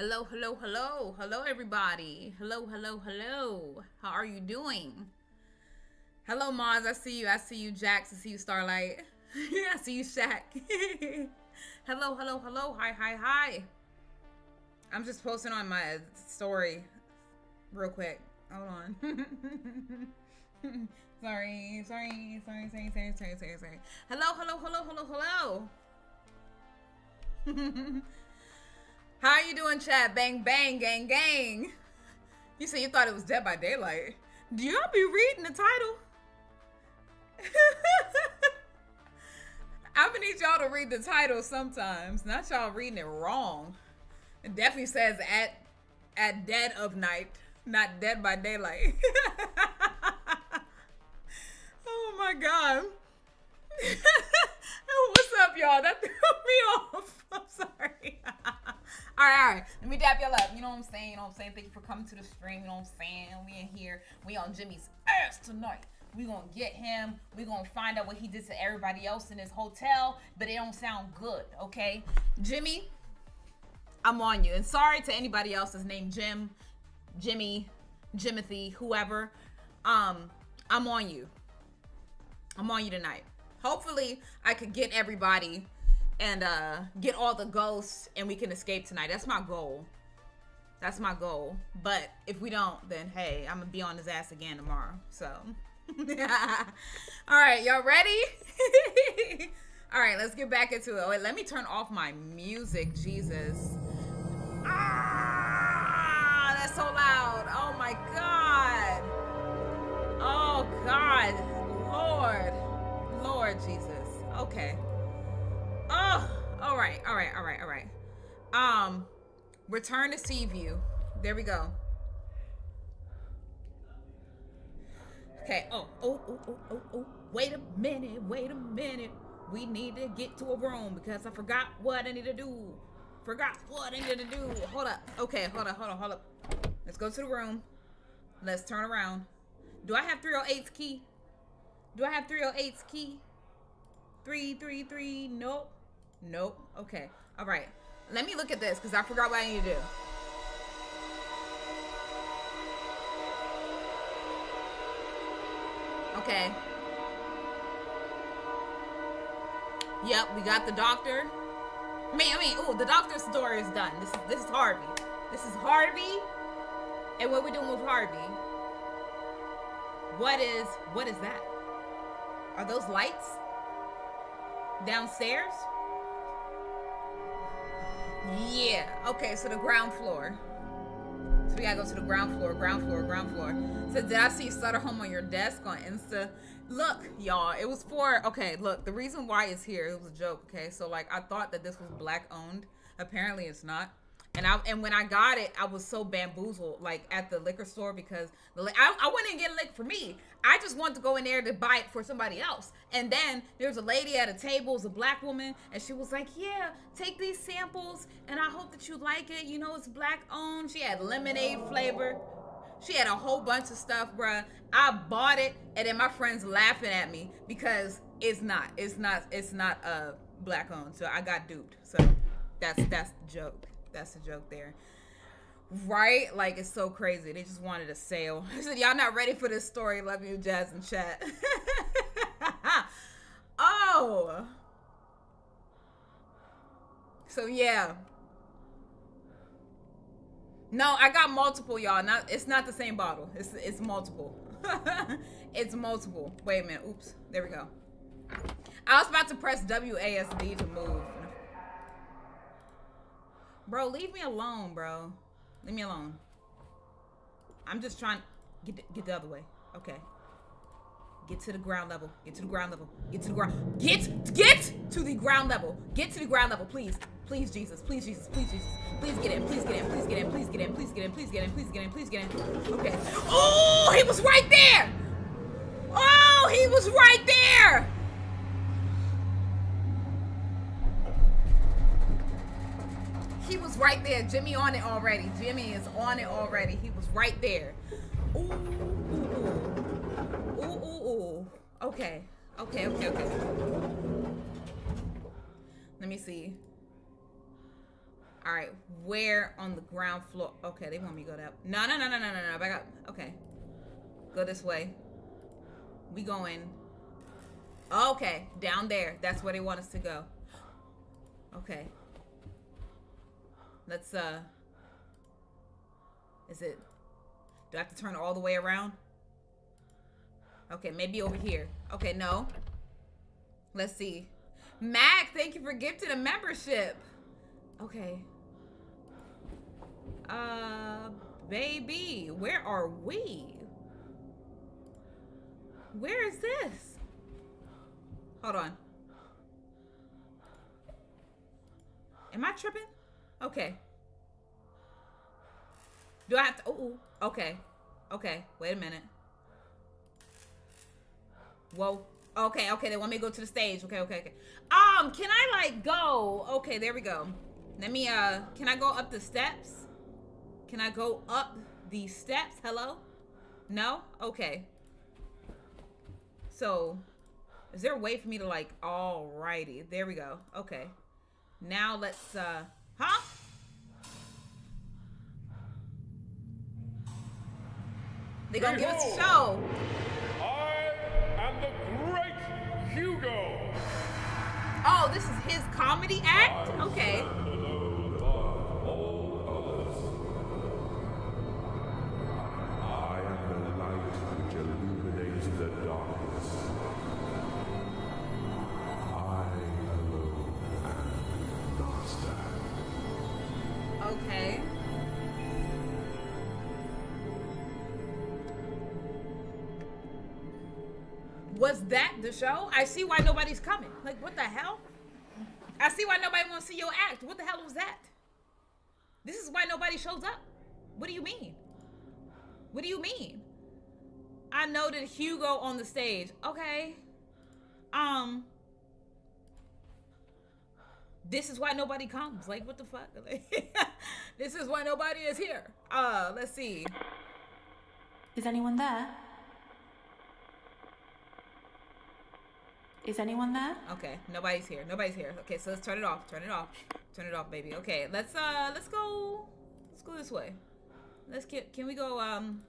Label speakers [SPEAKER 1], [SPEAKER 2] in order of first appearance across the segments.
[SPEAKER 1] Hello, hello, hello. Hello, everybody. Hello, hello, hello. How are you doing? Hello, Maz. I see you. I see you, Jax. I see you, Starlight. I see you, Shaq. hello, hello, hello. Hi, hi, hi. I'm just posting on my story real quick. Hold on. sorry, sorry, sorry, sorry, sorry, sorry, sorry, sorry. Hello, hello, hello, hello, hello. How you doing, chat? Bang, bang, gang, gang. You said you thought it was Dead by Daylight. Do y'all be reading the title? I'm gonna need y'all to read the title sometimes. Not y'all reading it wrong. It definitely says at at dead of night, not dead by daylight. oh my god. What's up, y'all? That threw me off. I'm sorry. all right, all right. Let me dap y'all up. You know what I'm saying? You know what I'm saying? Thank you for coming to the stream. You know what I'm saying? We in here. We on Jimmy's ass tonight. We gonna get him. We gonna find out what he did to everybody else in his hotel, but it don't sound good, okay? Jimmy, I'm on you. And sorry to anybody else that's named Jim, Jimmy, Jimothy, whoever. Um, I'm on you. I'm on you tonight. Hopefully, I could get everybody and uh get all the ghosts and we can escape tonight. That's my goal. That's my goal. But if we don't, then hey, I'm gonna be on his ass again tomorrow. So, all right, y'all ready? all right, let's get back into it. Wait, let me turn off my music. Jesus. Ah, that's so loud. Oh my God. Oh God. Lord. Lord Jesus. Okay. Oh, all right, all right, all right, all right. Um, return to sea view. There we go. Okay. Oh, oh, oh, oh, oh, oh. Wait a minute. Wait a minute. We need to get to a room because I forgot what I need to do. Forgot what I need to do. Hold up. Okay, hold up, hold on, hold up. Let's go to the room. Let's turn around. Do I have 308's key? Do I have 308's key? 333. Nope. Nope. Okay. All right. Let me look at this because I forgot what I need to do. Okay. Yep, we got the doctor. I mean, I mean, oh, the doctor's story is done. This is this is Harvey. This is Harvey. And what we doing with Harvey? What is what is that? Are those lights downstairs? Yeah. Okay, so the ground floor. So we gotta go to the ground floor, ground floor, ground floor. So did I see Sutter Home on your desk on Insta? Look, y'all, it was for okay, look, the reason why it's here, it was a joke, okay? So like I thought that this was black owned. Apparently it's not. And I and when I got it, I was so bamboozled, like at the liquor store, because the I, I went and get a liquor for me. I just wanted to go in there to buy it for somebody else. And then there was a lady at a table, was a black woman, and she was like, "Yeah, take these samples, and I hope that you like it. You know, it's black owned." She had lemonade flavor. She had a whole bunch of stuff, bruh. I bought it, and then my friends laughing at me because it's not, it's not, it's not a uh, black owned. So I got duped. So that's that's the joke. That's the joke there. Right? Like it's so crazy. They just wanted a sale. I said, Y'all not ready for this story. Love you, Jazz and chat. oh. So yeah. No, I got multiple, y'all. Not it's not the same bottle. It's it's multiple. it's multiple. Wait a minute. Oops. There we go. I was about to press WASD to move. Bro, leave me alone, bro. Leave me alone. I'm just trying get the, get the other way. Okay. Get to the ground level. Get to the ground level. Get to the ground. Get get to the ground level. Get to the ground level, please. Please, Jesus. Please, Jesus. Please, Jesus. Please get in. Please get in. Please get in. Please get in. Please get in. Please get in. Please get in. Please get in. Okay. Oh, he was right there. Oh, he was right there. He was right there. Jimmy on it already. Jimmy is on it already. He was right there. Ooh, ooh, ooh, ooh, ooh. ooh. Okay, okay, okay, okay. Let me see. All right, where on the ground floor? Okay, they want me to go that. No, no, no, no, no, no, no. Back up. Okay, go this way. We going. Okay, down there. That's where they want us to go. Okay. Let's uh. Is it? Do I have to turn all the way around? Okay, maybe over here. Okay, no. Let's see. Mac, thank you for gifting a membership. Okay. Uh, baby, where are we? Where is this? Hold on. Am I tripping? Okay. Do I have to? Oh, okay. Okay, wait a minute. Whoa. Okay, okay, they want me to go to the stage. Okay, okay, okay. Um, can I like go? Okay, there we go. Let me uh can I go up the steps? Can I go up these steps? Hello? No? Okay. So is there a way for me to like alrighty. There we go. Okay. Now let's uh huh? They gonna give us a show.
[SPEAKER 2] I am the great Hugo.
[SPEAKER 1] Oh, this is his comedy act? Okay. That the show? I see why nobody's coming. Like, what the hell? I see why nobody wants to see your act. What the hell was that? This is why nobody shows up. What do you mean? What do you mean? I noted Hugo on the stage. Okay. Um. This is why nobody comes. Like, what the fuck? Like, this is why nobody is here. Uh, let's see.
[SPEAKER 3] Is anyone there? Is anyone there?
[SPEAKER 1] Okay, nobody's here. Nobody's here. Okay, so let's turn it off. Turn it off. Turn it off, baby. Okay, let's uh let's go let's go this way. Let's get can we go um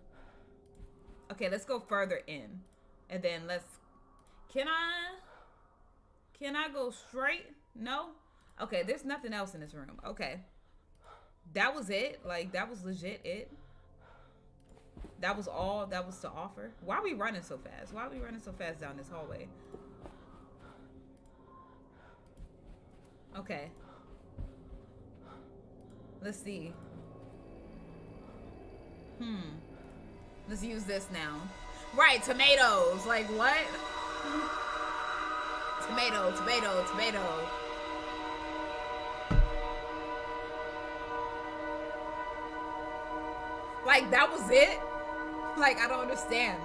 [SPEAKER 1] Okay, let's go further in. And then let's Can I Can I go straight? No? Okay, there's nothing else in this room. Okay. That was it. Like that was legit it. That was all that was to offer. Why are we running so fast? Why are we running so fast down this hallway? Okay. Let's see. Hmm. Let's use this now. Right, tomatoes. Like what? Tomato, tomato, tomato. Like that was it? Like I don't understand.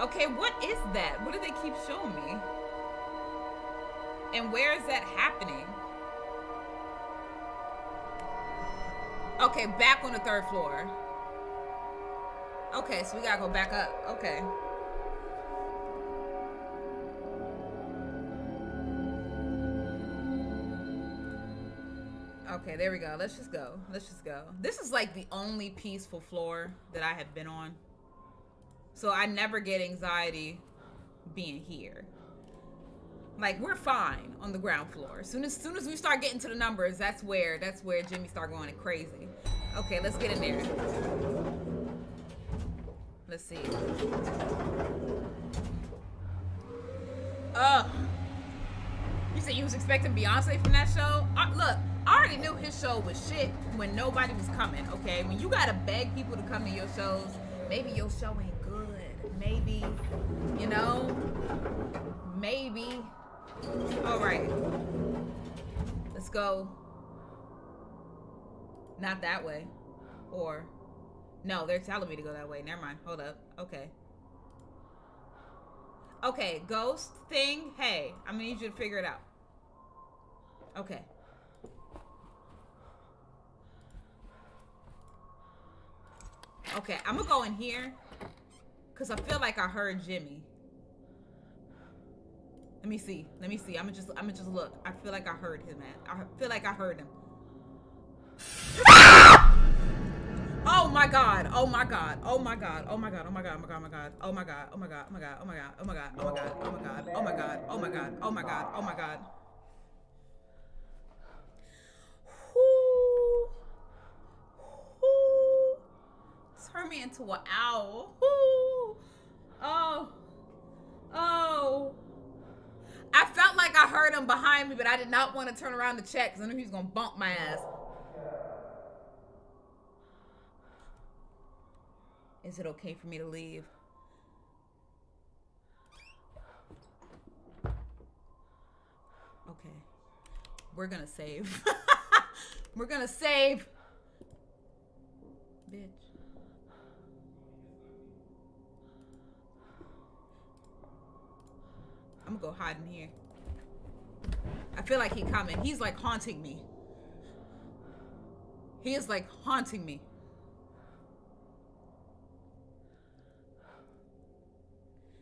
[SPEAKER 1] Okay, what is that? What do they keep showing me? And where is that happening? Okay, back on the third floor. Okay, so we gotta go back up. Okay. Okay, there we go. Let's just go. Let's just go. This is like the only peaceful floor that I have been on. So I never get anxiety being here. Like we're fine on the ground floor. Soon as soon as we start getting to the numbers, that's where that's where Jimmy start going crazy. Okay, let's get in there. Let's see. Ugh. You said you was expecting Beyonce from that show? Uh, look, I already knew his show was shit when nobody was coming, okay? When you gotta beg people to come to your shows, maybe your show ain't good. Maybe, you know, maybe. All right. Let's go. Not that way. Or, no, they're telling me to go that way. Never mind. Hold up. Okay. Okay, ghost thing. Hey, I'm gonna need you to figure it out. Okay. Okay, I'm gonna go in here because I feel like I heard Jimmy. Let me see. Let me see. I'm gonna just. I'm gonna just look. I feel like I heard him. At. I feel like I heard him. Oh my god. Oh my god. Oh my god. Oh my god. Oh my god. Oh my god. Oh my god. Oh my god. Oh my god. Oh my god. Oh my god. Oh my god. Oh my god. Oh my god. Oh my god. Oh my god. Oh my god. Oh Whoo. Whoo. Turn me into an owl. Whoo. Oh. Oh. I felt like I heard him behind me, but I did not want to turn around to check because I knew he was gonna bump my ass. Is it okay for me to leave? Okay. We're gonna save. We're gonna save. Bitch. I'm gonna go hide in here. I feel like he coming. He's like haunting me. He is like haunting me.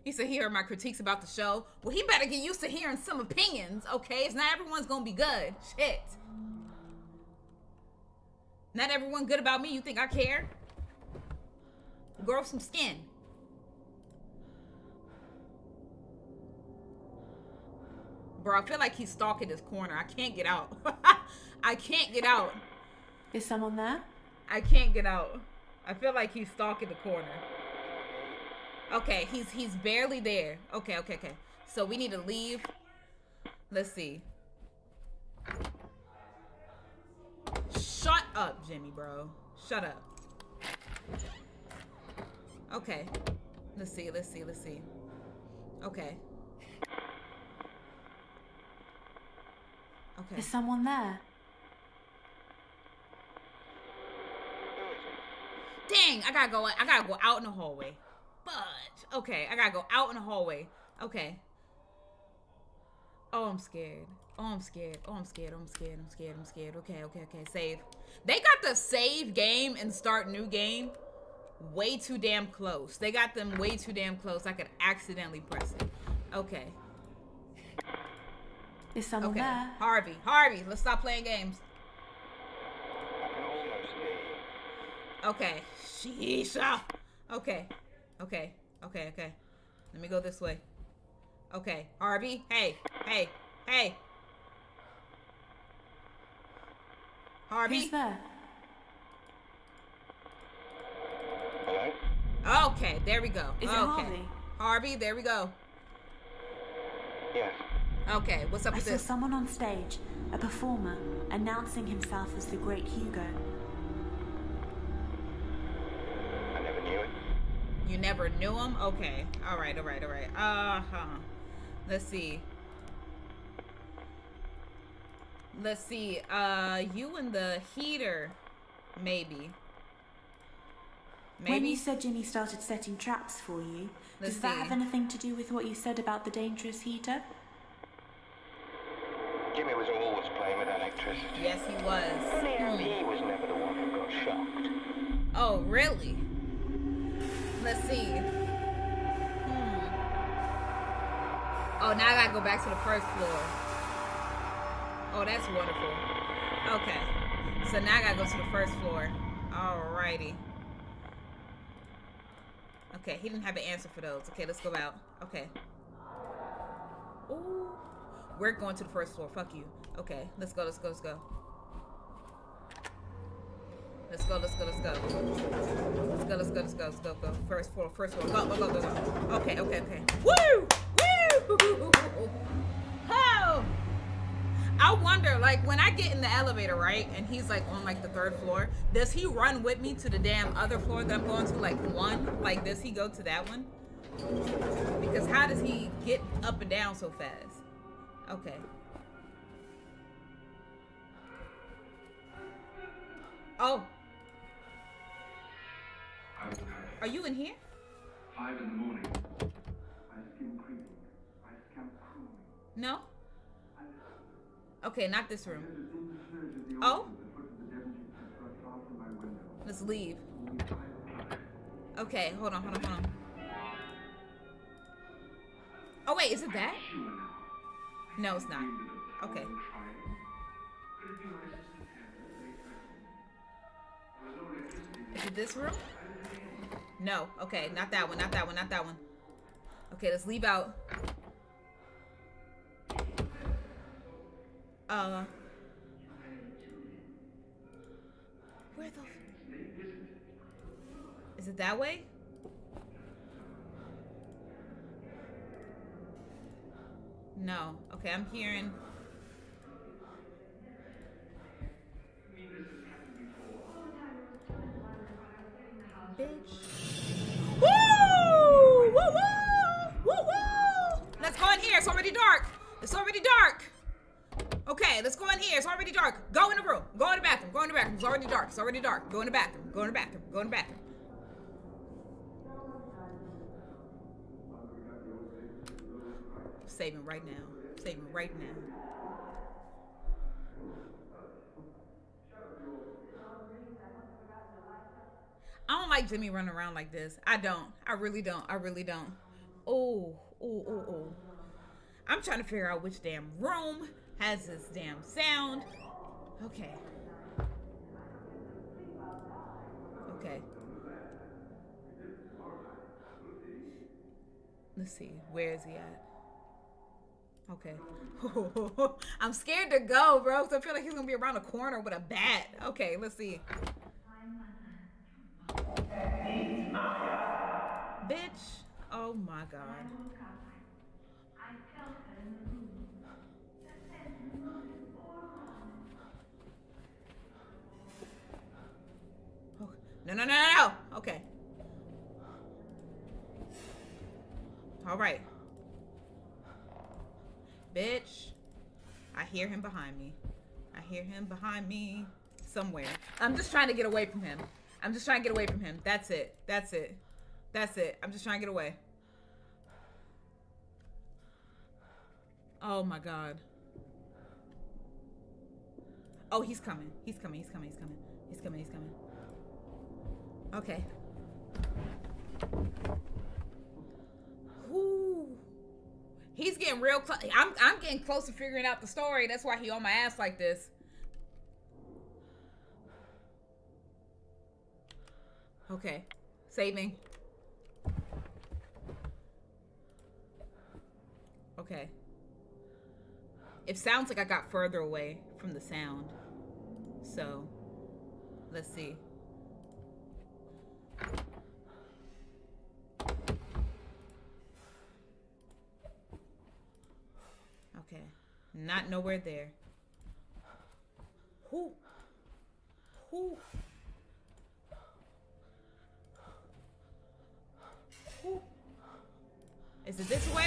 [SPEAKER 1] He said he heard my critiques about the show. Well, he better get used to hearing some opinions, okay? It's not everyone's gonna be good. Shit. Not everyone good about me. You think I care? Grow some skin. Bro, I feel like he's stalking this corner. I can't get out. I can't get out.
[SPEAKER 3] Is someone there?
[SPEAKER 1] I can't get out. I feel like he's stalking the corner. Okay, he's he's barely there. Okay, okay, okay. So we need to leave. Let's see. Shut up, Jimmy, bro. Shut up. Okay. Let's see, let's see, let's see. Okay. Okay.
[SPEAKER 3] Is someone there?
[SPEAKER 1] Dang, I gotta go. I gotta go out in the hallway. Fudge. Okay, I gotta go out in the hallway. Okay. Oh, I'm scared. Oh, I'm scared. Oh, I'm scared. Oh, I'm scared. I'm scared. I'm scared. Okay, okay, okay. Save. They got the save game and start new game way too damn close. They got them way too damn close. I could accidentally press it. Okay.
[SPEAKER 3] Is someone
[SPEAKER 1] Okay.
[SPEAKER 3] there?
[SPEAKER 1] Harvey. Harvey, let's stop playing games.
[SPEAKER 4] I can almost.
[SPEAKER 1] Okay. Sheesha. Okay. Okay. Okay. Okay. Let me go this way. Okay. Harvey. Hey. Hey. Hey. Harvey.
[SPEAKER 3] Who's there?
[SPEAKER 4] Hello?
[SPEAKER 1] Okay. There we go.
[SPEAKER 3] Is it
[SPEAKER 1] okay.
[SPEAKER 3] Harvey?
[SPEAKER 1] Harvey. There we go.
[SPEAKER 4] Yes.
[SPEAKER 1] Okay. What's up with you?
[SPEAKER 3] I
[SPEAKER 1] with
[SPEAKER 3] saw
[SPEAKER 1] this?
[SPEAKER 3] someone on stage, a performer, announcing himself as the Great Hugo.
[SPEAKER 4] I never knew it.
[SPEAKER 1] You never knew him? Okay. All right. All right. All right. Uh huh. Let's see. Let's see. Uh, you and the heater, maybe. Maybe.
[SPEAKER 3] When you said Jimmy started setting traps for you,
[SPEAKER 1] Let's
[SPEAKER 3] does that
[SPEAKER 1] see.
[SPEAKER 3] have anything to do with what you said about the dangerous heater?
[SPEAKER 4] Jimmy was always playing with electricity.
[SPEAKER 1] yes, he was. Hmm.
[SPEAKER 4] He was never the one who got shocked.
[SPEAKER 1] Oh, really? Let's see. Hmm. Oh, now I gotta go back to the first floor. Oh, that's wonderful. Okay. So now I gotta go to the first floor. Alrighty. Okay, he didn't have an answer for those. Okay, let's go out. Okay. Ooh. We're going to the first floor. Fuck you. Okay, let's go, let's go, let's go. Let's go, let's go, let's go. Let's go, let's go, let's go, let's go, go. First floor, first floor. Go, go, go, go, go. Okay, okay, okay. Woo! Woo! Oh! I wonder, like, when I get in the elevator, right, and he's like on like the third floor, does he run with me to the damn other floor that I'm going to, like one? Like, does he go to that one? Because how does he get up and down so fast? Okay. Oh. Are you in here?
[SPEAKER 5] Five in the morning. I skim creeping. I skim crawling.
[SPEAKER 1] No? Okay, not this room. Oh? Let's leave. Okay, hold on, hold on, hold on. Oh, wait, is it that? No, it's not. Okay. Is it this room? No. Okay, not that one, not that one, not that one. Okay, let's leave out. Uh. Where the... Is it that way? No. Okay, I'm hearing. Bitch. Woo! Woo woo! Woo! Let's go in here. It's already dark. It's already dark. Okay, let's go in here. It's already dark. Go in the room. Go in the bathroom. Go in the bathroom. It's already dark. It's already dark. Go in the bathroom. Go in the bathroom. Go in the bathroom. Saving right now. Saving right now. I don't like Jimmy running around like this. I don't. I really don't. I really don't. Oh, oh, oh, oh. I'm trying to figure out which damn room has this damn sound. Okay. Okay. Let's see. Where is he at? Okay. I'm scared to go, bro. Cause I feel like he's gonna be around the corner with a bat. Okay, let's see. Bitch. Oh my god. Oh, No, no, no, no, no. Okay. All right. Bitch. I hear him behind me. I hear him behind me somewhere. I'm just trying to get away from him. I'm just trying to get away from him. That's it. That's it. That's it. I'm just trying to get away. Oh my god. Oh, he's coming. He's coming. He's coming. He's coming. He's coming. He's coming. Okay. Whoo. He's getting real close. I'm I'm getting close to figuring out the story. That's why he on my ass like this. Okay. Saving. Okay. It sounds like I got further away from the sound. So, let's see. Okay. Not nowhere there. Who? Who? Who? Is it this way?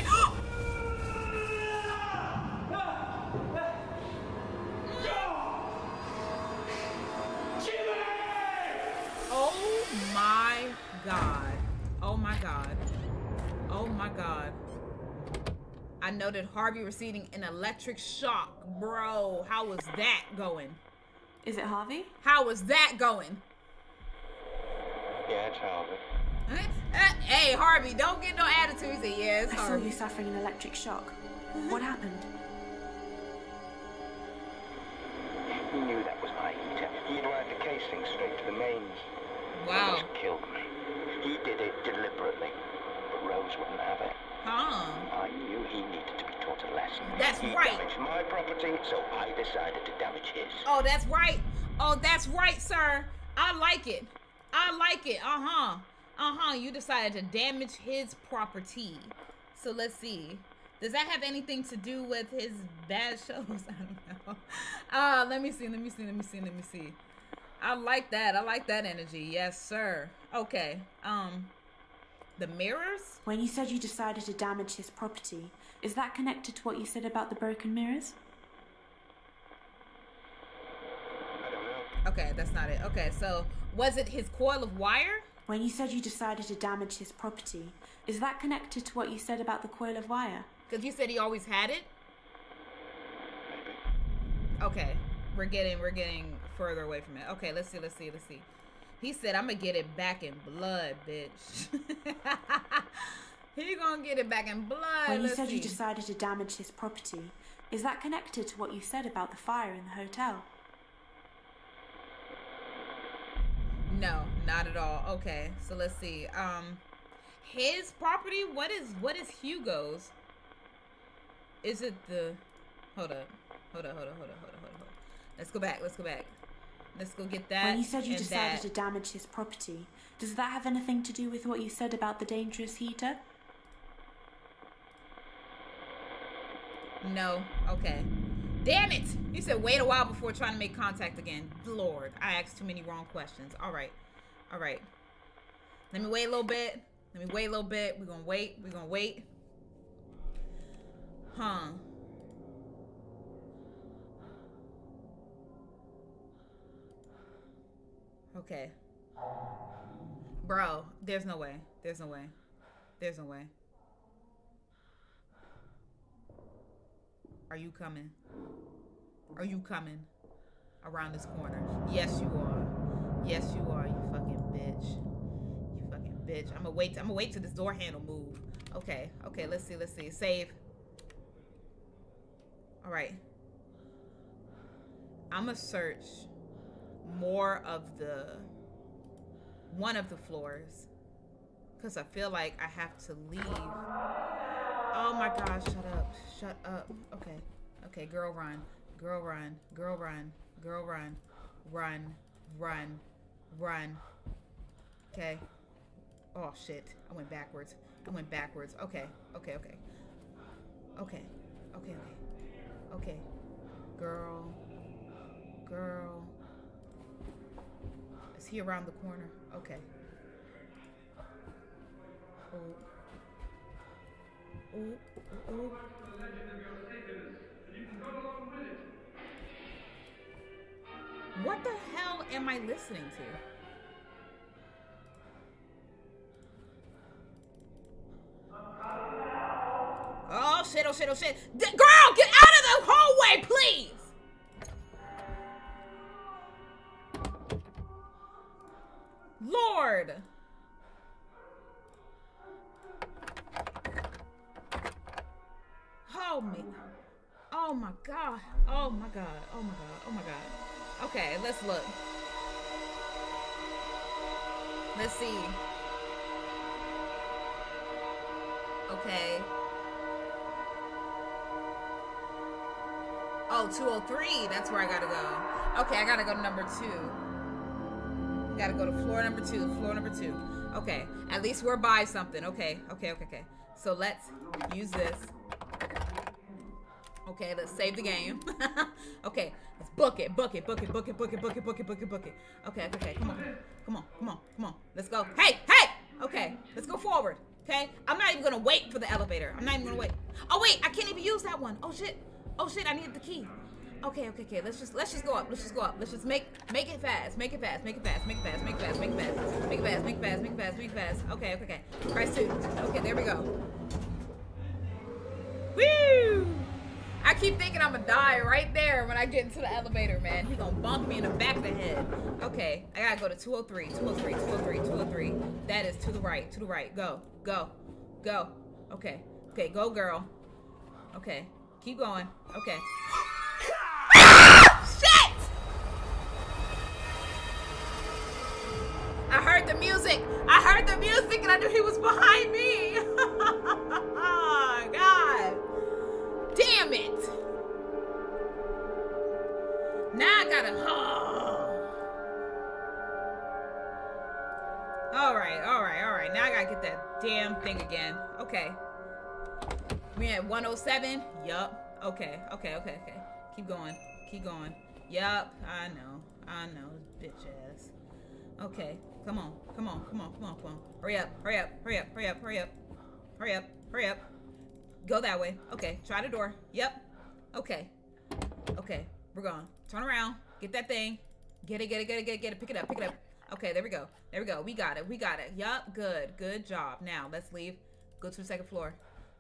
[SPEAKER 1] Oh my god. Oh my god. Oh my god. I know that Harvey receiving an electric shock. Bro, how was that going?
[SPEAKER 3] Is it Harvey?
[SPEAKER 1] How was that going?
[SPEAKER 4] Yeah, it's Harvey.
[SPEAKER 1] Huh? Uh, hey, Harvey, don't get no attitudes. He said, yeah, it's
[SPEAKER 3] I saw
[SPEAKER 1] Harvey.
[SPEAKER 3] you suffering an electric shock. What happened?
[SPEAKER 4] He knew that was my heater. He'd wired the casing straight to the mains.
[SPEAKER 1] Wow.
[SPEAKER 4] Almost killed me. He did it deliberately, but Rose wouldn't have it.
[SPEAKER 1] Huh.
[SPEAKER 4] I knew he needed to be taught a lesson.
[SPEAKER 1] That's
[SPEAKER 4] he
[SPEAKER 1] right.
[SPEAKER 4] damaged my property, so I decided to damage his.
[SPEAKER 1] Oh, that's right. Oh, that's right, sir. I like it. I like it. Uh huh. Uh huh. You decided to damage his property. So let's see. Does that have anything to do with his bad shows? I don't know. Uh, let me see. Let me see. Let me see. Let me see. I like that. I like that energy. Yes, sir. Okay. Um, the mirrors.
[SPEAKER 3] When you said you decided to damage his property, is that connected to what you said about the broken mirrors?
[SPEAKER 4] I don't know.
[SPEAKER 1] Okay, that's not it. Okay, so was it his coil of wire?
[SPEAKER 3] When you said you decided to damage his property, is that connected to what you said about the coil of wire?
[SPEAKER 1] Because you said he always had it. Okay, we're getting we're getting further away from it. Okay, let's see, let's see, let's see. He said, "I'm gonna get it back in blood, bitch." he gonna get it back in blood.
[SPEAKER 3] When you said you decided to damage his property, is that connected to what you said about the fire in the hotel?
[SPEAKER 1] No, not at all. Okay, so let's see. Um, his property. What is what is Hugo's? Is it the? Hold up. Hold up. Hold up. Hold up. Hold up. Hold up. Hold up. Let's go back. Let's go back. Let's go get that.
[SPEAKER 3] When you said you decided
[SPEAKER 1] that.
[SPEAKER 3] to damage his property, does that have anything to do with what you said about the dangerous heater?
[SPEAKER 1] No. Okay. Damn it! You said wait a while before trying to make contact again. Lord, I asked too many wrong questions. All right. All right. Let me wait a little bit. Let me wait a little bit. We're gonna wait. We're gonna wait. Huh. Okay. Bro, there's no way. There's no way. There's no way. Are you coming? Are you coming around this corner? Yes, you are. Yes, you are. You fucking bitch. You fucking bitch. I'm gonna wait. I'm gonna wait till this door handle move. Okay. Okay. Let's see. Let's see. Save. All right. I'm gonna search more of the one of the floors because I feel like I have to leave. Oh my gosh, shut up. Shut up. Okay. Okay, girl run. Girl run. Girl run. Girl run. Run. Run. Run. Okay. Oh shit. I went backwards. I went backwards. Okay. Okay, okay. Okay. Okay, okay. Okay. Girl. Girl. He around the corner? Okay. Oh. Ooh, ooh. What the hell am I listening to? Oh shit, oh shit, oh shit. Girl, get out of the hallway, please! Lord! Oh me. Oh my god. Oh my god. Oh my god. Oh my god. Okay, let's look. Let's see. Okay. Oh, 203. That's where I gotta go. Okay, I gotta go to number two. Gotta go to floor number two. Floor number two. Okay. At least we're by something. Okay. Okay. Okay. Okay. So let's use this. Okay, let's save the game. okay, let's book it, book it, book it, book it, book it, book it, book it, book it, book it. Okay, okay, come on, come on, come on, come on. Let's go. Hey, hey. Okay, let's go forward. Okay, I'm not even gonna wait for the elevator. I'm not even gonna wait. Oh wait, I can't even use that one. Oh shit. Oh shit, I need the key. Okay, okay, okay. Let's just let's just go up. Let's just go up. Let's just make make it fast. Make it fast. Make it fast. Make it fast. Make it fast. Make it fast. Make it fast. Make it fast. Make it fast. Make it fast. Okay, okay, okay. Press two. Okay, there we go. Woo! I keep thinking I'm gonna die right there when I get into the elevator, man. He gonna bonk me in the back of the head. Okay, I gotta go to 203, 203, 203, 203. That is to the right, to the right. Go, go, go. Okay, okay, go, girl. Okay, keep going. Okay. Ah! Shit! I heard the music. I heard the music and I knew he was behind me. God. Damn it. Now I gotta. Oh. All right, all right, all right. Now I gotta get that damn thing again. Okay. We at 107. Yup. Okay, okay, okay, okay. Keep going. Keep going. Yup. I know. I know. Bitch ass. Okay. Come on. Come on. Come on. Come on. Come on. Hurry up. Hurry up. Hurry up. Hurry up. Hurry up. Hurry up. Hurry up. Go that way. Okay. Try the door. Yep. Okay. Okay. We're going. Turn around. Get that thing. Get it. Get it. Get it. Get it. Get it. Pick it up. Pick it up. Okay. There we go. There we go. We got it. We got it. Yup. Good. Good job. Now let's leave. Go to the second floor.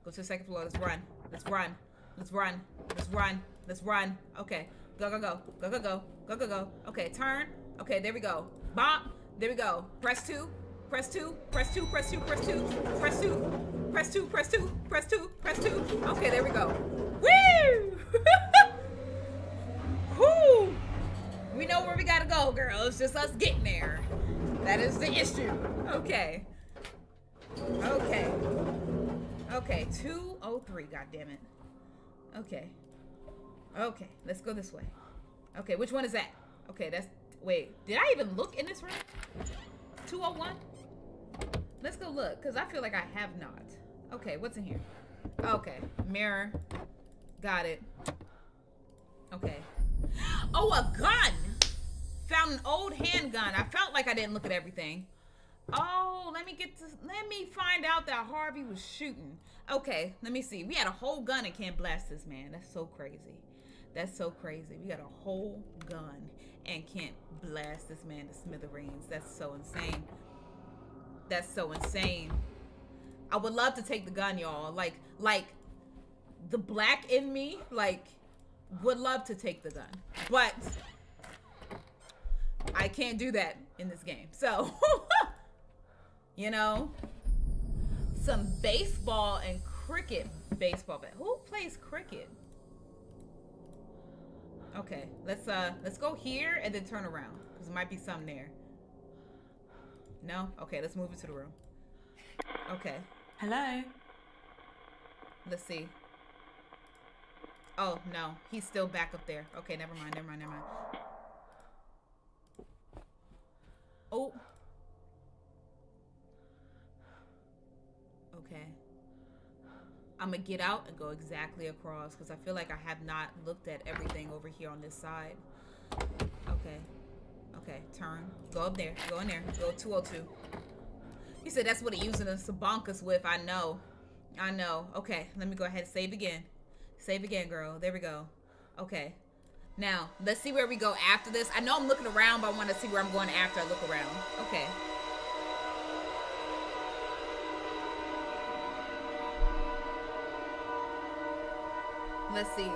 [SPEAKER 1] Go to the second floor. Let's run. Let's run. Let's run. Let's run. Let's run. Okay. Go, go, go. Go, go, go. Go, go, go. Okay. Turn. Okay. There we go. Bop. There we go. Press two. Press two. Press two. Press two. Press two. Press two. Press two. Press two. Press two. Press two. Okay. There we go. Woo! We know where we gotta go, girl. It's just us getting there. That is the issue. Okay. Okay. Okay, 203, God damn it. Okay. Okay, let's go this way. Okay, which one is that? Okay, that's wait, did I even look in this room? 201? Let's go look, because I feel like I have not. Okay, what's in here? Okay, mirror. Got it. Okay. Oh, a gun! Found an old handgun. I felt like I didn't look at everything. Oh, let me get to let me find out that Harvey was shooting. Okay, let me see. We had a whole gun and can't blast this man. That's so crazy. That's so crazy. We got a whole gun and can't blast this man to smithereens. That's so insane. That's so insane. I would love to take the gun, y'all. Like, like the black in me, like, would love to take the gun, but I can't do that in this game. So, you know, some baseball and cricket baseball. But who plays cricket? Okay, let's uh let's go here and then turn around because there might be some there. No? Okay, let's move into the room. Okay,
[SPEAKER 3] Hello?
[SPEAKER 1] let's see. Oh no, he's still back up there. Okay, never mind, never mind, never mind. Oh. I'm gonna get out and go exactly across because I feel like I have not looked at everything over here on this side. Okay. Okay, turn. Go up there. Go in there. Go 202. He said that's what he using us to bonk with. I know. I know. Okay, let me go ahead and save again. Save again, girl. There we go. Okay. Now, let's see where we go after this. I know I'm looking around, but I want to see where I'm going after I look around. Okay. Let's see.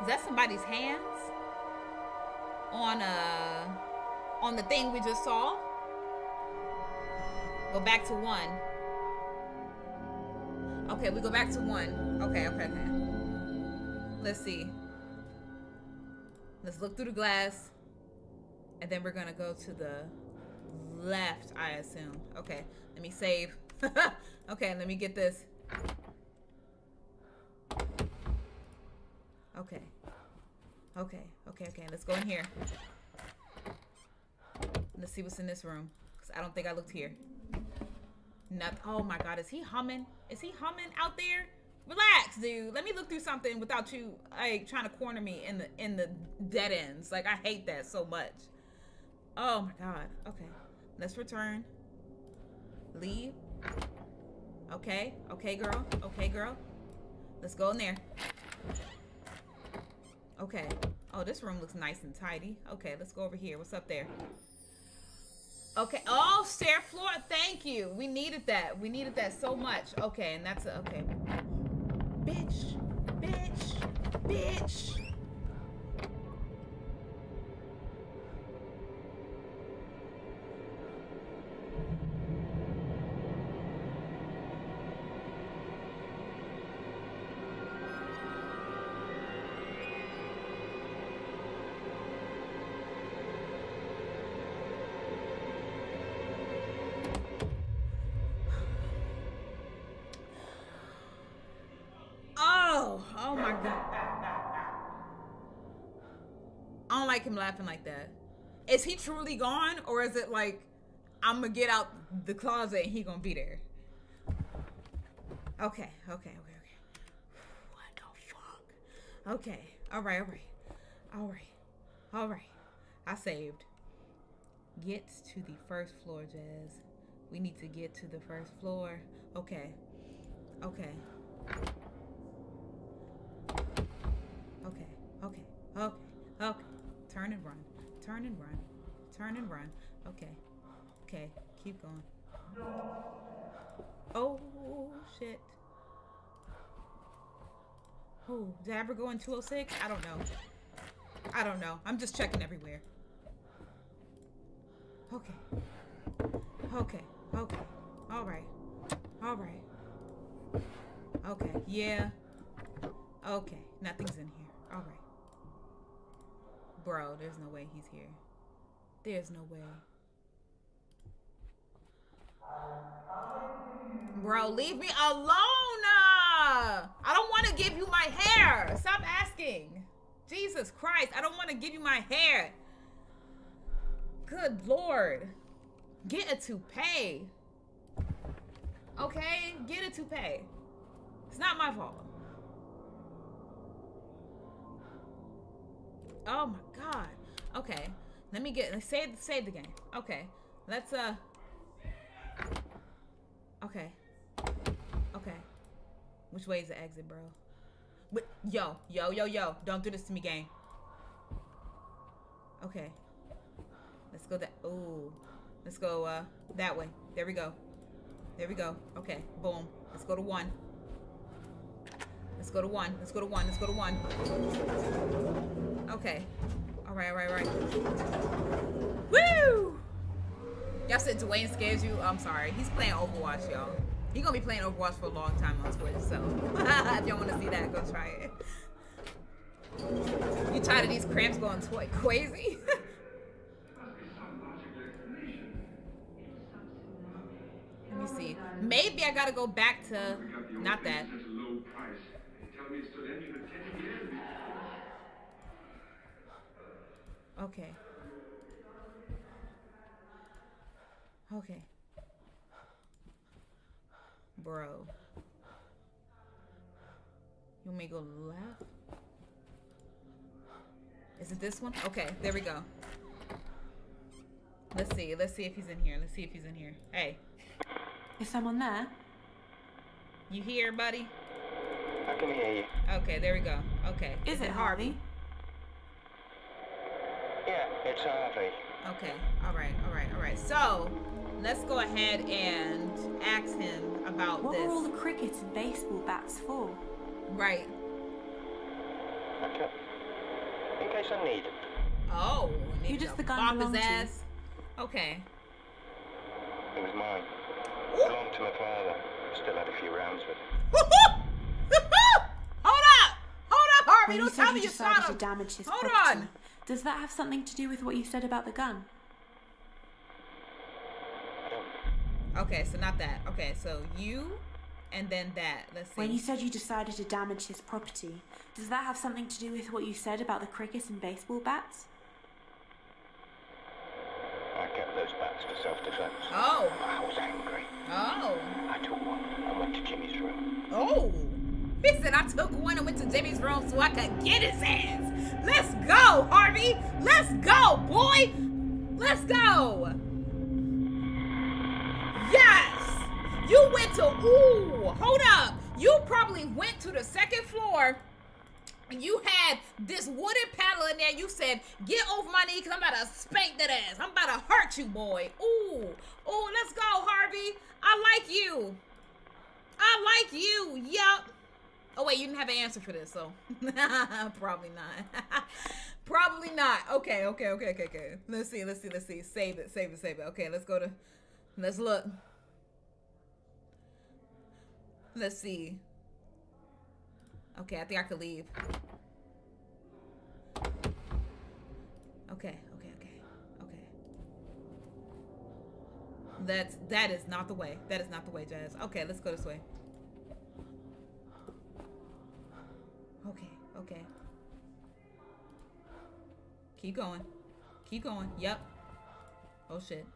[SPEAKER 1] Is that somebody's hands? On uh on the thing we just saw? Go back to one. Okay, we go back to one. Okay, okay, okay. Let's see. Let's look through the glass. And then we're gonna go to the left, I assume. Okay, let me save. okay, let me get this. Okay. Okay, okay, okay. Let's go in here. Let's see what's in this room. Because I don't think I looked here. Not, oh my god, is he humming? Is he humming out there? Relax, dude. Let me look through something without you like trying to corner me in the in the dead ends. Like I hate that so much. Oh my god. Okay. Let's return. Leave. Okay. Okay, girl. Okay, girl. Let's go in there. Okay. Oh, this room looks nice and tidy. Okay, let's go over here. What's up there? Okay. Oh, stair floor. Thank you. We needed that. We needed that so much. Okay, and that's okay. Bitch. Bitch. Bitch. Him laughing like that. Is he truly gone, or is it like I'm gonna get out the closet and he gonna be there? Okay, okay, okay, okay. What the fuck? Okay, all right, all right, all right, all right. I saved. Get to the first floor, Jazz. We need to get to the first floor. Okay, okay. Okay, okay, okay, okay. Turn and run. Turn and run. Turn and run. Okay, okay. Keep going. Oh, shit. Oh, did I ever go in 206? I don't know. I don't know. I'm just checking everywhere. Okay. Okay, okay. All right. All right. Okay, yeah. Okay, nothing's in here. All right. Bro, there's no way he's here. There's no way. Bro, leave me alone. Uh, I don't want to give you my hair. Stop asking. Jesus Christ, I don't want to give you my hair. Good Lord. Get a toupee. Okay? Get a toupee. It's not my fault. Oh my god. Okay. Let me get let's save save the game. Okay. Let's uh Okay. Okay. Which way is the exit, bro? But yo, yo, yo, yo, don't do this to me, gang. Okay. Let's go that ooh. Let's go uh that way. There we go. There we go. Okay, boom. Let's go to one. Let's go to one. Let's go to one. Let's go to one. Okay. All right, all right, all right. Woo! Y'all said Dwayne scares you. I'm sorry. He's playing Overwatch, y'all. He gonna be playing Overwatch for a long time on Twitch. So if y'all want to see that, go try it. You tired of these cramps going twi- crazy? Let me see. Maybe I gotta go back to not that.
[SPEAKER 5] Such a low price. Tell me it stood any good 10 years.
[SPEAKER 1] Okay. Okay. Bro. You may go left? Is it this one? Okay, there we go. Let's see. Let's see if he's in here. Let's see if he's in here. Hey,
[SPEAKER 3] Is someone there?
[SPEAKER 1] you here, buddy?
[SPEAKER 4] I can hear you.
[SPEAKER 1] Okay, there we go. Okay.
[SPEAKER 3] Is it Harvey?
[SPEAKER 4] Yeah, it's uh, Harvey.
[SPEAKER 1] Okay. All right. All right. All right. So, let's go ahead and ask him about
[SPEAKER 3] What
[SPEAKER 1] this.
[SPEAKER 3] were all the crickets and baseball bats for?
[SPEAKER 1] Right.
[SPEAKER 4] Okay. In case I need it.
[SPEAKER 1] Oh.
[SPEAKER 3] Who
[SPEAKER 1] need
[SPEAKER 3] does
[SPEAKER 1] to
[SPEAKER 3] the gun
[SPEAKER 1] bop
[SPEAKER 3] belong
[SPEAKER 1] his
[SPEAKER 3] to?
[SPEAKER 1] ass. Okay.
[SPEAKER 4] It was mine. Belonged to my father. Still had a few rounds with it.
[SPEAKER 1] Hold up! Hold up, Harvey!
[SPEAKER 3] When you
[SPEAKER 1] Don't
[SPEAKER 3] said
[SPEAKER 1] tell
[SPEAKER 3] you
[SPEAKER 1] me you
[SPEAKER 3] decided
[SPEAKER 1] shot
[SPEAKER 3] to damage his
[SPEAKER 1] Hold
[SPEAKER 3] property,
[SPEAKER 1] on.
[SPEAKER 3] does that have something to do with what you said about the gun?
[SPEAKER 1] Okay, so not that. Okay, so you and then that. Let's see.
[SPEAKER 3] When you said you decided to damage his property, does that have something to do with what you said about the crickets and baseball bats?
[SPEAKER 4] I kept those bats for self-defense.
[SPEAKER 1] Oh.
[SPEAKER 4] I was angry.
[SPEAKER 1] Oh.
[SPEAKER 4] I took one and went to Jimmy's room.
[SPEAKER 1] Oh. Said I took one and went to Jimmy's room so I could get his ass. Let's go, Harvey. Let's go, boy. Let's go. Yes. You went to, ooh, hold up. You probably went to the second floor and you had this wooden paddle in there. You said, get off my knee because I'm about to spank that ass. I'm about to hurt you, boy. Ooh, ooh, let's go, Harvey. I like you. I like you. Yup. Oh wait, you didn't have an answer for this, so probably not. probably not. Okay, okay, okay, okay, okay. Let's see, let's see, let's see. Save it, save it, save it. Okay, let's go to. Let's look. Let's see. Okay, I think I could leave. Okay, okay, okay, okay. That's that is not the way. That is not the way, Jazz. Okay, let's go this way. Okay, okay. Keep going. Keep going. Yep. Oh shit.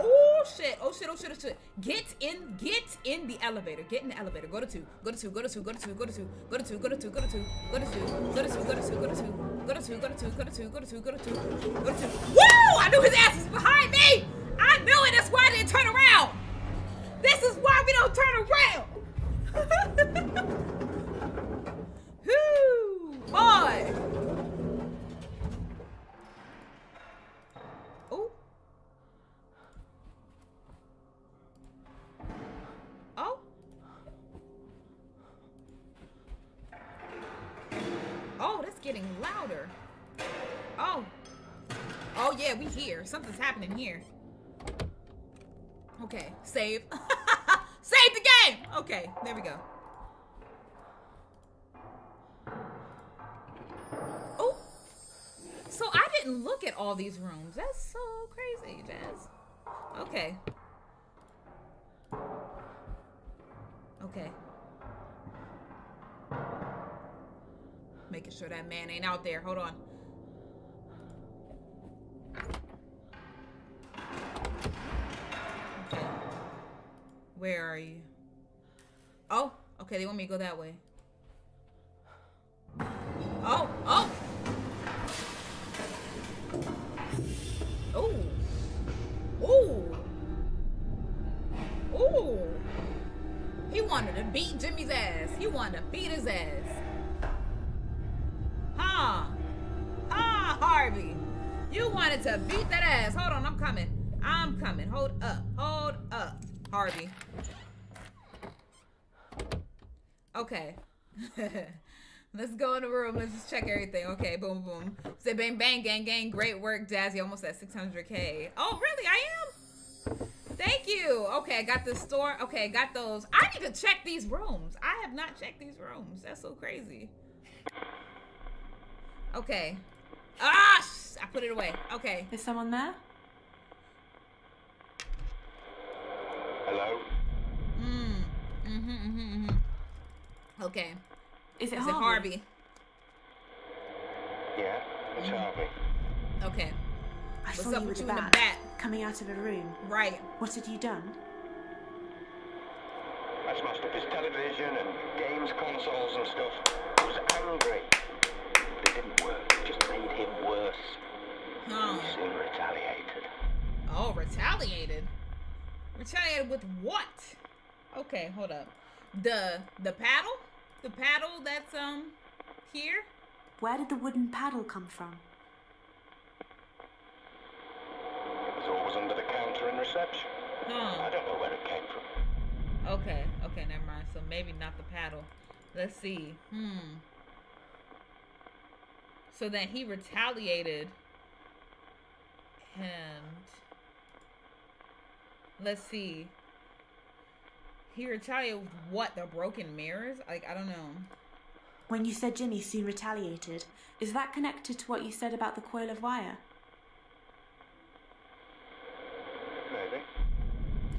[SPEAKER 1] Oh shit! Oh shit! Oh shit! Oh shit! Get in! Get in the elevator! Get in the elevator! Go to two! Go to two! Go to two! Go to two! Go to two! Go to two! Go to two! Go to two! Go to two! Go to two! Go to two! Go to two! Go to two! Go to two! Go to two! Go to two! Go to two! Go to two! Woo! I knew his ass was behind me. I knew it. That's why I didn't turn around. This is why we don't turn around. Whoo, boy. Oh. Oh. Oh, that's getting louder. Oh. Oh yeah, we here. Something's happening here. Okay, save. save the game! Okay, there we go. Oh! So I didn't look at all these rooms. That's so crazy, Jazz. Okay. Okay. Making sure that man ain't out there. Hold on. Oh, okay. They want me to go that way. Let's go in the room. Let's just check everything. Okay, boom, boom. Say bang, bang, gang, gang. Great work, Jazzy. Almost at 600K. Oh, really? I am? Thank you. Okay, I got the store. Okay, got those. I need to check these rooms. I have not checked these rooms. That's so crazy. Okay. Ah, I put it away. Okay.
[SPEAKER 3] Is someone there?
[SPEAKER 4] Hello?
[SPEAKER 1] Mm. Mm-hmm, mm-hmm, mm-hmm. Okay.
[SPEAKER 3] Is it
[SPEAKER 1] Is
[SPEAKER 3] Harvey?
[SPEAKER 1] it Harvey?
[SPEAKER 4] Yeah, it's mm-hmm. Harvey.
[SPEAKER 1] Okay.
[SPEAKER 3] I
[SPEAKER 1] What's
[SPEAKER 3] saw
[SPEAKER 1] up
[SPEAKER 3] you
[SPEAKER 1] with
[SPEAKER 3] with
[SPEAKER 1] you
[SPEAKER 3] a
[SPEAKER 1] in the
[SPEAKER 3] bat,
[SPEAKER 1] bat?
[SPEAKER 3] coming out of a room.
[SPEAKER 1] Right.
[SPEAKER 3] What had you done?
[SPEAKER 4] I smashed up his television and games consoles and stuff. I was angry. But it didn't work. It just made him worse.
[SPEAKER 1] Huh.
[SPEAKER 4] He soon retaliated.
[SPEAKER 1] Oh, retaliated. Retaliated with what? Okay, hold up. The the paddle? The paddle that's um here?
[SPEAKER 3] Where did the wooden paddle come from?
[SPEAKER 4] It was always under the counter in reception. I don't know where it came from.
[SPEAKER 1] Okay, okay, never mind. So maybe not the paddle. Let's see. Hmm. So then he retaliated and let's see. He retaliated with what? The broken mirrors? Like I don't know.
[SPEAKER 3] When you said Jimmy soon retaliated, is that connected to what you said about the coil of wire?
[SPEAKER 4] Maybe.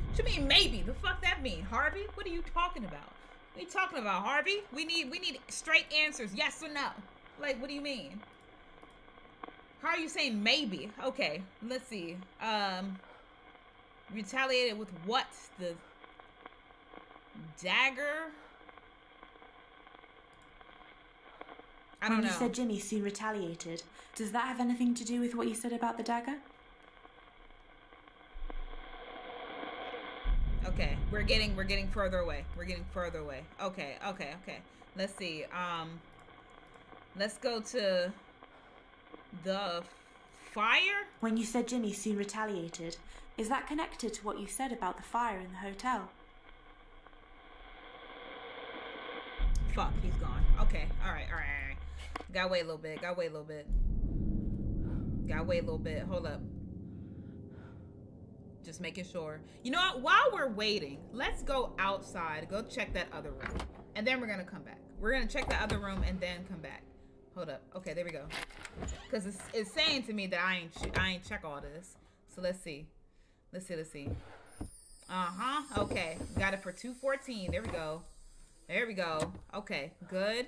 [SPEAKER 1] What you mean maybe? The fuck that mean? Harvey? What are you talking about? What are you talking about, Harvey? We need we need straight answers, yes or no. Like what do you mean? How are you saying maybe? Okay, let's see. Um retaliated with what? The dagger? I don't
[SPEAKER 3] when
[SPEAKER 1] know.
[SPEAKER 3] you said Jimmy soon retaliated, does that have anything to do with what you said about the dagger?
[SPEAKER 1] Okay, we're getting we're getting further away. We're getting further away. Okay, okay, okay. Let's see. Um let's go to the fire?
[SPEAKER 3] When you said Jimmy soon retaliated, is that connected to what you said about the fire in the hotel?
[SPEAKER 1] Fuck, he's gone. Okay, alright, alright, alright. Gotta wait a little bit, gotta wait a little bit. Gotta wait a little bit. Hold up. Just making sure. You know what? While we're waiting, let's go outside, go check that other room. And then we're gonna come back. We're gonna check the other room and then come back. Hold up. Okay, there we go. Cause it's, it's saying to me that I ain't I ain't check all this. So let's see. Let's see. Let's see. Uh huh. Okay, got it for two fourteen. There we go. There we go. Okay, good.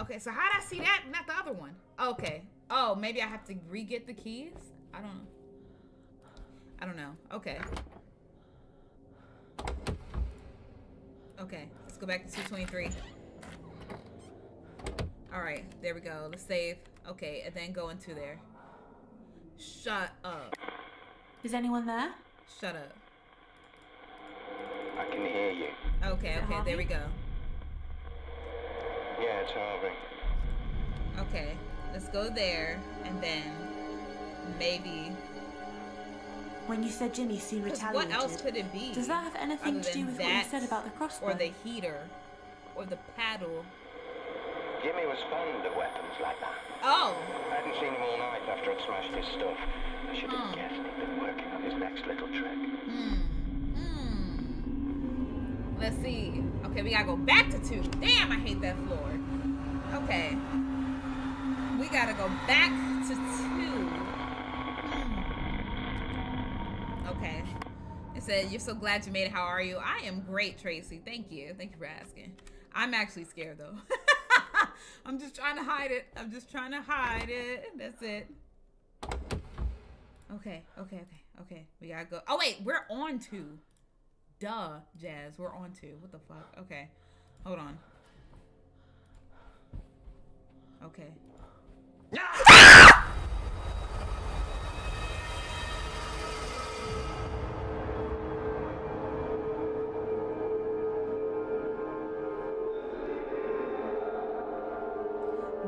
[SPEAKER 1] Okay, so how did I see that? Not the other one. Okay. Oh, maybe I have to re-get the keys. I don't know. I don't know. Okay. Okay, let's go back to 223. All right, there we go. Let's save. Okay, and then go into there. Shut up.
[SPEAKER 3] Is anyone there?
[SPEAKER 1] Shut up.
[SPEAKER 4] I can hear you.
[SPEAKER 1] Okay,
[SPEAKER 3] Is it
[SPEAKER 1] okay, there we go.
[SPEAKER 4] Yeah, it's Harvey.
[SPEAKER 1] Okay, let's go there, and then maybe.
[SPEAKER 3] When you said Jimmy soon
[SPEAKER 1] 'cause
[SPEAKER 3] retaliated,
[SPEAKER 1] what else could it be?
[SPEAKER 3] does that have anything to do
[SPEAKER 1] than
[SPEAKER 3] with what you said about the crossbow?
[SPEAKER 1] Or the heater, or the paddle.
[SPEAKER 4] Jimmy was fond of weapons like that.
[SPEAKER 1] Oh,
[SPEAKER 4] I hadn't seen him all night after I'd smashed his stuff. I should have
[SPEAKER 1] Hmm.
[SPEAKER 4] guessed he'd been working on his his next little trick.
[SPEAKER 1] Hmm. Let's see. Okay, we gotta go back to two. Damn, I hate that floor. Okay. We gotta go back to two. Hmm. Okay. It said, You're so glad you made it. How are you? I am great, Tracy. Thank you. Thank you for asking. I'm actually scared though. I'm just trying to hide it. I'm just trying to hide it. That's it. Okay, okay, okay, okay. We gotta go. Oh wait, we're on two. Duh, Jazz. We're on to. What the fuck? Okay. Hold on. Okay.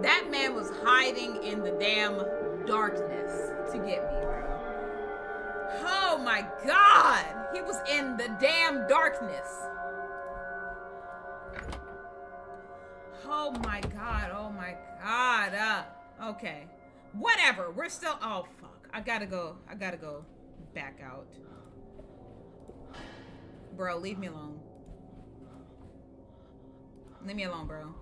[SPEAKER 1] That man was hiding in the damn darkness to get me, my god! He was in the damn darkness. Oh my god, oh my god. Uh, okay. Whatever. We're still oh fuck. I gotta go. I gotta go back out. Bro, leave me alone. Leave me alone, bro.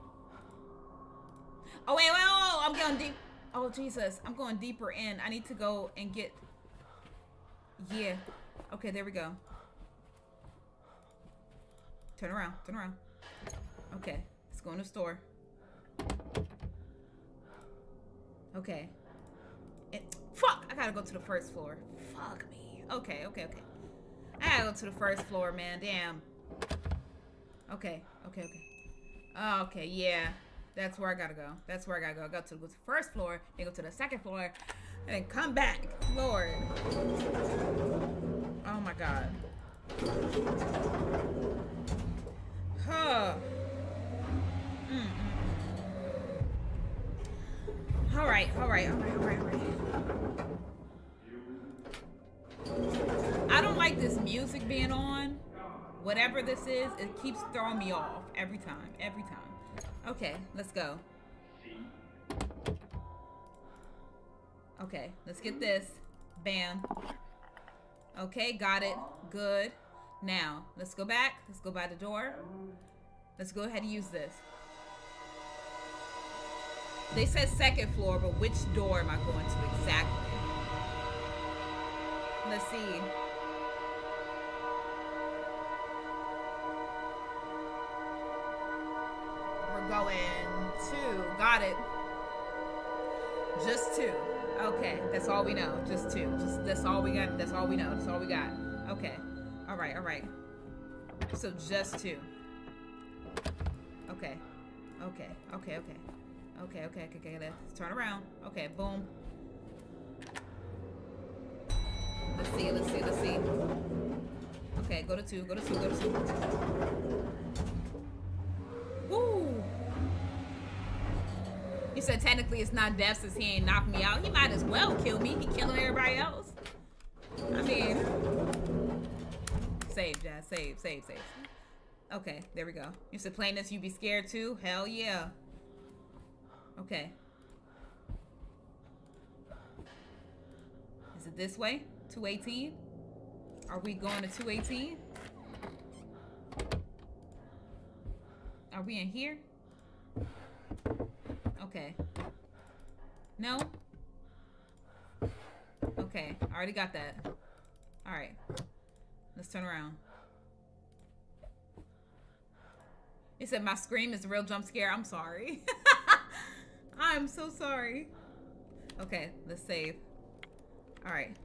[SPEAKER 1] Oh wait, wait, I'm going deep. Oh Jesus, I'm going deeper in. I need to go and get. Yeah. Okay, there we go. Turn around. Turn around. Okay, let's go in the store. Okay. It, fuck! I gotta go to the first floor. Fuck me. Okay, okay, okay. I gotta go to the first floor, man. Damn. Okay, okay, okay. Oh, okay, yeah. That's where I gotta go. That's where I gotta go. I go to the first floor, then go to the second floor, and then come back. Lord. Oh my god. Huh. Mm. All right, all right, all right, all right, all right. I don't like this music being on. Whatever this is, it keeps throwing me off every time, every time. Okay, let's go. Okay, let's get this. Bam. Okay, got it. Good. Now, let's go back. Let's go by the door. Let's go ahead and use this. They said second floor, but which door am I going to exactly? Let's see. We're going two. Got it. Just two. Okay, that's all we know. Just two. Just that's all we got. That's all we know. That's all we got. Okay. All right. All right. So just two. Okay. Okay. Okay. Okay. Okay. Okay. Okay. Okay. Let's turn around. Okay. Boom. Let's see. Let's see. Let's see. Okay. Go to two. Go to two. Go to two. Woo. Said technically it's not death since he ain't knocked me out. He might as well kill me. He killing everybody else. I mean, save, Jazz. Save, save, save. Okay, there we go. You said playing this, you be scared too? Hell yeah. Okay. Is it this way? 218? Are we going to 218? Are we in here? Okay. No? Okay, I already got that. Alright. Let's turn around. He said my scream is a real jump scare. I'm sorry. I'm so sorry. Okay, let's save. Alright.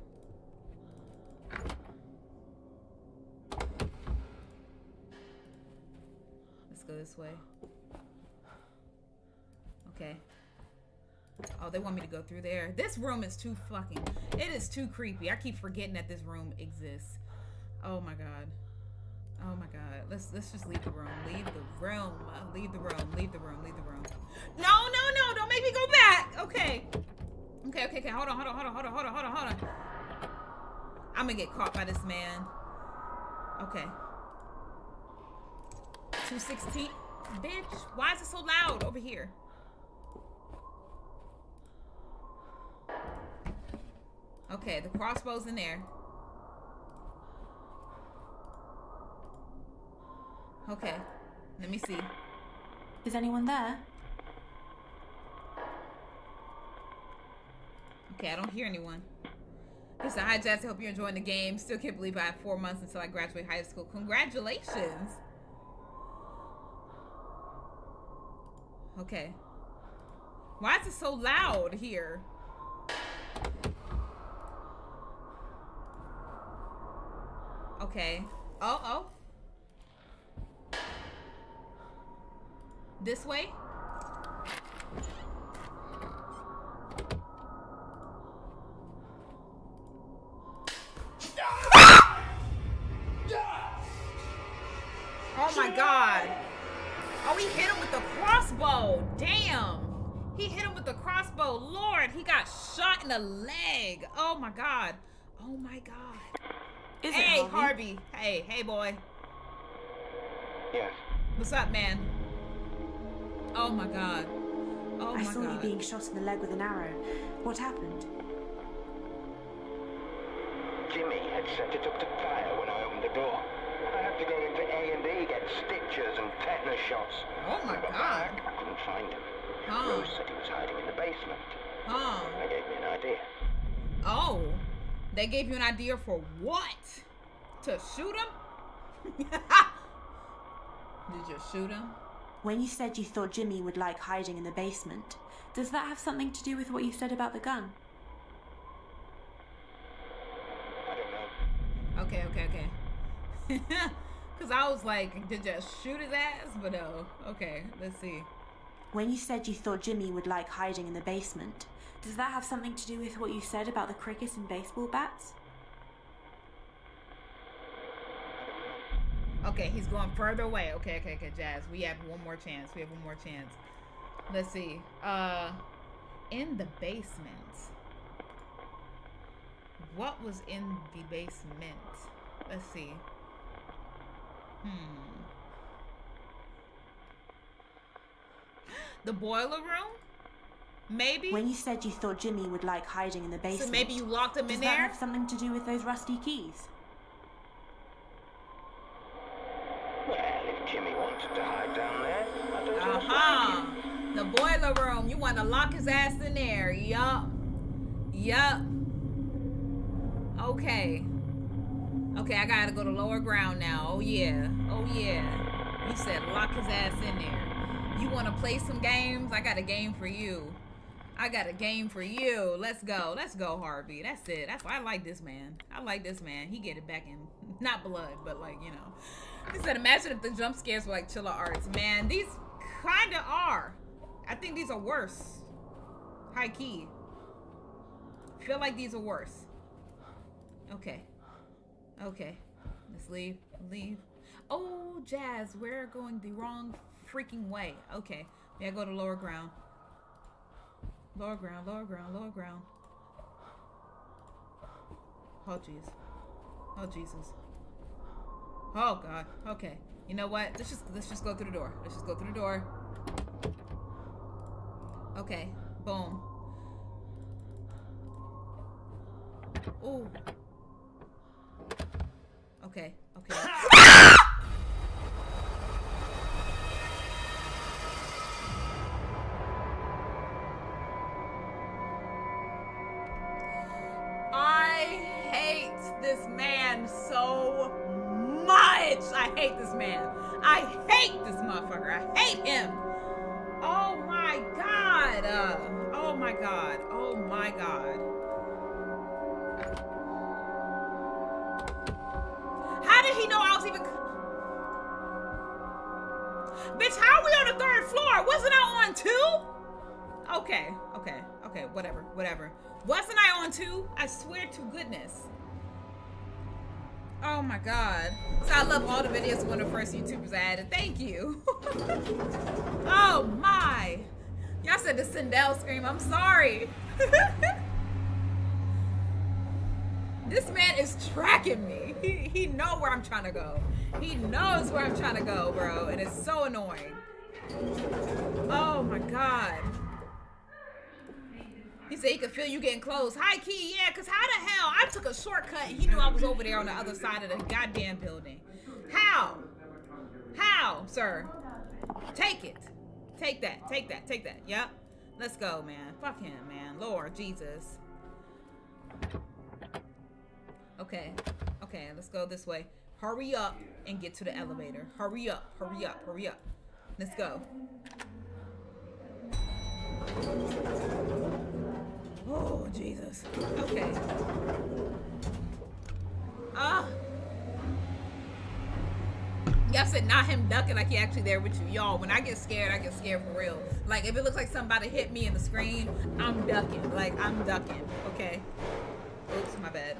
[SPEAKER 1] Let's go this way. Okay. Oh, they want me to go through there. This room is too fucking... It is too creepy. I keep forgetting that this room exists. Oh my god. Oh my god. Let's let's just leave the room. Leave the room. Leave the room. Leave the room. Leave the room. No, no, no. Don't make me go back. Okay. Okay, okay, okay. Hold on, hold on, hold on, hold on, hold on, hold on, hold on. I'm gonna get caught by this man. Okay. 216. Bitch, why is it so loud over here? Okay, the crossbow's in there. Okay, let me see.
[SPEAKER 3] Is anyone there?
[SPEAKER 1] Okay, I don't hear anyone. This is Hi Jazz. I hope you're enjoying the game. Still can't believe I have four months until I graduate high school. Congratulations! Okay. Why is it so loud here? Okay. Oh, oh. This way? Oh my god. Oh, he hit him with the crossbow. Damn. He hit him with the crossbow. Lord, he got shot in the leg. Oh my god. Oh my god.
[SPEAKER 3] Is
[SPEAKER 1] Hey,
[SPEAKER 3] it
[SPEAKER 1] Harvey. Hey, hey, boy.
[SPEAKER 4] Yes.
[SPEAKER 1] What's up, man? Oh my god. Oh
[SPEAKER 3] I
[SPEAKER 1] my
[SPEAKER 3] saw you being shot in the leg with an arrow. What happened?
[SPEAKER 4] Jimmy had set it up to fire when I opened the door. I had to go into A&E, get stitches and tetanus shots.
[SPEAKER 1] Oh my
[SPEAKER 4] I
[SPEAKER 1] god.
[SPEAKER 4] back, I couldn't find him.
[SPEAKER 1] Huh.
[SPEAKER 4] Rose said he was hiding in the basement.
[SPEAKER 1] Huh.
[SPEAKER 4] That gave me an idea.
[SPEAKER 1] Oh. They gave you an idea for what? To shoot him? Did you shoot him?
[SPEAKER 3] When you said you thought Jimmy would like hiding in the basement, does that have something to do with what you said about the gun?
[SPEAKER 4] I don't know.
[SPEAKER 1] Okay, okay, okay. Cause I was like, did you shoot his ass? But no. Okay, let's see.
[SPEAKER 3] When you said you thought Jimmy would like hiding in the basement, does that have something to do with what you said about the crickets and baseball bats?
[SPEAKER 1] Okay, he's going further away. Okay, okay, okay, Jazz. We have one more chance. We have one more chance. Let's see. Uh in the basement. What was in the basement? Let's see. Hmm. The boiler room? Maybe?
[SPEAKER 3] When you said you thought Jimmy would like hiding in the basement,
[SPEAKER 1] so maybe you locked him
[SPEAKER 3] does
[SPEAKER 1] in
[SPEAKER 3] that
[SPEAKER 1] there?
[SPEAKER 3] have something to do with those rusty keys?
[SPEAKER 4] Well, if Jimmy wanted to hide down there, I don't see what's wrong
[SPEAKER 1] Uh-huh.
[SPEAKER 4] with him.
[SPEAKER 1] The boiler room. You want to lock his ass in there. Yup. Yup. Okay. Okay, I gotta go to lower ground now. Oh yeah. Oh yeah. You said lock his ass in there. You wanna play some games? I got a game for you. I got a game for you. Let's go. Let's go, Harvey. That's it. That's why I like this man. I like this man. He get it back in not blood, but like, you know. He said, imagine if the jump scares were like Chilla's Art. Man, these kinda are. I think these are worse. High key. Feel like these are worse. Okay. Okay. Let's leave. Leave. Oh, Jazz, we're going the wrong freaking way. Okay. We gotta go to lower ground. Lower ground, lower ground, lower ground. Oh, jeez. Oh, Jesus. Oh, God. Okay. You know what? Let's just let's just go through the door. Let's just go through the door. Okay. Boom. Ooh. Okay. Okay. so much. I hate this man. I hate this motherfucker. I hate him. Oh my god. Uh, oh my god. Oh my god. How did he know I was even? Bitch, how are we on the third floor? Wasn't I on two? Okay, okay, okay, whatever, whatever. Wasn't I on two? I swear to goodness. Oh my god. So I love all the videos of the first YouTubers I added. Thank you. oh my. Y'all said the Sindel scream. I'm sorry. this man is tracking me. He, he know where I'm trying to go. He knows where I'm trying to go, bro. And it's so annoying. Oh my god. He said he could feel you getting close. High key, yeah, because how the hell? I took a shortcut and he knew I was over there on the other side of the goddamn building. How? How, sir? Take it. Take that. Take that. Take that. Yep. Let's go, man. Fuck him, man. Lord Jesus. Okay. Okay, let's go this way. Hurry up and get to the elevator. Hurry up. Hurry up. Hurry up. Let's go. Oh, Jesus. Okay. Ah. Y'all said not him ducking like he actually there with you. Y'all, when I get scared, I get scared for real. Like, if it looks like somebody hit me in the screen, I'm ducking. Like, I'm ducking. Okay? Oops, my bad.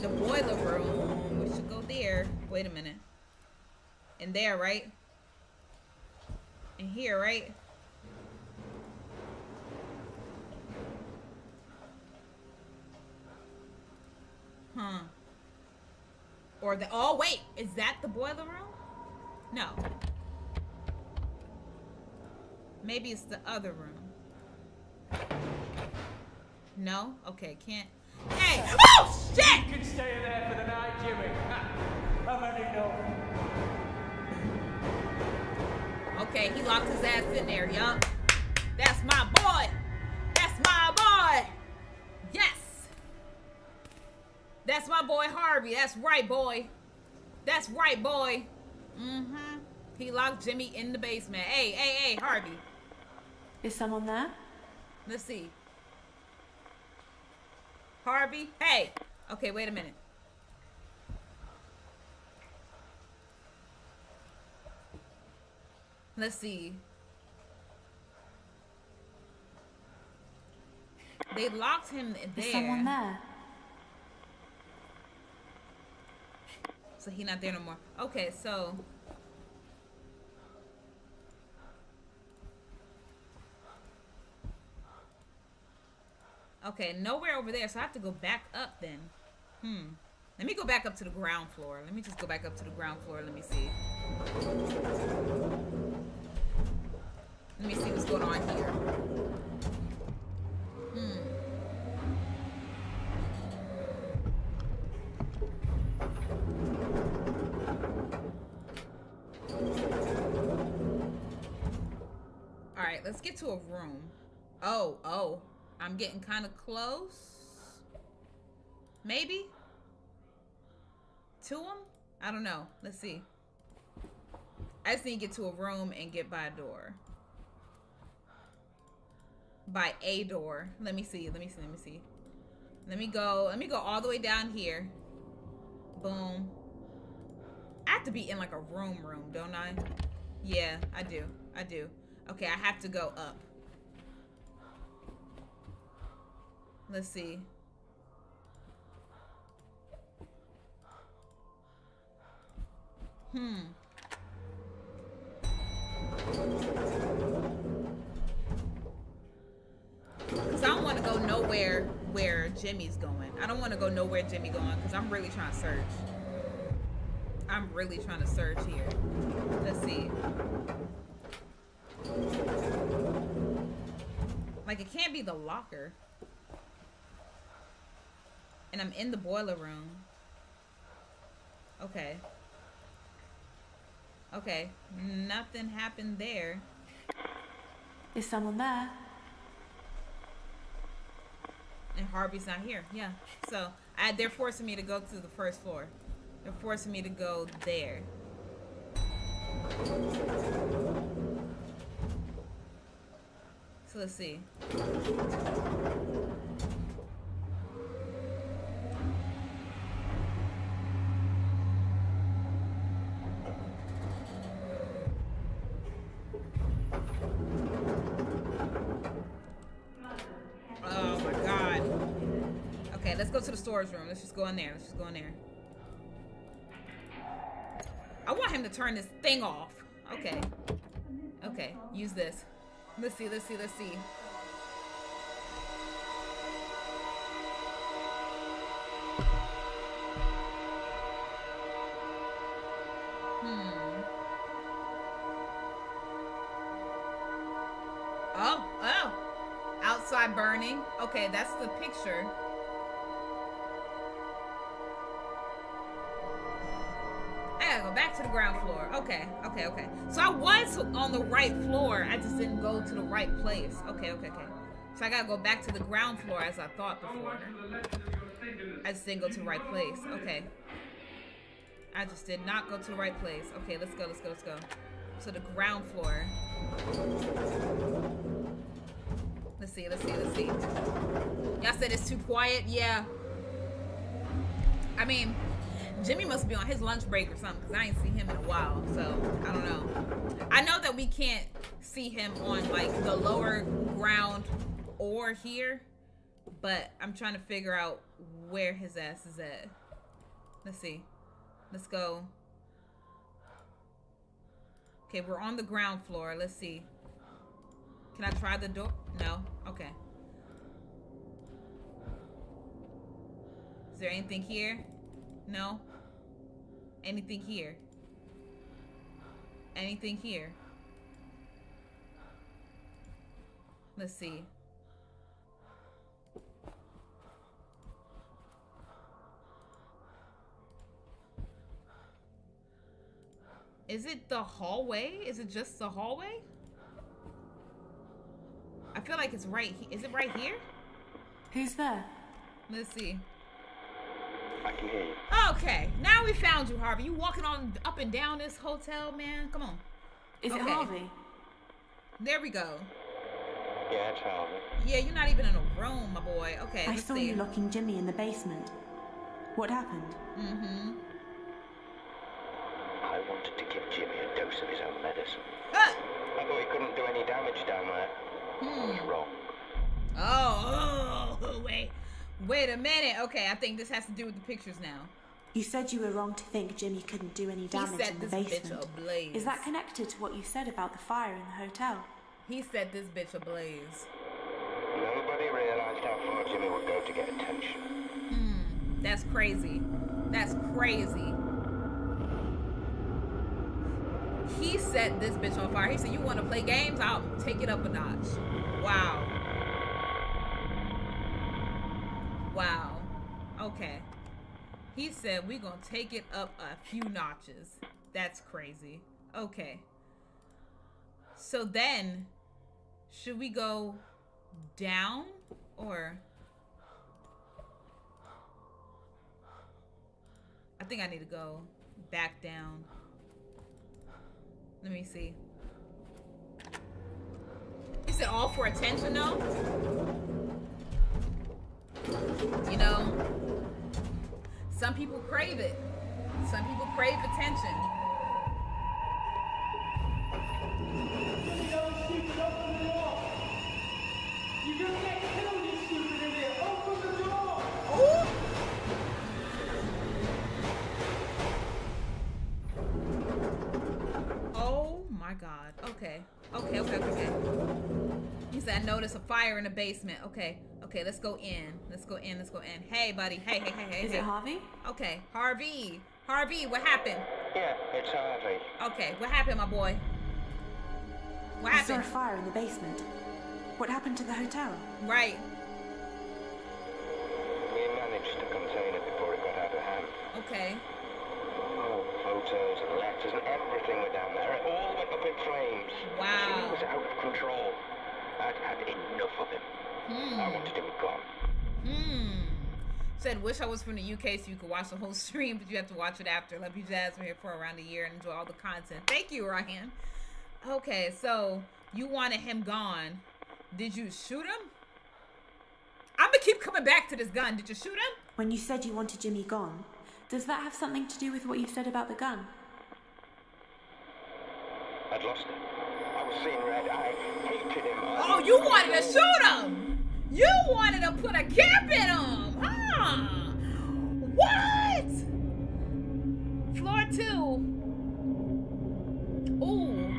[SPEAKER 1] The boiler room. We should go there. Wait a minute. In there, right? In here, right? Huh. Or the oh wait, is that the boiler room? No. Maybe it's the other room. No? Okay, can't. Hey! Oh shit!
[SPEAKER 6] You can stay in there for the night, Jimmy. I'm only.
[SPEAKER 1] Okay, he locked his ass in there, yup. That's my boy! That's my boy Harvey. That's right, boy. That's right, boy. Mm-hmm. He locked Jimmy in the basement. Hey, hey, hey, Harvey.
[SPEAKER 3] Is someone there?
[SPEAKER 1] Let's see. Harvey, hey. Okay, wait a minute. Let's see. They locked him there.
[SPEAKER 3] Is someone there?
[SPEAKER 1] So he not there no more. Okay, so Okay, nowhere over there, so I have to go back up then. Hmm. Let me go back up to the ground floor. Let me just go back up to the ground floor. Let me see. Let me see what's going on here. Hmm. Right, let's get to a room. Oh, oh, I'm getting kind of close. Maybe to him. I don't know. Let's see. I just need to get to a room and get by a door. By a door. Let me see. Let me see. Let me see. Let me go. Let me go all the way down here. Boom. I have to be in like a room room, don't I? Yeah, I do. I do. Okay, I have to go up. Let's see. Hmm. Cause I don't want to go nowhere where Jimmy's going. I don't want to go nowhere Jimmy going because I'm really trying to search. I'm really trying to search here. Let's see. Like it can't be the locker. And I'm in the boiler room. Okay. Okay. Nothing happened there.
[SPEAKER 3] Is someone there?
[SPEAKER 1] And Harvey's not here. Yeah. So I, they're forcing me to go to the first floor. They're forcing me to go there. So let's see. Oh my god. Okay, let's go to the storage room. Let's just go in there. Let's just go in there. I want him to turn this thing off. Okay. Okay, use this. Let's see, let's see, let's see. Hmm. Oh, oh. Outside burning. Okay, that's the picture. To the ground floor. Okay, okay, okay. So I was on the right floor. I just didn't go to the right place. Okay, okay, okay. So I gotta go back to the ground floor as I thought before. I just didn't go to the right place. Okay. I just did not go to the right place. Okay, let's go, let's go, let's go. To the ground floor. Let's see, let's see, let's see. Y'all said it's too quiet? Yeah. I mean, Jimmy must be on his lunch break or something because I ain't seen him in a while. So I don't know. I know that we can't see him on like the lower ground or here, but I'm trying to figure out where his ass is at. Let's see. Let's go. Okay, we're on the ground floor. Let's see. Can I try the door? No? Okay. Is there anything here? No? Anything here? Anything here? Let's see. Is it the hallway? Is it just the hallway? I feel like it's right. He- Is it right here?
[SPEAKER 3] Who's there?
[SPEAKER 1] Let's see.
[SPEAKER 4] I can hear you.
[SPEAKER 1] Okay, now we found you, Harvey. You walking on up and down this hotel, man. Come on.
[SPEAKER 3] Is it
[SPEAKER 1] Okay.
[SPEAKER 3] Harvey?
[SPEAKER 1] There we go.
[SPEAKER 4] Yeah, it's Harvey.
[SPEAKER 1] Yeah, you're not even in a room, my boy. Okay,
[SPEAKER 3] I
[SPEAKER 1] let's
[SPEAKER 3] saw
[SPEAKER 1] see.
[SPEAKER 3] you locking Jimmy in the basement. What happened?
[SPEAKER 1] Mm-hmm.
[SPEAKER 4] I wanted to give Jimmy a dose of his own medicine.
[SPEAKER 1] Ah!
[SPEAKER 4] I thought he couldn't do any damage down there. I was
[SPEAKER 1] Hmm.
[SPEAKER 4] wrong.
[SPEAKER 1] Oh, oh, wait. Wait a minute. Okay, I think this has to do with the pictures now.
[SPEAKER 3] You said you were wrong to think Jimmy couldn't do any
[SPEAKER 1] He
[SPEAKER 3] damage
[SPEAKER 1] set
[SPEAKER 3] in the
[SPEAKER 1] this bitch
[SPEAKER 3] basement.
[SPEAKER 1] ablaze.
[SPEAKER 3] Is that connected to what you said about the fire in the hotel?
[SPEAKER 1] He set this bitch ablaze.
[SPEAKER 4] Nobody realized how far Jimmy would go to get attention.
[SPEAKER 1] Hmm. That's crazy. That's crazy. He set this bitch on fire. He said, "You want to play games? I'll take it up a notch." Wow. Wow. Okay. He said, we're gonna take it up a few notches." That's crazy. Okay. So then, should we go down or? I think I need to go back down. Let me see. Is it all for attention though? You know, some people crave it. Some people crave attention. Oh my god. Okay. Okay, okay, okay, okay. He said, I noticed a fire in the basement. Okay, okay, let's go in. Let's go in, let's go in. Hey, buddy. Hey, hey, hey, hey.
[SPEAKER 3] Is
[SPEAKER 1] hey.
[SPEAKER 3] it Harvey?
[SPEAKER 1] Okay, Harvey. Harvey, what happened?
[SPEAKER 4] Yeah, it's Harvey.
[SPEAKER 1] Okay, what happened, my boy? What
[SPEAKER 3] I saw a fire in the basement. What happened to the hotel?
[SPEAKER 1] Right.
[SPEAKER 4] We managed to contain it before it got out of hand.
[SPEAKER 1] Okay.
[SPEAKER 4] Oh, photos and letters and everything were down there. It all went up in flames.
[SPEAKER 1] Wow.
[SPEAKER 4] Jimmy was out of control. I'd had enough of him. I wanted him gone.
[SPEAKER 1] Hmm. Said, wish I was from the UK so you could watch the whole stream, but you have to watch it after. Love you, Jazz. We're here for around a year and enjoy all the content. Thank you, Ryan. Okay, so you wanted him gone. Did you shoot him? I'm gonna keep coming back to this gun. Did you shoot him?
[SPEAKER 3] When you said you wanted Jimmy gone, does that have something to do with what you said about the gun?
[SPEAKER 4] I'd lost him. I was seeing red. I hated him. I
[SPEAKER 1] Oh, you wanted to shoot him! You wanted to put a cap in him, huh? What? Floor two. Ooh.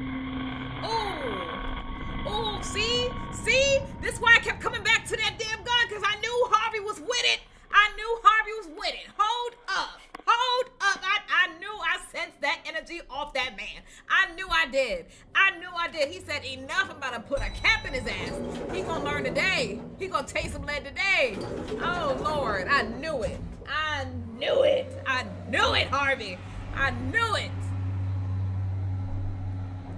[SPEAKER 1] Ooh. Ooh, see? See? This why I kept coming back to that damn gun, because I knew Harvey was with it. I knew Harvey was it. Hold up. Hold up. I, I knew I sensed that energy off that man. I knew I did. I knew I did. He said, enough. I'm about to put a cap in his ass. He gonna learn today. He gonna taste some lead today. Oh, Lord. I knew it. I knew it. I knew it, Harvey. I knew it.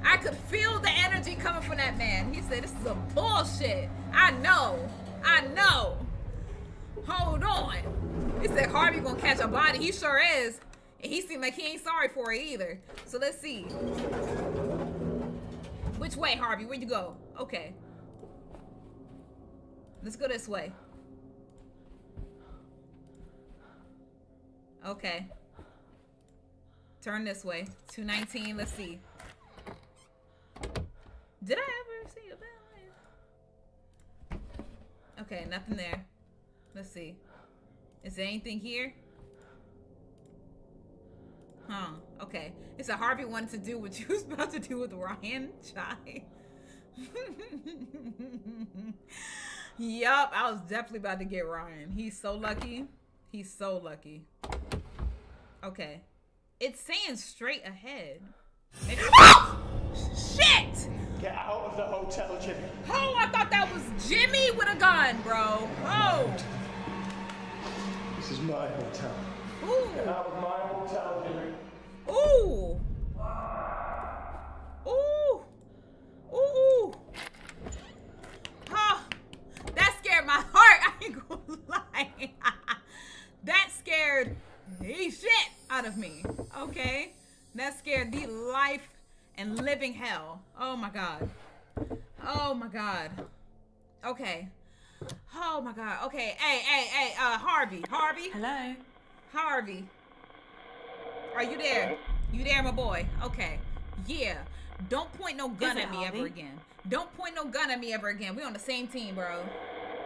[SPEAKER 1] I could feel the energy coming from that man. He said, This is a bullshit. I know. I know. Hold on. He said, Harvey gonna catch a body. He sure is. And he seemed like he ain't sorry for it either. So let's see. Which way, Harvey? Where'd you go? Okay. Let's go this way. Okay. Turn this way. 219. Let's see. Did I ever see a bell? Okay, nothing there. Let's see. Is there anything here? Huh. Okay. It's a Harvey wanted to do what you was about to do with Ryan Chai. yup, I was definitely about to get Ryan. He's so lucky. He's so lucky. Okay. It's saying straight ahead. Maybe- Shit!
[SPEAKER 7] Get out of the hotel, Jimmy.
[SPEAKER 1] Oh, I thought that was Jimmy with a gun, bro. Oh.
[SPEAKER 7] This is my hotel. Get out of my hotel, Jimmy.
[SPEAKER 1] Ooh. Ooh. Ooh. Ooh. Oh, that scared my heart. I ain't gonna lie. that scared the shit out of me. Okay? That scared the life and living hell. Oh my god. Oh my god. Okay. Oh my god. Okay. Hey, hey, hey, uh Harvey. Harvey.
[SPEAKER 3] Hello?
[SPEAKER 1] Harvey. Are you there? You there, my boy? Okay. Yeah. Don't point no gun at me ever again. Don't point no gun at me ever again. We on the same team, bro.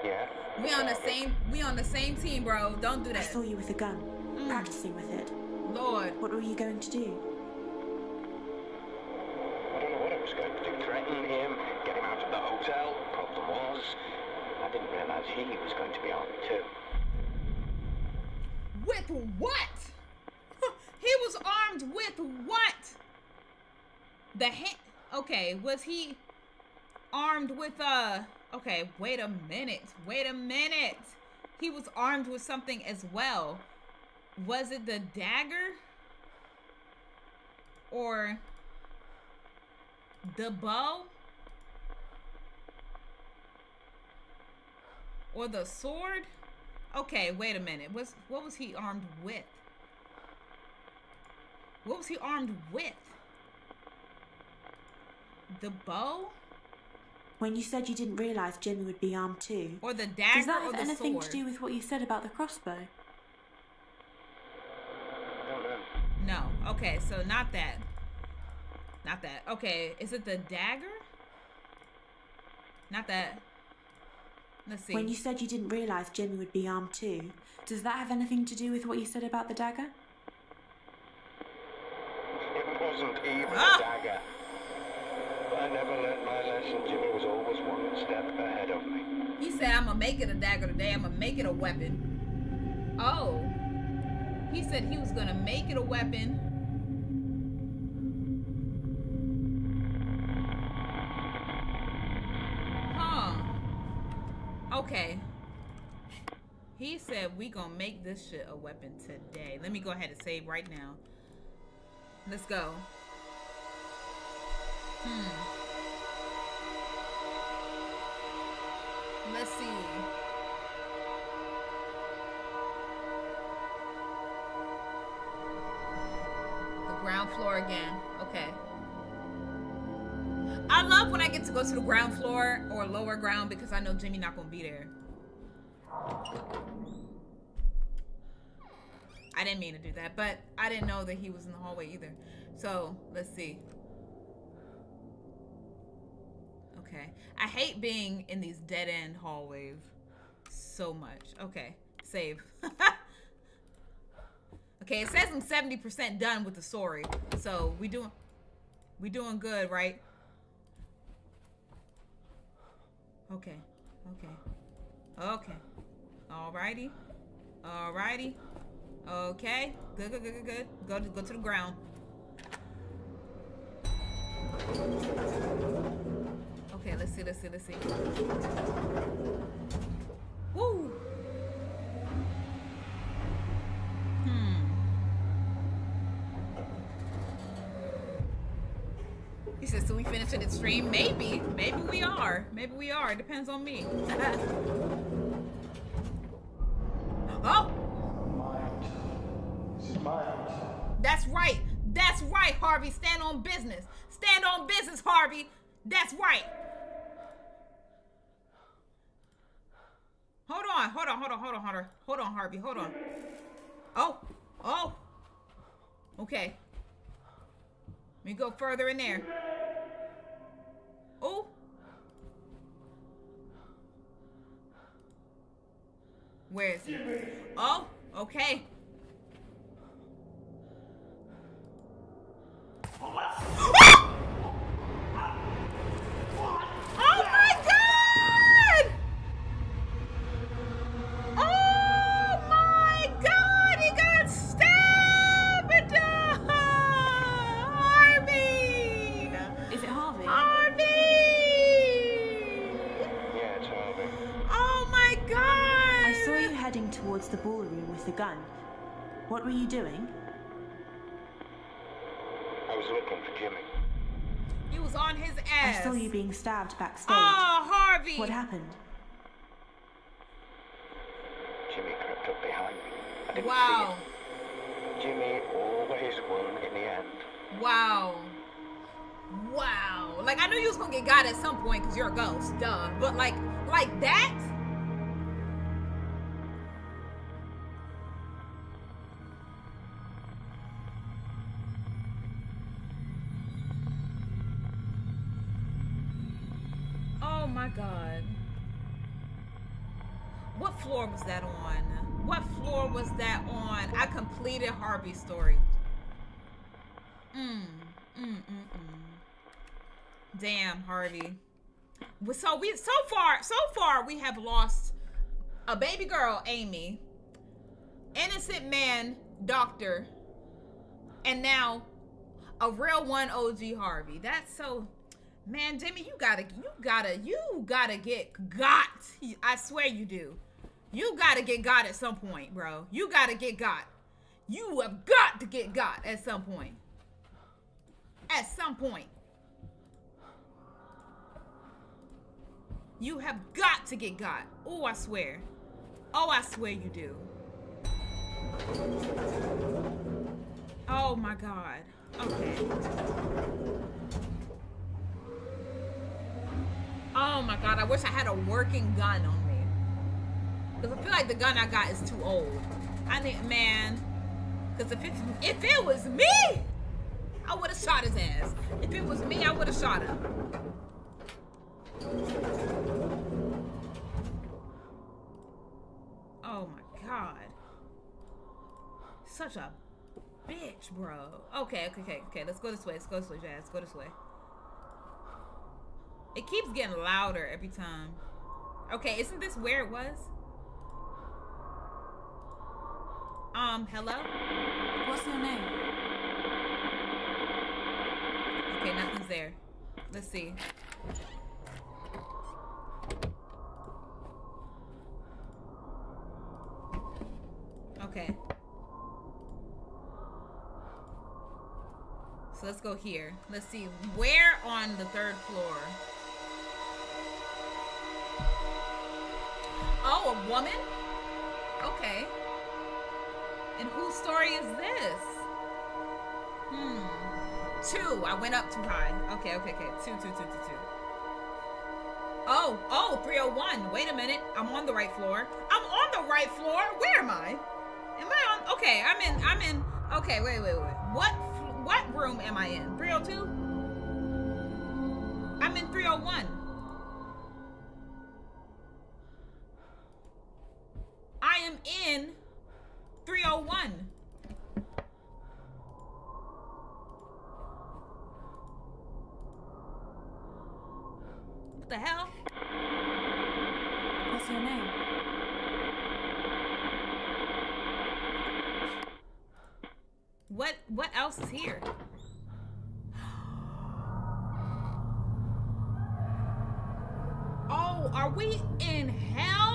[SPEAKER 4] Yeah?
[SPEAKER 1] We on the same we on the same team, bro. Don't do that.
[SPEAKER 3] I saw you with a gun,
[SPEAKER 1] Mm.
[SPEAKER 3] practicing with it.
[SPEAKER 1] Lord.
[SPEAKER 3] What were you going to do?
[SPEAKER 4] I don't know what I was going to do. Threaten him, get him out of the hotel. Problem was, I he was going to be armed too.
[SPEAKER 1] With what? he was armed with what? The hand Okay, was he armed with uh Okay, wait a minute. Wait a minute. He was armed with something as well. Was it the dagger? Or the bow? Or the sword? Okay, wait a minute. What's what was he armed with? What was he armed with? The bow
[SPEAKER 3] When you said you didn't realise Jimmy would be armed too,
[SPEAKER 1] or the dagger
[SPEAKER 3] does
[SPEAKER 1] that
[SPEAKER 3] have anything
[SPEAKER 1] sword?
[SPEAKER 3] to do with what you said about the crossbow?
[SPEAKER 4] I.
[SPEAKER 1] No. Okay, so not that. Not that. Okay, is it the dagger? Not that. Let's see.
[SPEAKER 3] When you said you didn't realise Jimmy would be armed too, does that have anything to do with what you said about the dagger?
[SPEAKER 4] It wasn't even
[SPEAKER 1] Ah!
[SPEAKER 4] a dagger. I never learned my lesson. Jimmy was always one step ahead of me.
[SPEAKER 1] He said, I'm gonna make it a dagger today. I'm gonna make it a weapon. Oh. He said he was gonna make it a weapon. Huh. Okay. He said we gonna make this shit a weapon today. Let me go ahead and save right now. Let's go. Hmm. Let's see. The ground floor again. Okay. I love when I get to go to the ground floor or lower ground because I know Jimmy not gonna be there. I didn't mean to do that, but I didn't know that he was in the hallway either. So let's see. Okay. I hate being in these dead end hallways so much. Okay. Save. okay, it says I'm 70% done with the story. So we doing we doing good, right? Okay. Okay. Okay. Alrighty. Alrighty. Okay. Good, good, good, good, good. Go to go to the ground. Okay, let's see, let's see, let's see. Woo! Hmm. He said, so it to the stream. Maybe. Maybe we are. Maybe we are. It depends on me. oh! That's right. That's right, Harvey. Stand on business. Stand on business, Harvey. That's right. Hold on, hold on, hold on, hold on, hold on. Hold on, Harvey. Hold on. Oh, oh. Okay. Let me go further in there. Oh. Where is he? Oh, okay. Oh
[SPEAKER 3] were you doing?
[SPEAKER 4] I was looking for Jimmy.
[SPEAKER 1] He was on his ass.
[SPEAKER 3] I saw you being stabbed backstage.
[SPEAKER 1] Oh, Harvey!
[SPEAKER 3] What happened?
[SPEAKER 4] Jimmy crept up behind me. I didn't
[SPEAKER 1] Wow.
[SPEAKER 4] see it. Jimmy always won in the end.
[SPEAKER 1] Wow. Wow. Like I knew you was gonna get got at some point because you're a ghost, duh. But like, like that? Floor was that on? What floor was that on? I completed Harvey's story. Mm, mm, mm, mm. Damn, Harvey. So we so far so far we have lost a baby girl, Amy, innocent man, Doctor, and now a real one, OG Harvey. That's so. Man, Jimmy, you gotta, you gotta, you gotta get got. I swear you do. You gotta get God at some point, bro. You gotta get God. You have got to get God at some point. At some point. You have got to get God. Oh, I swear. Oh, I swear you do. Oh my god. Okay. Oh my god, I wish I had a working gun on. Because I feel like the gun I got is too old. I need, man. Because if it, if it was me, I would have shot his ass. If it was me, I would have shot him. Oh my god. Such a bitch, bro. Okay, okay, okay, okay. Let's go this way. Let's go this way, Jazz. Go this way. It keeps getting louder every time. Okay, isn't this where it was? Um, hello?
[SPEAKER 3] What's your name?
[SPEAKER 1] Okay, nothing's there. Let's see. Okay. So let's go here. Let's see. Where on the third floor? Oh, a woman? Okay. And whose story is this? Hmm. Two. I went up too high. Okay, okay, okay. Two, two, two, two, two. Oh, oh, 301. Wait a minute. I'm on the right floor. I'm on the right floor. Where am I? Am I on? Okay, I'm in. I'm in. Okay, wait, wait, wait. What? What room am I in? 302. I'm in 301. I am in 301. What the hell?
[SPEAKER 3] What's your name?
[SPEAKER 1] What what else is here? Oh, are we in hell?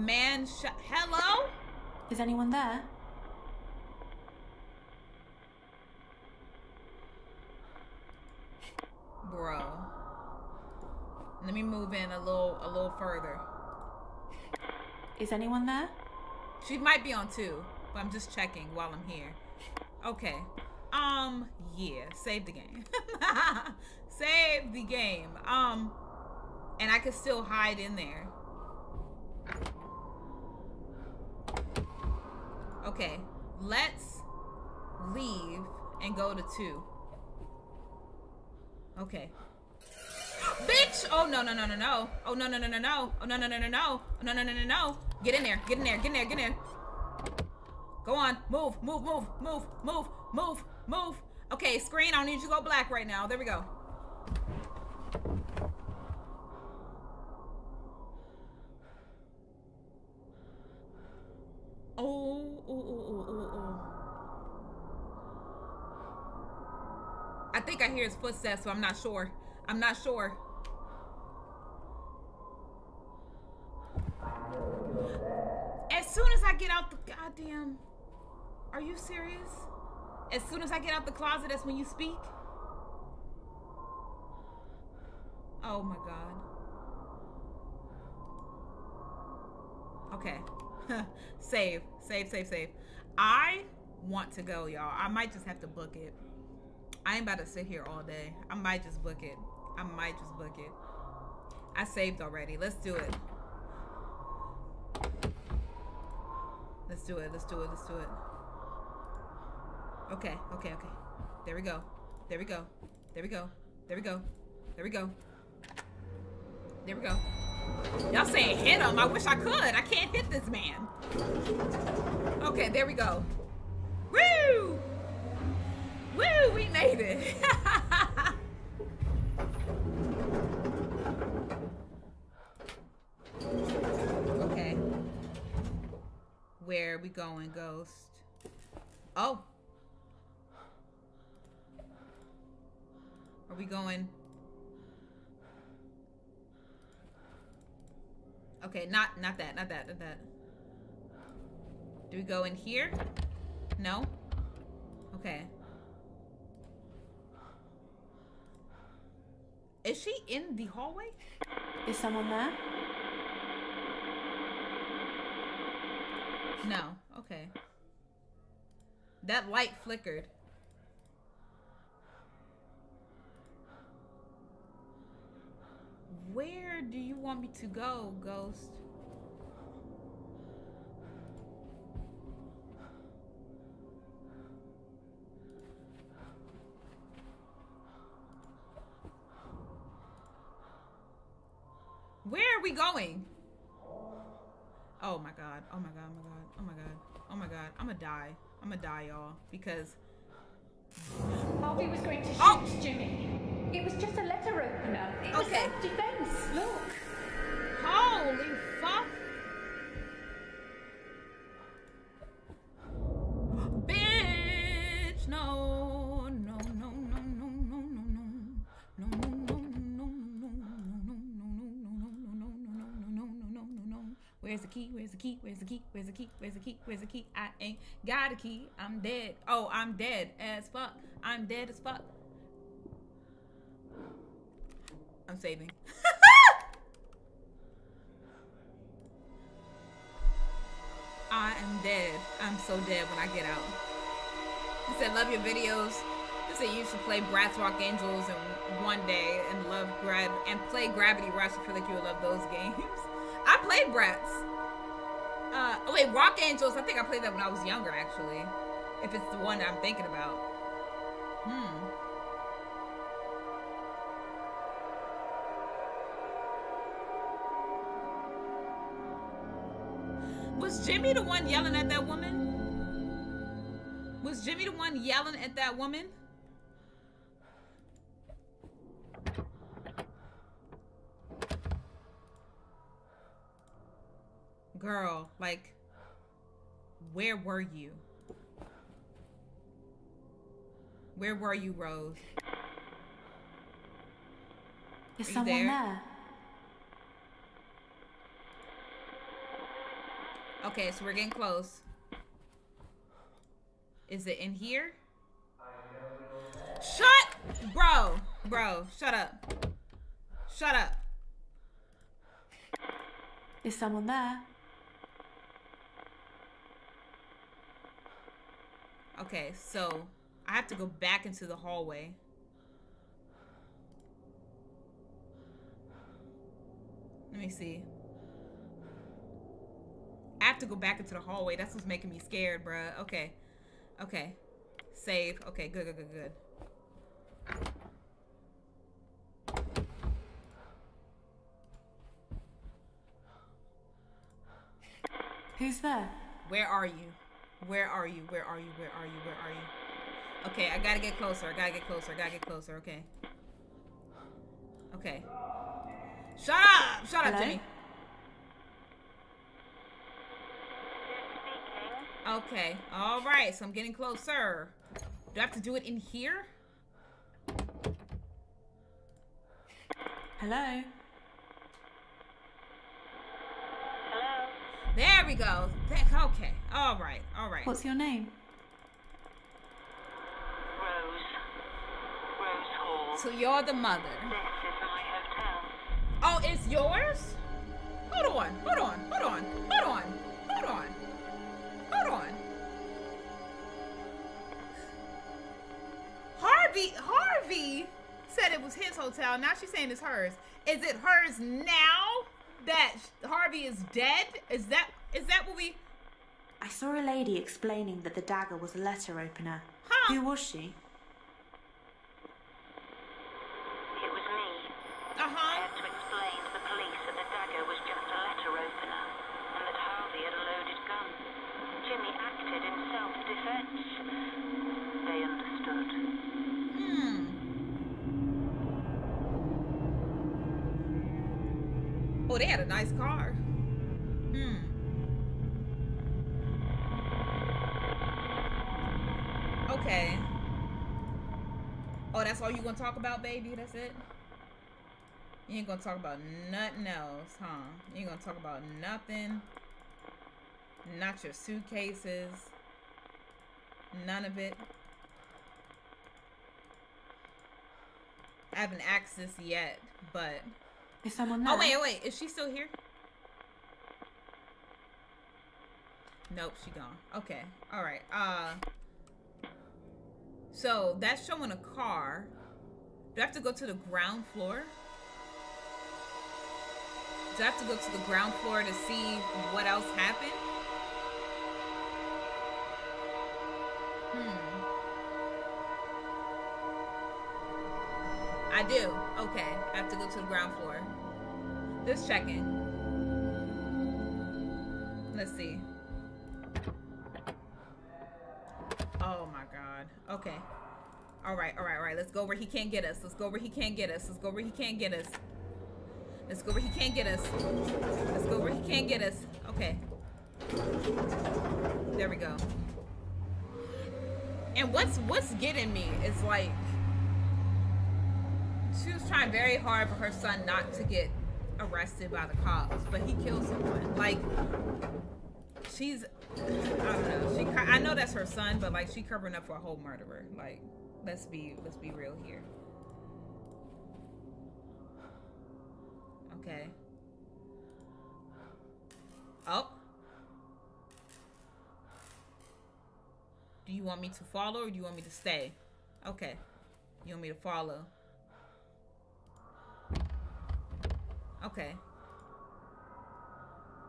[SPEAKER 1] Man, sh- hello?
[SPEAKER 3] Is anyone there?
[SPEAKER 1] Bro. Let me move in a little a little further.
[SPEAKER 3] Is anyone there?
[SPEAKER 1] She might be on two, but I'm just checking while I'm here. Okay. Um, yeah, save the game. save the game. Um, and I could still hide in there. Okay, let's leave and go to two. Okay. Bitch! Oh no no no no no! Oh no no no no no! Oh no no no no no! Oh no no no no no! Get in there! Get in there! Get in there! Get in there! Go on! Move! Move! Move! Move! Move! Move! Move! Okay, screen. I don't need you to go black right now. There we go. Oh, oh, oh, oh, oh, oh. I think I hear his footsteps, so I'm not sure. I'm not sure. As soon as I get out the goddamn. Are you serious? As soon as I get out the closet, that's when you speak? Oh my god. Okay. save. Save, save, save. I want to go, y'all. I might just have to book it. I ain't about to sit here all day. I might just book it. I might just book it. I saved already. Let's do it. Let's do it. Let's do it. Let's do it. Okay, okay, okay. There we go. There we go. There we go. There we go. There we go. There we go. Y'all saying hit him. I wish I could. I can't hit this man. Okay, there we go. Woo! Woo! We made it. okay. Where are we going, Ghost? Oh. Are we going? Okay, not not that, not that, not that. Do we go in here? No? Okay. Is she in the hallway?
[SPEAKER 3] Is someone there?
[SPEAKER 1] No. Okay. That light flickered. Where do you want me to go, Ghost? Where are we going? Oh my god. Oh my god. Oh my god. Oh my god. Oh my god. I'm gonna die. I'm gonna die, y'all. Because.
[SPEAKER 8] Harvey was going to oh. shoot
[SPEAKER 1] Oh!
[SPEAKER 8] Jimmy. It was just a letter opener. It was
[SPEAKER 1] Okay.
[SPEAKER 8] self-defense. Look.
[SPEAKER 1] Holy fuck! Key? Where's the key? Where's the key? Where's the key? Where's the key? Where's the key? I ain't got a key. I'm dead. Oh, I'm dead as fuck. I'm dead as fuck. I'm saving. I am dead. I'm so dead when I get out. He said, love your videos. He said you should play Bratz Rock Angelz and one day and love grab and play Gravity Rush. I feel like you would love those games. I played Bratz. Uh, oh wait, Rock Angelz. I think I played that when I was younger, actually. If it's the one I'm thinking about. Hmm. Was Jimmy the one yelling at that woman? Was Jimmy the one yelling at that woman? Girl, like, where were you? Where were you, Rose?
[SPEAKER 3] Is
[SPEAKER 1] you
[SPEAKER 3] someone
[SPEAKER 1] there?
[SPEAKER 3] there?
[SPEAKER 1] Okay, so we're getting close. Is it in here? Shut, bro, bro, shut up, shut up.
[SPEAKER 3] Is someone there?
[SPEAKER 1] Okay, so I have to go back into the hallway. Let me see. I have to go back into the hallway. That's what's making me scared, bruh. Okay. Okay. Save. Okay, good, good, good, good.
[SPEAKER 3] Who's there?
[SPEAKER 1] Where are you? Where are you? Where are you? Where are you? Where are you? Okay, I gotta get closer. I gotta get closer. I gotta get closer. Okay. Okay. Shut up! Shut up,
[SPEAKER 3] Hello?
[SPEAKER 1] Jimmy. Okay. All right. So I'm getting closer. Do I have to do it in here?
[SPEAKER 3] Hello?
[SPEAKER 1] There we go. Th- Okay. All right. All right.
[SPEAKER 3] What's your name?
[SPEAKER 9] Rose. Rose Hall.
[SPEAKER 1] So you're the mother.
[SPEAKER 9] This is my hotel.
[SPEAKER 1] Oh, it's yours? Hold on, hold on, hold on, hold on, hold on, hold on. Harvey, Harvey said it was his hotel. Now she's saying it's hers. Is it hers now that Harvey is dead? Is that is that what we?
[SPEAKER 3] I saw a lady explaining that the dagger was a letter opener.
[SPEAKER 1] Huh?
[SPEAKER 3] Who was she?
[SPEAKER 1] Talk about, baby? That's it? You ain't gonna talk about nothing else, huh? You ain't gonna talk about nothing. Not your suitcases. None of it. I haven't asked this yet, but
[SPEAKER 3] Is someone there?
[SPEAKER 1] Oh wait, wait, is she still here? Nope, she gone. Okay, all right. Uh, so that's showing a car. Do I have to go to the ground floor? Do I have to go to the ground floor to see what else happened? Hmm. I do. Okay. I have to go to the ground floor. Just checking. Go where he can't get us. Let's go where he can't get us. Let's go where he can't get us. Let's go where he can't get us. Let's go where he can't get us. Okay. There we go. And what's what's getting me is like she was trying very hard for her son not to get arrested by the cops, but he killed someone. Like she's I don't know. She I know that's her son, but like she covering up for a whole murderer. Like let's be let's be real here. Okay. Oh. Do you want me to follow or do you want me to stay? Okay. You want me to follow? Okay.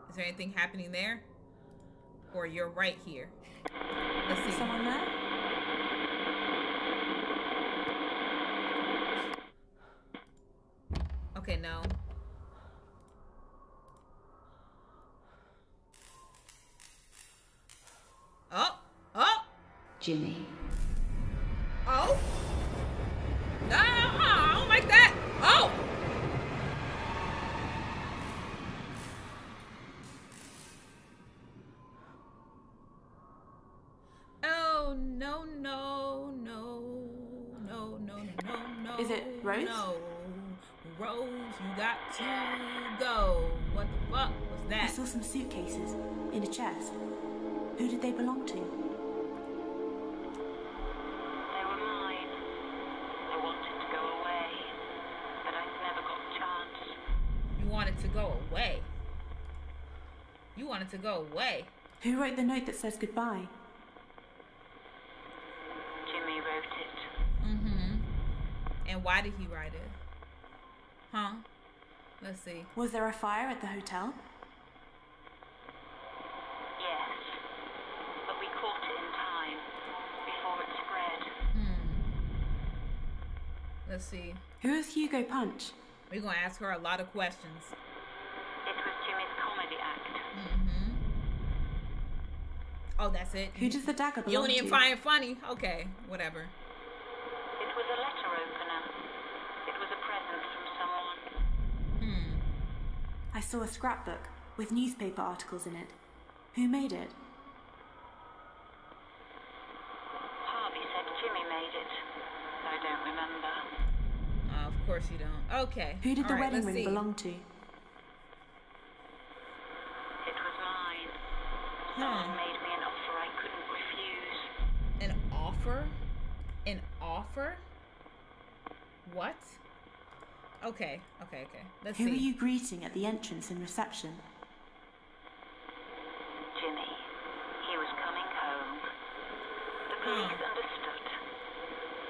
[SPEAKER 1] Is there anything happening there? Or you're right here? Let's see.
[SPEAKER 3] someone there?
[SPEAKER 1] Okay, no. Oh! Oh!
[SPEAKER 10] Jimmy.
[SPEAKER 1] Oh! No! Uh-uh, I don't like that! Oh! Oh, no, no, no, no, no, no, no.
[SPEAKER 3] Is it Rose?
[SPEAKER 1] No. Rose, you got to go. What the fuck was
[SPEAKER 3] I
[SPEAKER 1] that?
[SPEAKER 3] saw some suitcases in a chest. Who did they belong to?
[SPEAKER 9] Wanted to go away.
[SPEAKER 3] Who wrote the note that says goodbye?
[SPEAKER 9] Jimmy wrote it.
[SPEAKER 1] Mm-hmm. And why did he write it? Huh? Let's see.
[SPEAKER 3] Was there a fire at the hotel?
[SPEAKER 9] Yes. But we caught it in time, before it spread. Hmm.
[SPEAKER 1] Let's see.
[SPEAKER 3] Who is Hugo Punch?
[SPEAKER 1] We're gonna ask her a lot of questions.
[SPEAKER 9] It was Jimmy's comedy act.
[SPEAKER 1] Mm-hmm. Oh, that's it.
[SPEAKER 3] Who does the dagger
[SPEAKER 1] You
[SPEAKER 3] belong
[SPEAKER 1] don't even
[SPEAKER 3] to?
[SPEAKER 1] find it funny? Okay, whatever.
[SPEAKER 9] It was a letter opener. It was a present from someone.
[SPEAKER 1] Hmm.
[SPEAKER 3] I saw a scrapbook with newspaper articles in it. Who made it?
[SPEAKER 9] Harvey said Jimmy made it. I don't remember.
[SPEAKER 1] Uh, of course you don't. Okay.
[SPEAKER 3] Who did the
[SPEAKER 1] All right,
[SPEAKER 3] wedding ring
[SPEAKER 1] see.
[SPEAKER 3] belong to?
[SPEAKER 9] Offer?
[SPEAKER 1] What? Okay, okay, okay. Let's
[SPEAKER 3] Who
[SPEAKER 1] see.
[SPEAKER 3] were you greeting at the entrance and reception?
[SPEAKER 9] Jimmy. He was coming home. The police understood.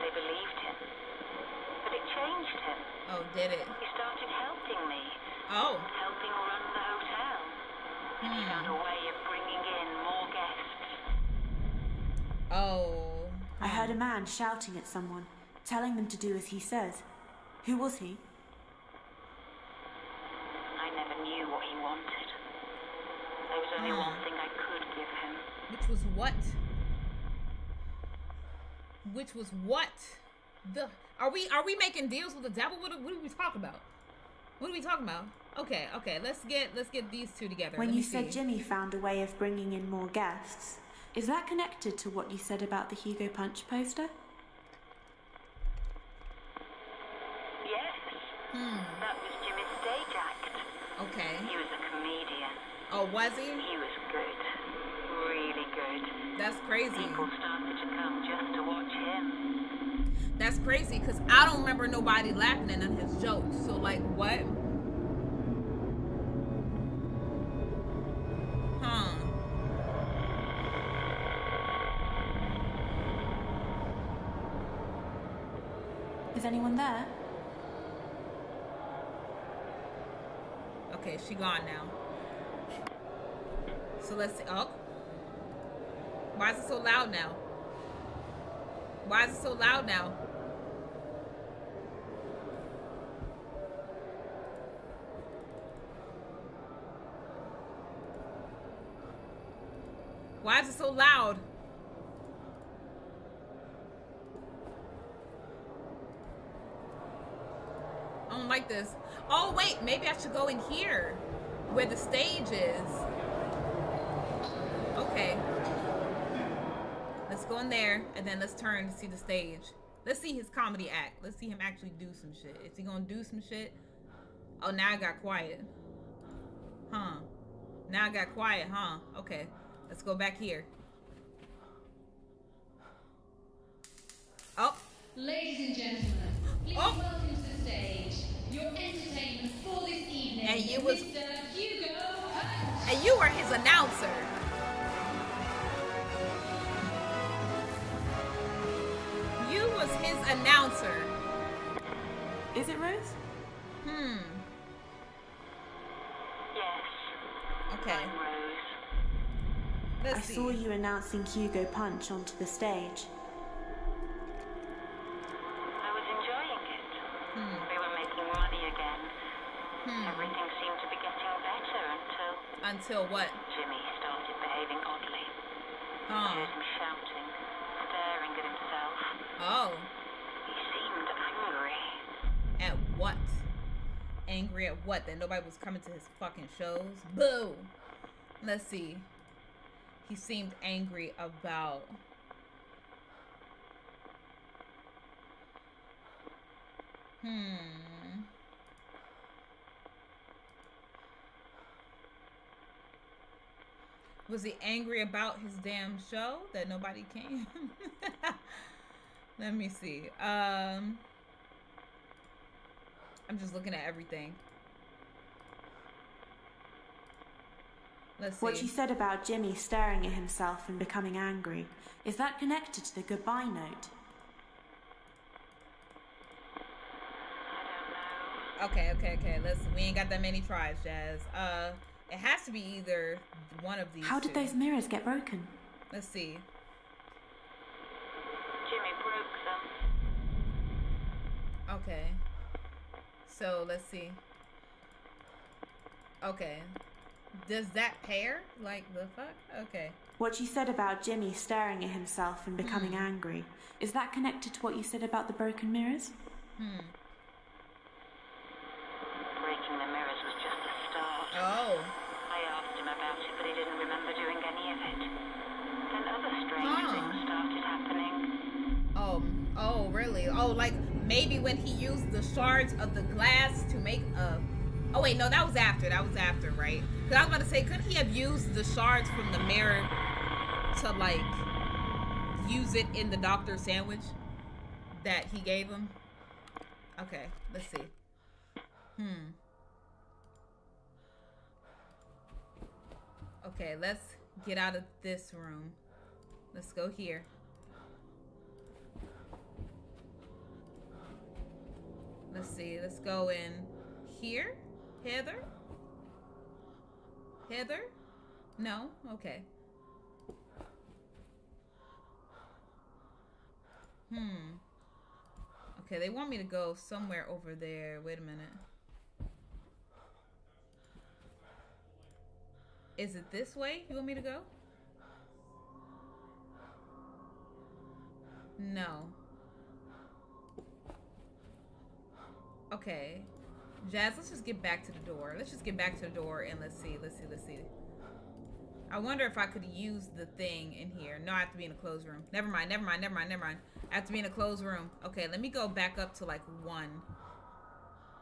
[SPEAKER 9] They believed him. But it changed him.
[SPEAKER 1] Oh, did it?
[SPEAKER 9] He started helping me.
[SPEAKER 1] Oh.
[SPEAKER 9] Helping run the hotel. And he found a way of bringing in more guests.
[SPEAKER 1] Oh.
[SPEAKER 3] I heard a man shouting at someone, telling them to do as he says. Who was he?
[SPEAKER 9] I never knew what he wanted. There was only
[SPEAKER 1] Hmm.
[SPEAKER 9] one thing I could give him.
[SPEAKER 1] Which was what? Which was what? The are we are we making deals with the devil? What are, what are we talking about? What are we talking about? Okay, okay. Let's get let's get these two together.
[SPEAKER 3] When
[SPEAKER 1] Let
[SPEAKER 3] you
[SPEAKER 1] me
[SPEAKER 3] said
[SPEAKER 1] see.
[SPEAKER 3] Jimmy found a way of bringing in more guests, is that connected to what you said about the Hugo Punch poster?
[SPEAKER 9] Yes.
[SPEAKER 1] Hmm.
[SPEAKER 9] That was Jimmy's stage act.
[SPEAKER 1] Okay.
[SPEAKER 9] He was a comedian.
[SPEAKER 1] Oh, was he?
[SPEAKER 9] He was good. Really good.
[SPEAKER 1] That's crazy.
[SPEAKER 9] People started to come just to watch him.
[SPEAKER 1] That's crazy because I don't remember nobody laughing at none of his jokes. So like, what? Huh?
[SPEAKER 3] Is anyone there?
[SPEAKER 1] Okay, she gone now. So let's see. Oh, why is it so loud now? Why is it so loud now? Why is it so loud? I don't like this. Oh wait, maybe I should go in here, where the stage is. Okay. Let's go in there, and then let's turn to see the stage. Let's see his comedy act. Let's see him actually do some shit. Is he gonna do some shit? Oh, now I got quiet. Huh. Now I got quiet, huh? Okay. Let's go back here. Oh.
[SPEAKER 10] Ladies and gentlemen, please
[SPEAKER 1] Oh.
[SPEAKER 10] welcome to the stage your entertainment for this evening.
[SPEAKER 1] And you was-
[SPEAKER 10] Mr. Hugo Punch.
[SPEAKER 1] And you were his announcer. You was his announcer.
[SPEAKER 3] Is it Rose?
[SPEAKER 1] Hmm.
[SPEAKER 9] Yes.
[SPEAKER 1] Okay.
[SPEAKER 9] I'm
[SPEAKER 1] Let's
[SPEAKER 3] I
[SPEAKER 1] see.
[SPEAKER 3] saw you announcing Hugo Punch onto the stage.
[SPEAKER 9] I was enjoying it.
[SPEAKER 1] Hmm.
[SPEAKER 9] We were making money again.
[SPEAKER 1] Hmm.
[SPEAKER 9] Everything seemed to be getting better until
[SPEAKER 1] what?
[SPEAKER 9] Jimmy started behaving oddly.
[SPEAKER 1] Huh.
[SPEAKER 9] heard him shouting, staring at himself.
[SPEAKER 1] Oh.
[SPEAKER 9] He seemed angry.
[SPEAKER 1] At what? Angry at what? That nobody was coming to his fucking shows? Boo! Let's see. He seemed angry about. Hmm. Was he angry about his damn show that nobody came? Let me see. Um, I'm just looking at everything. Let's see.
[SPEAKER 3] What you said about Jimmy staring at himself and becoming angry, is that connected to the goodbye note?
[SPEAKER 1] Okay, okay, okay. Listen, we ain't got that many tries, Jazz. Uh, it has to be either one of these.
[SPEAKER 3] How did
[SPEAKER 1] two.
[SPEAKER 3] those mirrors get broken?
[SPEAKER 1] Let's see.
[SPEAKER 9] Jimmy broke them.
[SPEAKER 1] Okay. So let's see. Okay. Does that pair? Like the fuck? Okay.
[SPEAKER 3] What you said about Jimmy staring at himself and becoming angry, is that connected to what you said about the broken mirrors?
[SPEAKER 1] Hmm.
[SPEAKER 9] Breaking the mirrors was just the start.
[SPEAKER 1] Oh.
[SPEAKER 9] I asked him about it, but he didn't remember doing any of it. Then other strange
[SPEAKER 1] Huh.
[SPEAKER 9] things started happening.
[SPEAKER 1] Oh. Oh, really? Oh, like maybe when he used the shards of the glass to make a. Oh wait, no, that was after. That was after, right? Because I was about to say, couldn't he have used the shards from the mirror to like use it in the doctor sandwich that he gave him? Okay, let's see. Hmm. Okay, let's get out of this room. Let's go here. Let's see. Let's go in here. Heather? Heather? No? Okay. Hmm. Okay, they want me to go somewhere over there. Wait a minute. Is it this way you want me to go? No. Okay. Jazz, let's just get back to the door. Let's just get back to the door and let's see, let's see, let's see. I wonder if I could use the thing in here. No, I have to be in a closed room. Never mind, never mind, never mind, never mind. I have to be in a closed room. Okay, let me go back up to like one.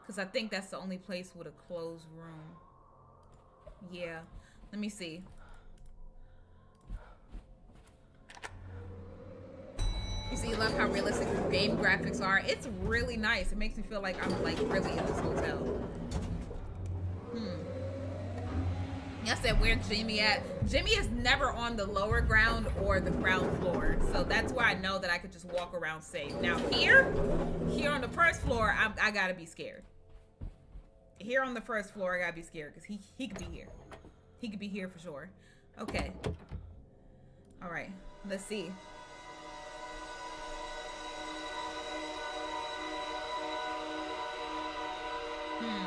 [SPEAKER 1] Because I think that's the only place with a closed room. Yeah. Let me see. You see, love how realistic the game graphics are. It's really nice. It makes me feel like I'm like really in this hotel. Hmm. I said, where's Jimmy at? Jimmy is never on the lower ground or the ground floor. So that's why I know that I could just walk around safe. Now here, here on the first floor, I'm, I gotta be scared. Here on the first floor, I gotta be scared because he, he could be here. He could be here for sure. Okay. All right, let's see. Hmm.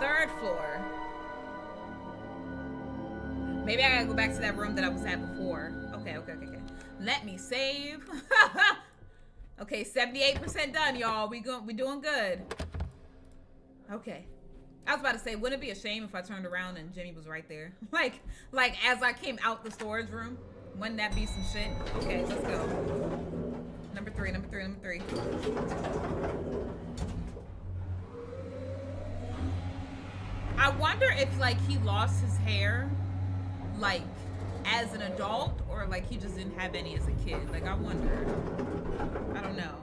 [SPEAKER 1] Third floor. Maybe I gotta go back to that room that I was at before. Okay, okay, okay, okay. Let me save. okay, 78% done, y'all. We go we doing good. Okay. I was about to say, wouldn't it be a shame if I turned around and Jimmy was right there? like, like as I came out the storage room? Wouldn't that be some shit? Okay, let's go. Number three, number three, number three. I wonder if like he lost his hair, like as an adult, or like he just didn't have any as a kid. Like I wonder. I don't know.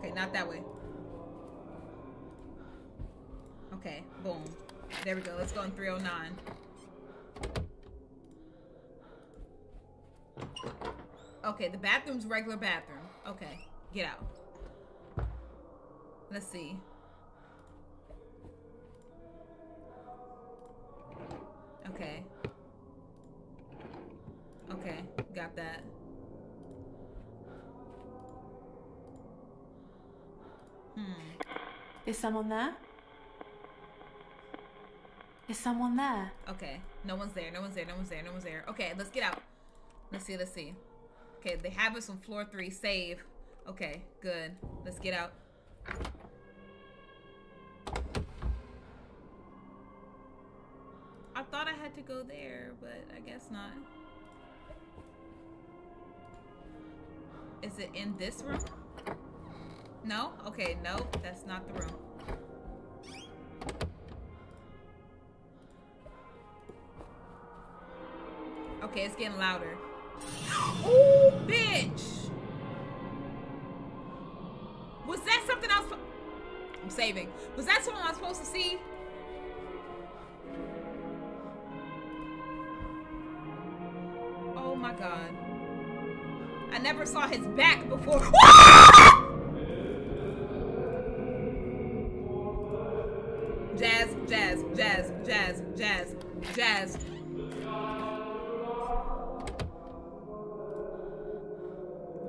[SPEAKER 1] Okay, not that way. Okay, boom. There we go. Let's go in 309. Okay, the bathroom's regular bathroom. Okay, get out. Let's see. Okay. Okay, got that. Hmm.
[SPEAKER 3] Is someone there? Is someone there?
[SPEAKER 1] Okay, no one's there, no one's there, no one's there, no one's there. Okay, let's get out. Let's see, let's see. Okay, they have us on floor three. Save. Okay, good. Let's get out. I thought I had had to go there, but I guess not. Is it in this room? No? Okay, no, that's not the room. Okay, it's getting louder. Ooh, bitch! Was that something I was... I'm saving. Was that something I was supposed to see? Oh my god. I never saw his back before. Jazz, jazz, jazz, jazz, jazz.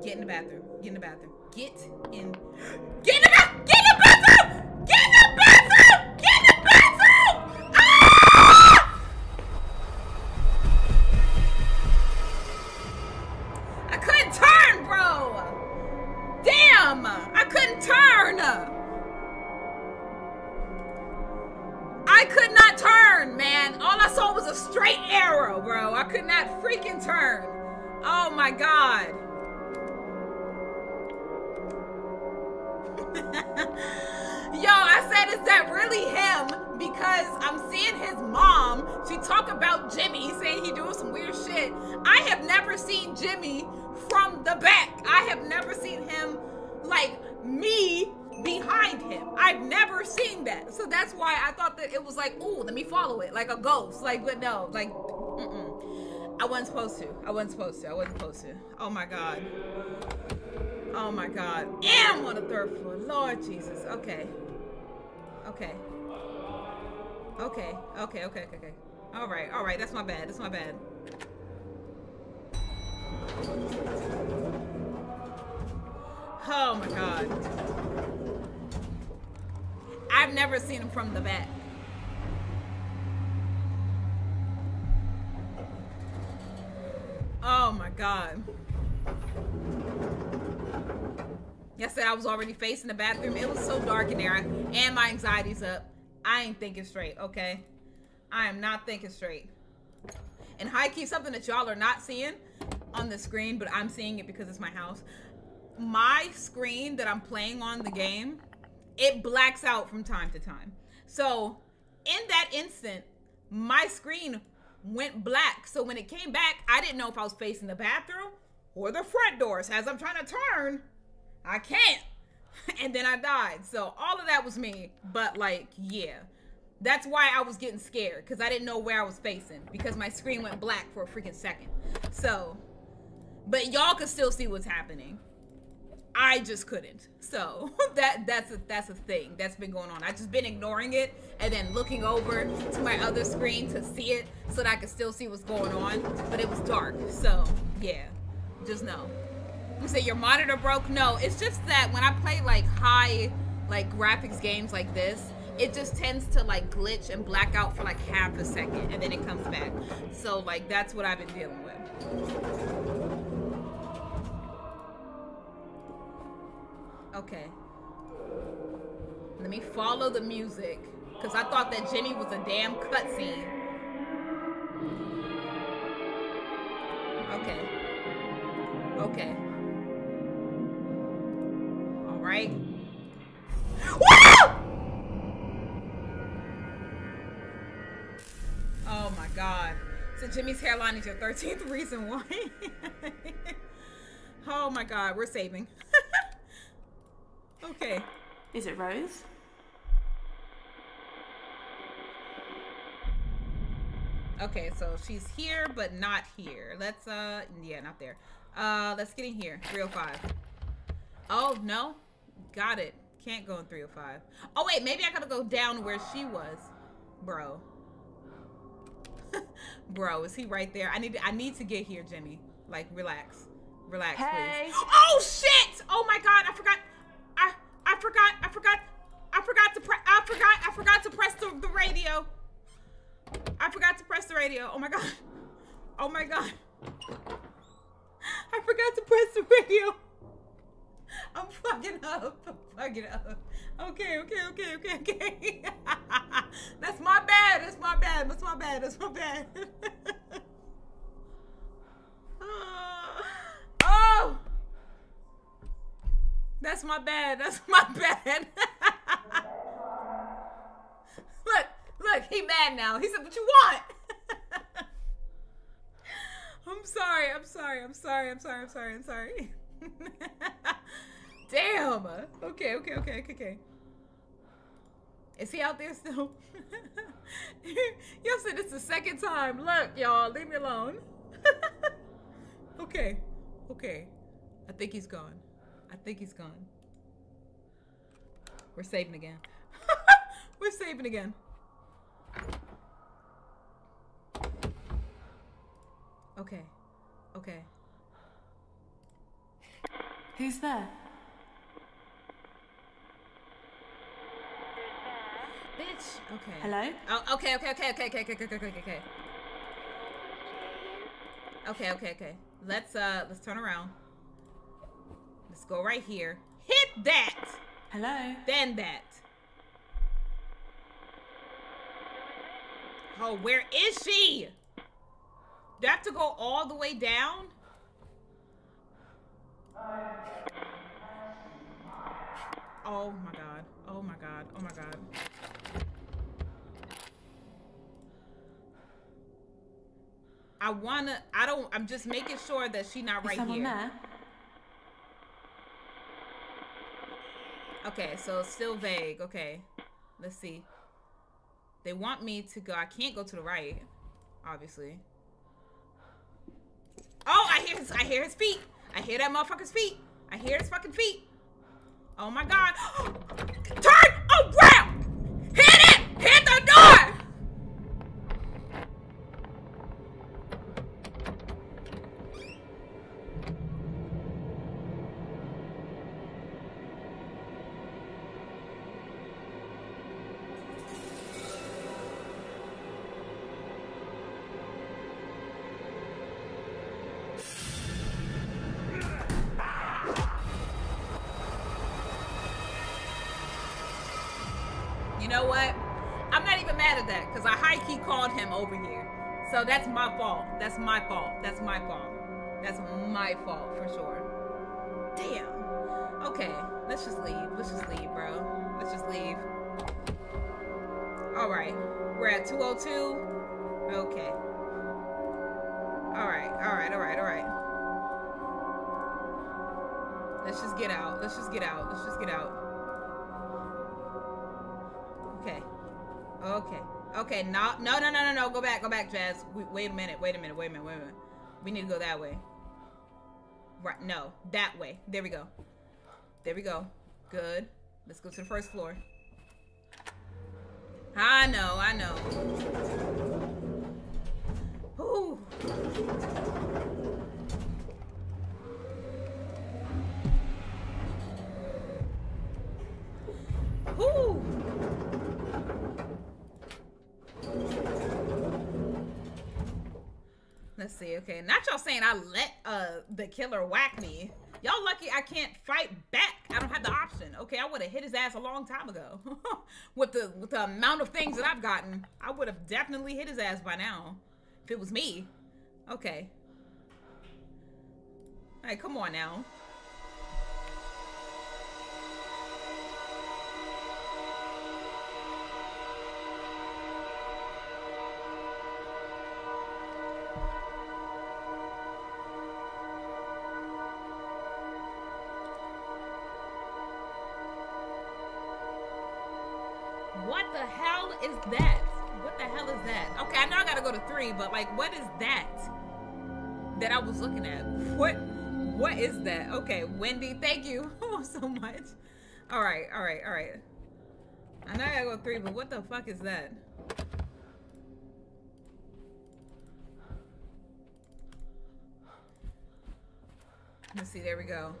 [SPEAKER 1] Get in the bathroom. Get in the bathroom. Get in. Get in the bathroom! No, like, mm-mm. I wasn't supposed to. I wasn't supposed to. I wasn't supposed to. Oh my God. Oh my God. And I'm on the third floor. Lord Jesus. Okay. Okay. Okay. Okay. Okay. Okay. Okay. All right. All right. That's my bad. That's my bad. Oh my God. I've never seen him from the back. Oh my God. Yesterday I was already facing the bathroom. It was so dark in there and my anxiety's up. I ain't thinking straight, okay? I am not thinking straight. And high key, something that y'all are not seeing on the screen, but I'm seeing it because it's my house. My screen that I'm playing on the game, it blacks out from time to time. So in that instant, my screen went black. So when it came back, I didn't know if I was facing the bathroom or the front doors. As I'm trying to turn, I can't. And then I died. So all of that was me. But like, yeah. That's why I was getting scared because I didn't know where I was facing because my screen went black for a freaking second. So, but y'all could still see what's happening. I just couldn't. So that that's a that's a thing that's been going on. I just been ignoring it and then looking over to my other screen to see it so that I could still see what's going on. But it was dark. So yeah, just know. You say your monitor broke? No, it's just that when I play like high like graphics games like this, it just tends to like glitch and black out for like half a second and then it comes back. So like that's what I've been dealing with. Okay. Let me follow the music. Because I thought that Jimmy was a damn cutscene. Okay. Okay. Alright. Oh my god. So Jimmy's hairline is your 13th reason why. oh my god, we're saving. Okay.
[SPEAKER 3] Is it Rose?
[SPEAKER 1] Okay, so she's here, but not here. Let's, uh, yeah, not there. Uh, let's get in here. 305. Oh, no. Got it. Can't go in 305. Oh, wait, maybe I gotta go down where she was. Bro. Bro, is he right there? I need to, I need to get here, Jimmy. Like, relax. Relax,
[SPEAKER 3] hey.
[SPEAKER 1] please. Oh, shit! Oh, my God, I forgot. I I forgot. I forgot. I forgot to press. I forgot. I forgot to press the, the radio. I forgot to press the radio. Oh my god. Oh my god. I forgot to press the radio. I'm fucking up. I'm fucking up. Okay, okay, okay, okay, okay. That's my bad. That's my bad. That's my bad. That's my bad. oh! oh. That's my bad. That's my bad. look, look, he mad now. He said, what you want? I'm sorry. I'm sorry. I'm sorry. I'm sorry. I'm sorry. I'm sorry. Damn. Okay, okay, okay, okay, okay. Is he out there still? y'all said it's the second time. Look, y'all, leave me alone. okay, okay. I think he's gone. I think he's gone. We're saving again. We're saving again. Okay. Okay.
[SPEAKER 3] Who's there?
[SPEAKER 1] Bitch. Okay.
[SPEAKER 3] Hello?
[SPEAKER 1] Oh, okay, okay, okay, okay, okay, okay, okay, okay, okay. Okay, okay, okay. Let's uh let's turn around. Let's go right here. Hit that!
[SPEAKER 3] Hello?
[SPEAKER 1] Then that. Oh, where is she? Do I have to go all the way down? Oh my god. Oh my god. Oh my god. I wanna I don't I'm just making sure that she's not right
[SPEAKER 3] Is someone
[SPEAKER 1] here.
[SPEAKER 3] there?
[SPEAKER 1] Okay, so still vague. Okay. Let's see. They want me to go. I can't go to the right, obviously. Oh, I hear his I hear his feet. I hear that motherfucker's feet. I hear his fucking feet. Oh my god. Turn around! Hit it! Hit the door! Know what? I'm not even mad at that because I high key called him over here. So that's my fault. That's my fault. That's my fault. That's my fault for sure. Damn. Okay, let's just leave. Let's just leave, bro. Let's just leave. All right, we're at 202. Okay. All right, all right, all right, all right. Let's just get out. Let's just get out. Let's just get out. Okay. No, no, no, no, no. Go back. Go back, Jazz. Wait, wait a minute. Wait a minute. Wait a minute. Wait a minute. We need to go that way. Right. No. That way. There we go. There we go. Good. Let's go to the first floor. I know. I know. Ooh. Ooh. Let's see. Okay, not y'all saying I let uh the killer whack me. Y'all lucky I can't fight back. I don't have the option. Okay, I would have hit his ass a long time ago. with the with the amount of things that I've gotten, I would have definitely hit his ass by now. If it was me. Okay. Hey, come on now. That that I was looking at? What? What is that? Okay, Wendy, thank you oh, so much. All right, all right, all right. I know I gotta go three, but what the fuck is that? Let's see. There we go.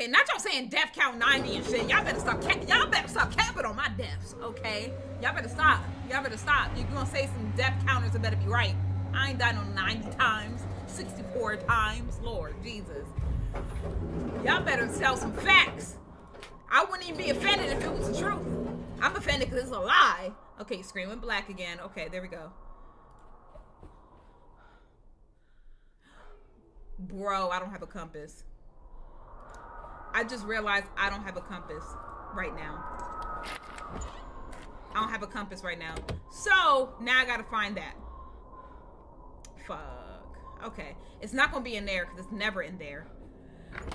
[SPEAKER 1] Okay, not y'all saying death count 90 and shit. Y'all better stop y'all better stop capping on my deaths, okay? Y'all better stop. Y'all better stop. You're gonna say some death counters that better be right. I ain't died no 90 times, 64 times. Lord Jesus. Y'all better tell some facts. I wouldn't even be offended if it was the truth. I'm offended because it's a lie. Okay, screaming black again. Okay, there we go. Bro, I don't have a compass. I just realized I don't have a compass right now. I don't have a compass right now. So, now I gotta find that. Fuck. Okay. It's not gonna be in there because it's never in there.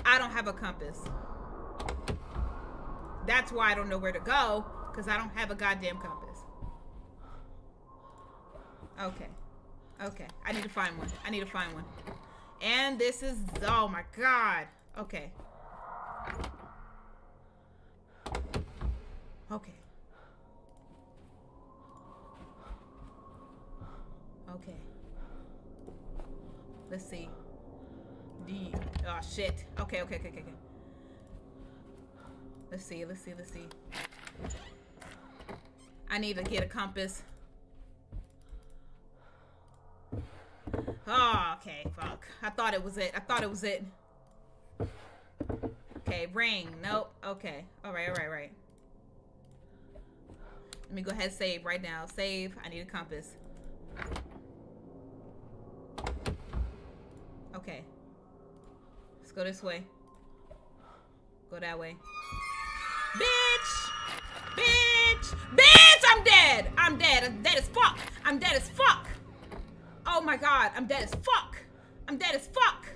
[SPEAKER 1] I don't have a compass. That's why I don't know where to go because I don't have a goddamn compass. Okay. Okay. I need to find one. I need to find one. And this is, oh my god. Okay. Okay. Okay. Let's see. D. Oh shit. Okay, okay, okay, okay, okay. Let's see, let's see, let's see. I need to get a compass. Oh, okay, fuck. I thought it was it. I thought it was it. Okay, ring. Nope. Okay. Alright, alright, right. Let me go ahead save right now. Save. I need a compass. Okay. Let's go this way. Go that way. Bitch! Bitch! Bitch! I'm dead! I'm dead. I'm dead as fuck. I'm dead as fuck. Oh my god. I'm dead as fuck. I'm dead as fuck.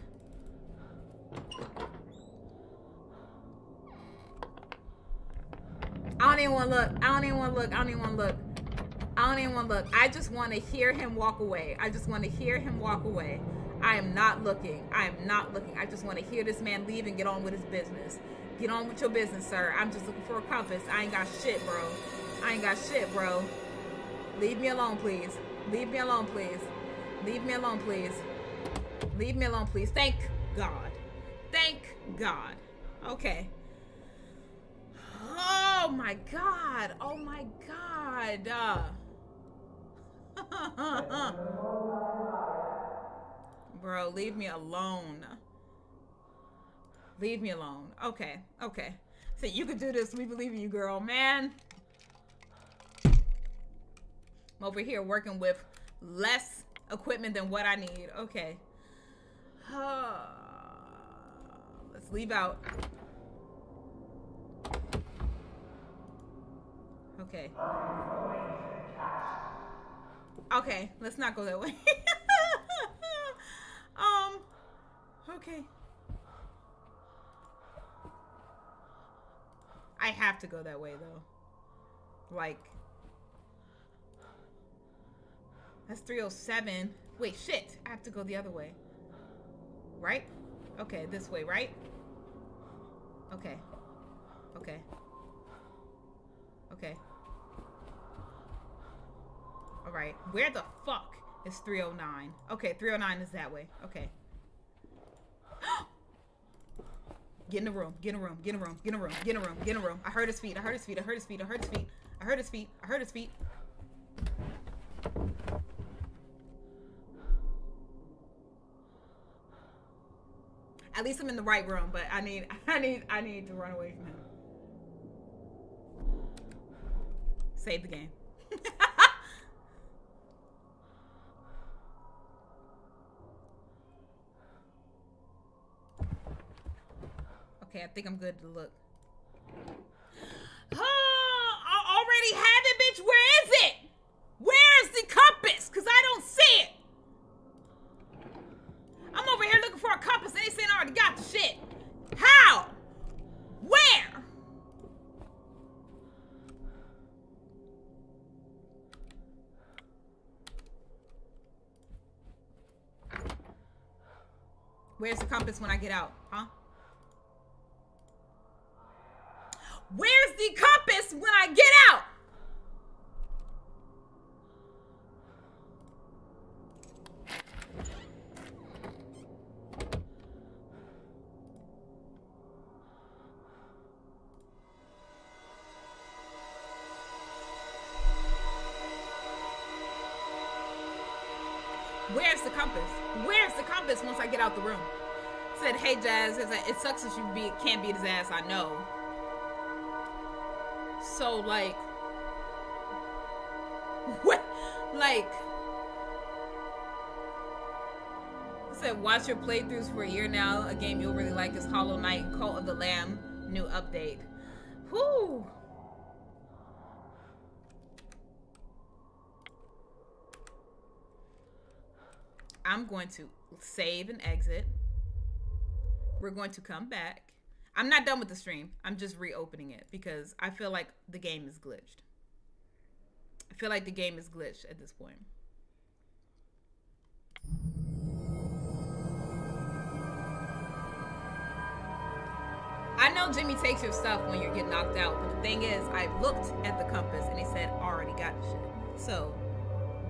[SPEAKER 1] I don't even want to look. I don't even want to look. I don't even want to look. I don't even want to look. I just want to hear him walk away. I just want to hear him walk away. I am not looking. I am not looking. I just want to hear this man leave and get on with his business. Get on with your business, sir. I'm just looking for a compass. I ain't got shit, bro. I ain't got shit, bro. Leave me alone, please. Leave me alone, please. Leave me alone, please. Leave me alone, please. Thank God. Thank God. Okay. Oh my God. Oh my God. Uh. Bro, leave me alone. Leave me alone. Okay, okay. So you can do this. We believe in you, girl. Man. I'm over here working with less equipment than what I need. Okay. let's leave out. Okay. Okay, let's not go that way. um, okay. I have to go that way though. Like, that's 307. Wait, shit. I have to go the other way. Right? Okay, this way, right? Okay. Okay. Okay. Alright. Where the fuck is 309? Okay, 309 is that way. Okay. Get in the room. Get in the room. Get in the room. Get in the room. Get in the room. Get in the room. I heard his feet. I heard his feet. I heard his feet. I heard his feet. I heard his feet. I heard his feet. At least I'm in the right room, but I need I need I need to run away from him. Save the game. Okay, I think I'm good to look. Oh, I already have it, bitch. Where is it? Where is the compass? Because I don't see it. I'm over here looking for a compass. They saying I already got the shit. How? Where? Where's the compass when I get out, huh? Where's the compass when I get out? Where's the compass? Where's the compass once I get out the room? Said, hey Jazz, it sucks that you be, can't beat his ass, I know. So like, what? Like, I said watch your playthroughs for a year now. A game you'll really like is Hollow Knight Cult of the Lamb new update. Whoo! I'm going to save and exit. We're going to come back. I'm not done with the stream. I'm just reopening it because I feel like the game is glitched. I feel like the game is glitched at this point. I know Jimmy takes your stuff when you're getting knocked out, but the thing is, I looked at the compass and it said already got the shit. So,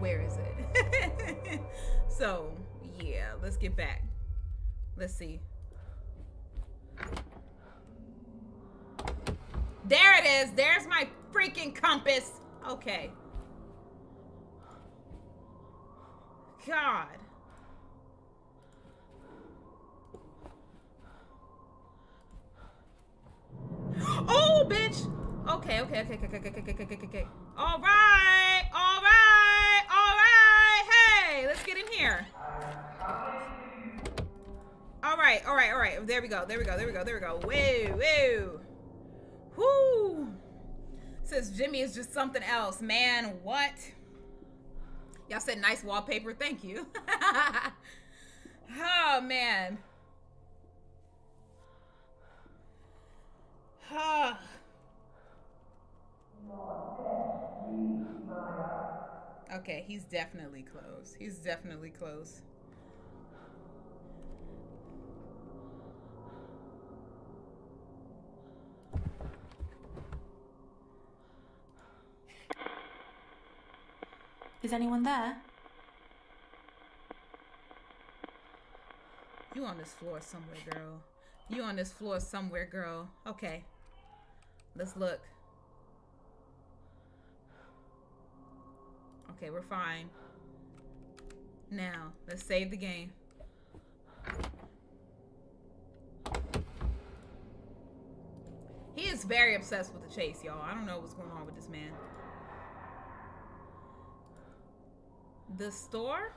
[SPEAKER 1] where is it? so, yeah, let's get back. Let's see. There it is. There's my freaking compass. Okay. God. Oh, bitch. Okay, okay, okay, okay, okay, okay, okay, okay, okay. All right, all right, all right. Hey, let's get in here. All right, all right, all right. There we go, there we go, there we go, there we go. Whoa, whoa. Whoo. Says Jimmy is just something else. Man, what? Y'all said nice wallpaper. Thank you. oh, man. okay, he's definitely close. He's definitely close.
[SPEAKER 3] Is anyone there?
[SPEAKER 1] You on this floor somewhere, girl. You on this floor somewhere, girl. Okay. Let's look. Okay, we're fine. Now, let's save the game. He is very obsessed with the chase, y'all. I don't know what's going on with this man. The store?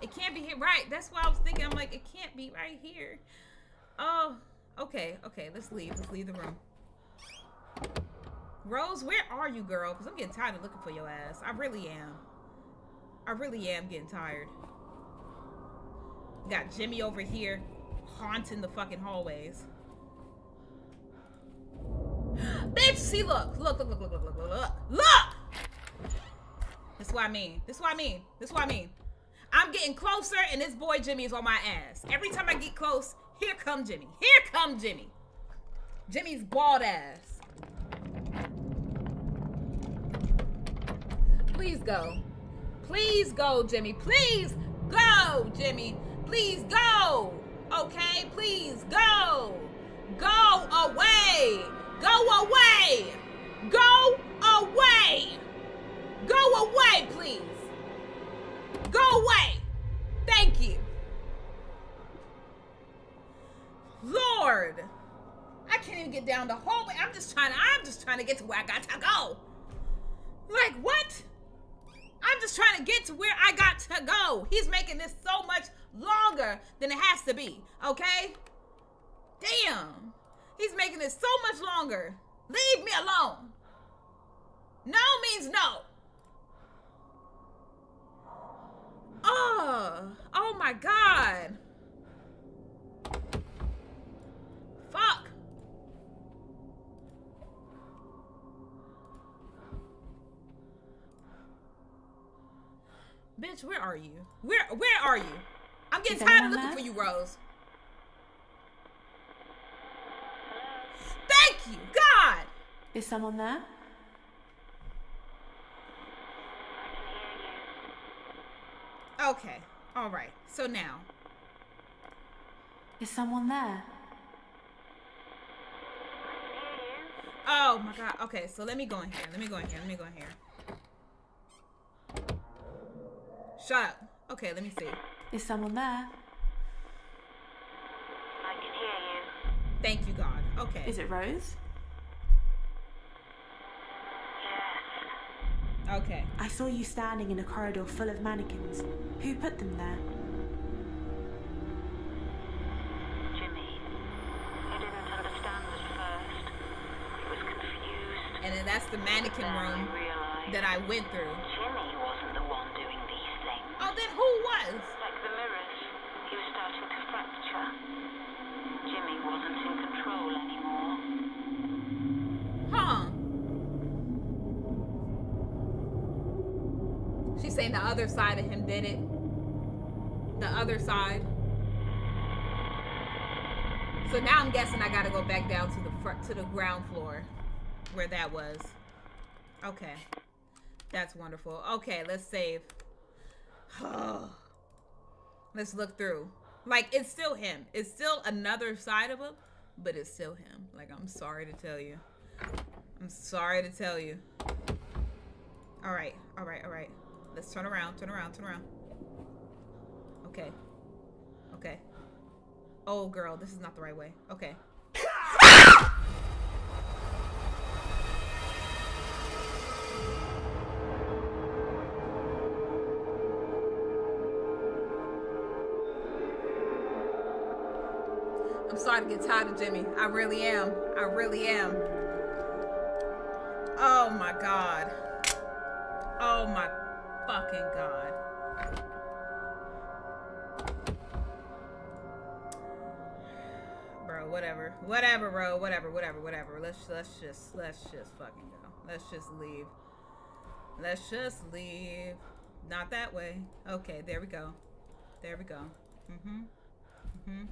[SPEAKER 1] It can't be here. Right. That's why I was thinking. I'm like, it can't be right here. Oh, okay. Okay. Let's leave. Let's leave the room. Rose, where are you, girl? Because I'm getting tired of looking for your ass. I really am. I really am getting tired. Got Jimmy over here haunting the fucking hallways. Bitch, see, look. Look, look, look, look, look, look, look, look. Look! This is what I mean. This is what I mean. This is what I mean. I'm getting closer, and this boy Jimmy is on my ass. Every time I get close, here come Jimmy. Here come Jimmy. Jimmy's bald ass. Please go. Please go, Jimmy. Please go, Jimmy. Please go. Okay, please go. Go away. Go away. Go away. Go away, please. Go away. Thank you. Lord. I can't even get down the hallway. I'm just trying to, I'm just trying to get to where I got to go. Like what? I'm just trying to get to where I got to go. He's making this so much longer than it has to be. Okay? Damn. He's making this so much longer. Leave me alone. No means no. Oh, oh my God. Fuck. Bitch, where are you? Where where are you? I'm getting tired of looking for you, Rose. Thank you, God.
[SPEAKER 3] Is someone there?
[SPEAKER 1] Okay. All right. So now.
[SPEAKER 3] Is someone there?
[SPEAKER 1] Oh my god. Okay, so let me go in here. Let me go in here. Let me go in here. Shut up. Okay, let me see.
[SPEAKER 3] Is someone there?
[SPEAKER 9] I can hear you.
[SPEAKER 1] Thank you, God. Okay.
[SPEAKER 3] Is it Rose?
[SPEAKER 1] Okay.
[SPEAKER 3] I saw you standing in a corridor full of mannequins. Who put them there?
[SPEAKER 9] Jimmy. He didn't understand at first. He was confused.
[SPEAKER 1] And then that's the mannequin room
[SPEAKER 9] he
[SPEAKER 1] that I went through.
[SPEAKER 9] Jimmy wasn't the one doing these things.
[SPEAKER 1] Oh, then who was?
[SPEAKER 9] Like the mirrors, he was starting to fracture. Jimmy wasn't in control anymore.
[SPEAKER 1] Huh. She's saying the other side of him did it. The other side. So now I'm guessing I gotta go back down to the front to the ground floor where that was. Okay. That's wonderful. Okay, let's save. let's look through. Like it's still him. It's still another side of him, but it's still him. Like I'm sorry to tell you. I'm sorry to tell you. All right, all right, all right. Let's turn around, turn around, turn around. Okay. Okay. Oh, girl, this is not the right way. Okay. I'm starting to get tired of Jimmy. I really am. I really am. Oh my god. Oh my fucking god. Bro, whatever. Whatever, bro. Whatever, whatever, whatever. Let's let's just let's just fucking go. Let's just leave. Let's just leave. Not that way. Okay, there we go. There we go. Mm-hmm. Mm-hmm.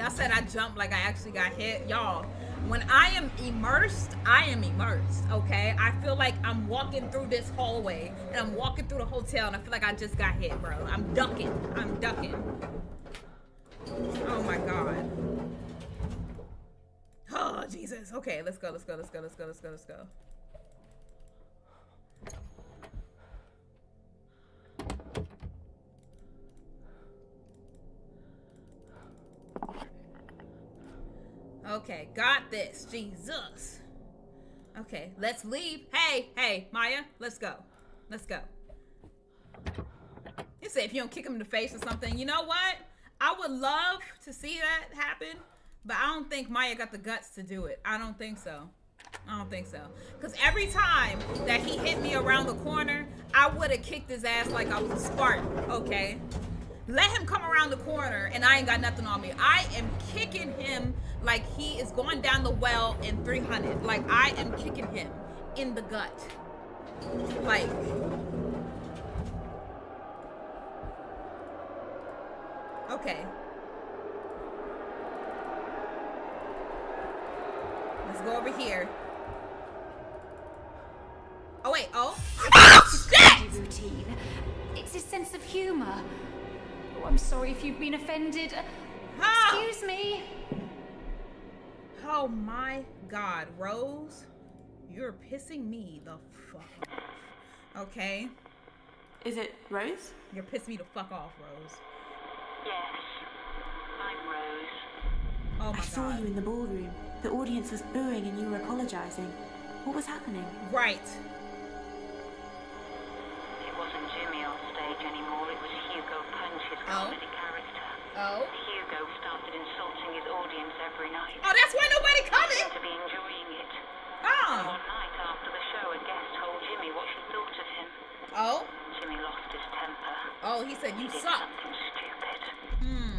[SPEAKER 1] Y'all said I jumped like I actually got hit. Y'all, when I am immersed, I am immersed, okay? I feel like I'm walking through this hallway and I'm walking through the hotel and I feel like I just got hit, bro. I'm ducking. I'm ducking. Oh my god. Oh, Jesus. Okay, let's go, let's go, let's go, let's go, let's go, let's go. Okay, got this. Jesus. Okay, let's leave. Hey, hey, Maya, let's go. Let's go. You say if you don't kick him in the face or something, you know what? I would love to see that happen, but I don't think Maya got the guts to do it. I don't think so. I don't think so. Because every time that he hit me around the corner, I would have kicked his ass like I was a Spartan, okay? Let him come around the corner and I ain't got nothing on me. I am kicking him like he is going down the well in 300. Like I am kicking him in the gut. Like. Okay. Let's go over here. Oh wait, oh.
[SPEAKER 8] Shit! Routine. It's his sense of humor. Oh, I'm sorry if you've been offended. Ah! Excuse me.
[SPEAKER 1] Oh my god, Rose, you're pissing me the fuck off. Okay?
[SPEAKER 3] Is it Rose?
[SPEAKER 1] You're pissing me the fuck off, Rose.
[SPEAKER 9] Yes. I'm Rose.
[SPEAKER 1] Oh my
[SPEAKER 3] I saw
[SPEAKER 1] god.
[SPEAKER 3] you in the ballroom. The audience was booing and you were apologizing. What was happening?
[SPEAKER 1] Right.
[SPEAKER 9] It wasn't Jimmy on stage anymore. It was Hugo Punch, his
[SPEAKER 1] Oh.
[SPEAKER 9] comedy character.
[SPEAKER 1] Oh.
[SPEAKER 9] Started insulting his audience every night.
[SPEAKER 1] Oh, that's why nobody coming.
[SPEAKER 9] to be enjoying it.
[SPEAKER 1] Oh.
[SPEAKER 9] One night after the show, a guest told Jimmy what she thought of him.
[SPEAKER 1] Oh.
[SPEAKER 9] Jimmy lost his temper.
[SPEAKER 1] Oh, he said you
[SPEAKER 9] He did
[SPEAKER 1] suck.
[SPEAKER 9] something stupid.
[SPEAKER 1] Hmm.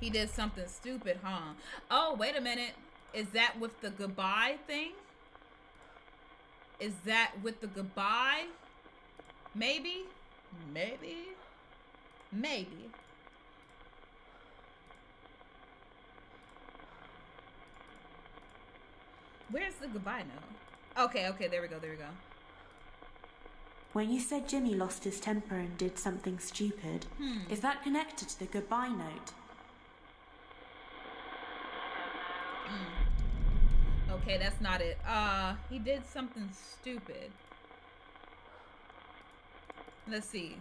[SPEAKER 1] He did something stupid, huh? Oh, wait a minute. Is that with the goodbye thing? Is that with the goodbye? Maybe? Maybe? Maybe. Where's the goodbye note? Okay, okay, there we go, there we go.
[SPEAKER 3] When you said Jimmy lost his temper and did something stupid,
[SPEAKER 1] Hmm.
[SPEAKER 3] is that connected to the goodbye note?
[SPEAKER 1] Mm. Okay, that's not it. Uh, he did something stupid. Let's see.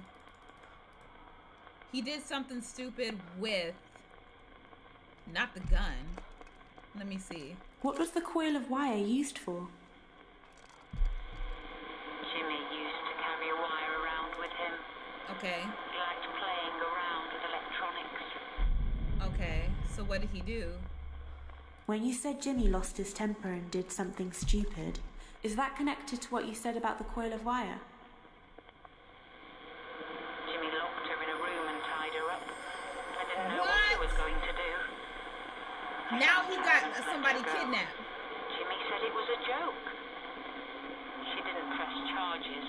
[SPEAKER 1] He did something stupid with not the gun. Let me see.
[SPEAKER 3] What was the coil of wire used for?
[SPEAKER 9] Jimmy used to carry a wire around with him.
[SPEAKER 1] Okay.
[SPEAKER 9] He liked playing around with electronics.
[SPEAKER 1] Okay. So what did he do?
[SPEAKER 3] When you said Jimmy lost his temper and did something stupid, is that connected to what you said about the coil of wire?
[SPEAKER 9] Jimmy locked her in a room and tied her up. I didn't know what, he was going to do.
[SPEAKER 1] Now he got somebody kidnapped.
[SPEAKER 9] Jimmy said it was a joke. She didn't press charges,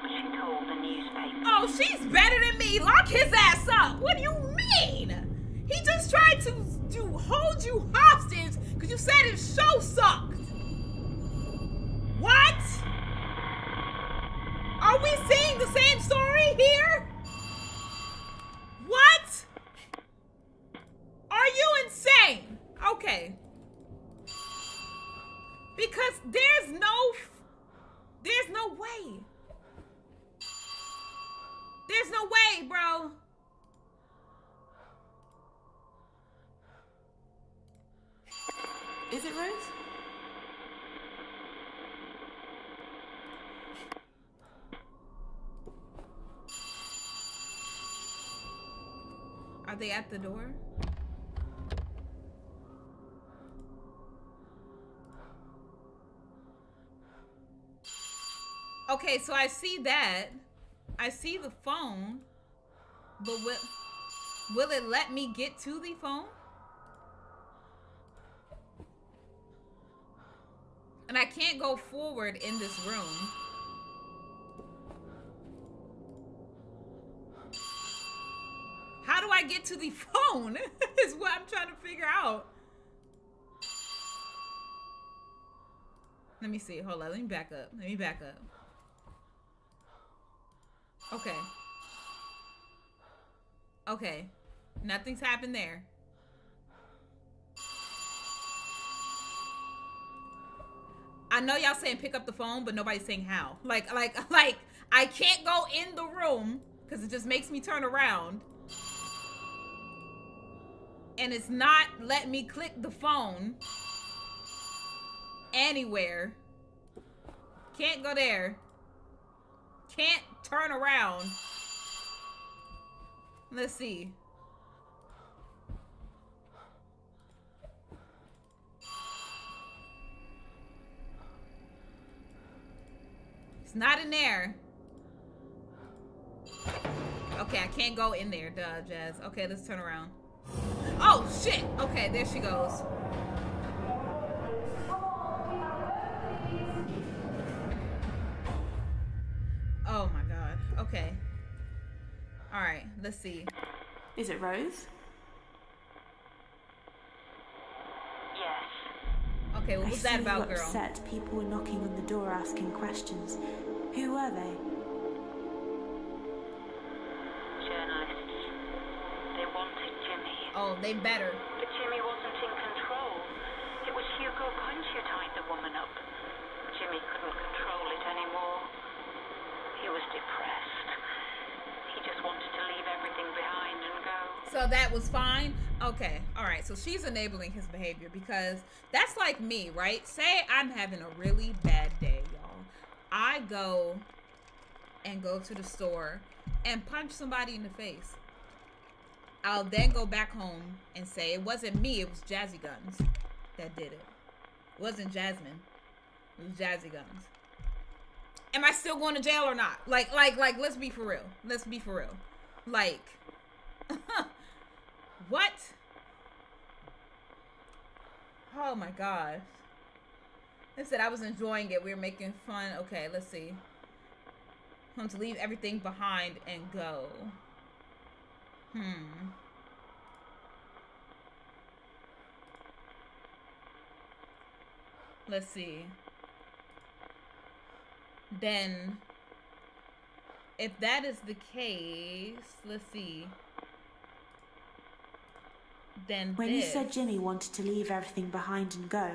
[SPEAKER 9] but she told the newspaper.
[SPEAKER 1] Oh, she's better than me. Lock his ass up. What do you mean? He just tried to, to hold you hostage because you said his show sucked. What? Are we seeing the same story here? What? Are you insane? Okay. Because there's no there's no way. There's no way, bro.
[SPEAKER 3] Is it Rose?
[SPEAKER 1] Are they at the door? Okay, so I see that. I see the phone. But will, will it let me get to the phone? And I can't go forward in this room. I get to the phone? is what I'm trying to figure out. Let me see. Hold on. Let me back up. Let me back up. Okay. Okay. Nothing's happened there. I know y'all saying pick up the phone, but nobody's saying how. Like, like, like, I can't go in the room because it just makes me turn around. And it's not letting me click the phone anywhere. Can't go there. Can't turn around. Let's see. It's not in there. Okay, I can't go in there, duh, Jazz. Okay, let's turn around. Oh, shit! Okay, there she goes. Oh my god. Okay. Alright, let's see.
[SPEAKER 3] Is it Rose?
[SPEAKER 9] Yes.
[SPEAKER 1] Okay, what
[SPEAKER 3] I
[SPEAKER 1] was
[SPEAKER 3] see
[SPEAKER 1] that
[SPEAKER 3] you
[SPEAKER 1] about, girl?
[SPEAKER 3] upset people were knocking on the door asking questions. Who were they?
[SPEAKER 1] Oh, they better.
[SPEAKER 9] But Jimmy wasn't in control. It was Hugo Punch who tied the woman up. Jimmy couldn't control it anymore. He was depressed. He just wanted to leave everything behind and go.
[SPEAKER 1] So that was fine? Okay. All right. So she's enabling his behavior because that's like me, right? Say I'm having a really bad day, y'all. I go and go to the store and punch somebody in the face. I'll then go back home and say it wasn't me, it was Jazzy Guns that did it. It wasn't Jasmine. It was Jazzy Guns. Am I still going to jail or not? Like, like, like, let's be for real. Let's be for real. Like, what? Oh my gosh. They said I was enjoying it. We were making fun. Okay, let's see. Want to leave everything behind and go. Hmm. Let's see. Then, if that is the case, let's see. Then
[SPEAKER 3] When
[SPEAKER 1] this.
[SPEAKER 3] you said Jimmy wanted to leave everything behind and go,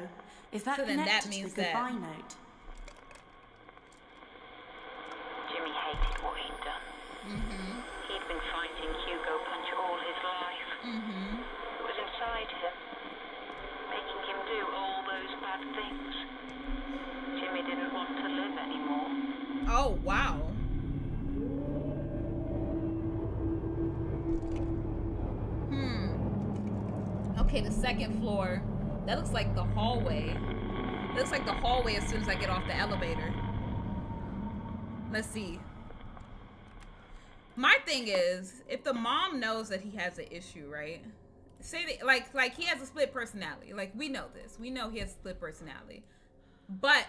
[SPEAKER 3] is that
[SPEAKER 1] So
[SPEAKER 3] connected
[SPEAKER 1] that
[SPEAKER 3] to the
[SPEAKER 1] that-
[SPEAKER 3] goodbye note?
[SPEAKER 9] Jimmy hated what he'd done. He'd been fighting Hugo Punch all his life.
[SPEAKER 1] Mm-hmm.
[SPEAKER 9] It was inside him, making him do all those bad things. Jimmy didn't want to live anymore.
[SPEAKER 1] Oh wow. Hmm. Okay, the second floor. That looks like the hallway. That looks like the hallway as soon as I get off the elevator. Let's see. My thing is, if the mom knows that he has an issue, right? Say that, like, like he has a split personality. Like we know this. We know he has split personality. But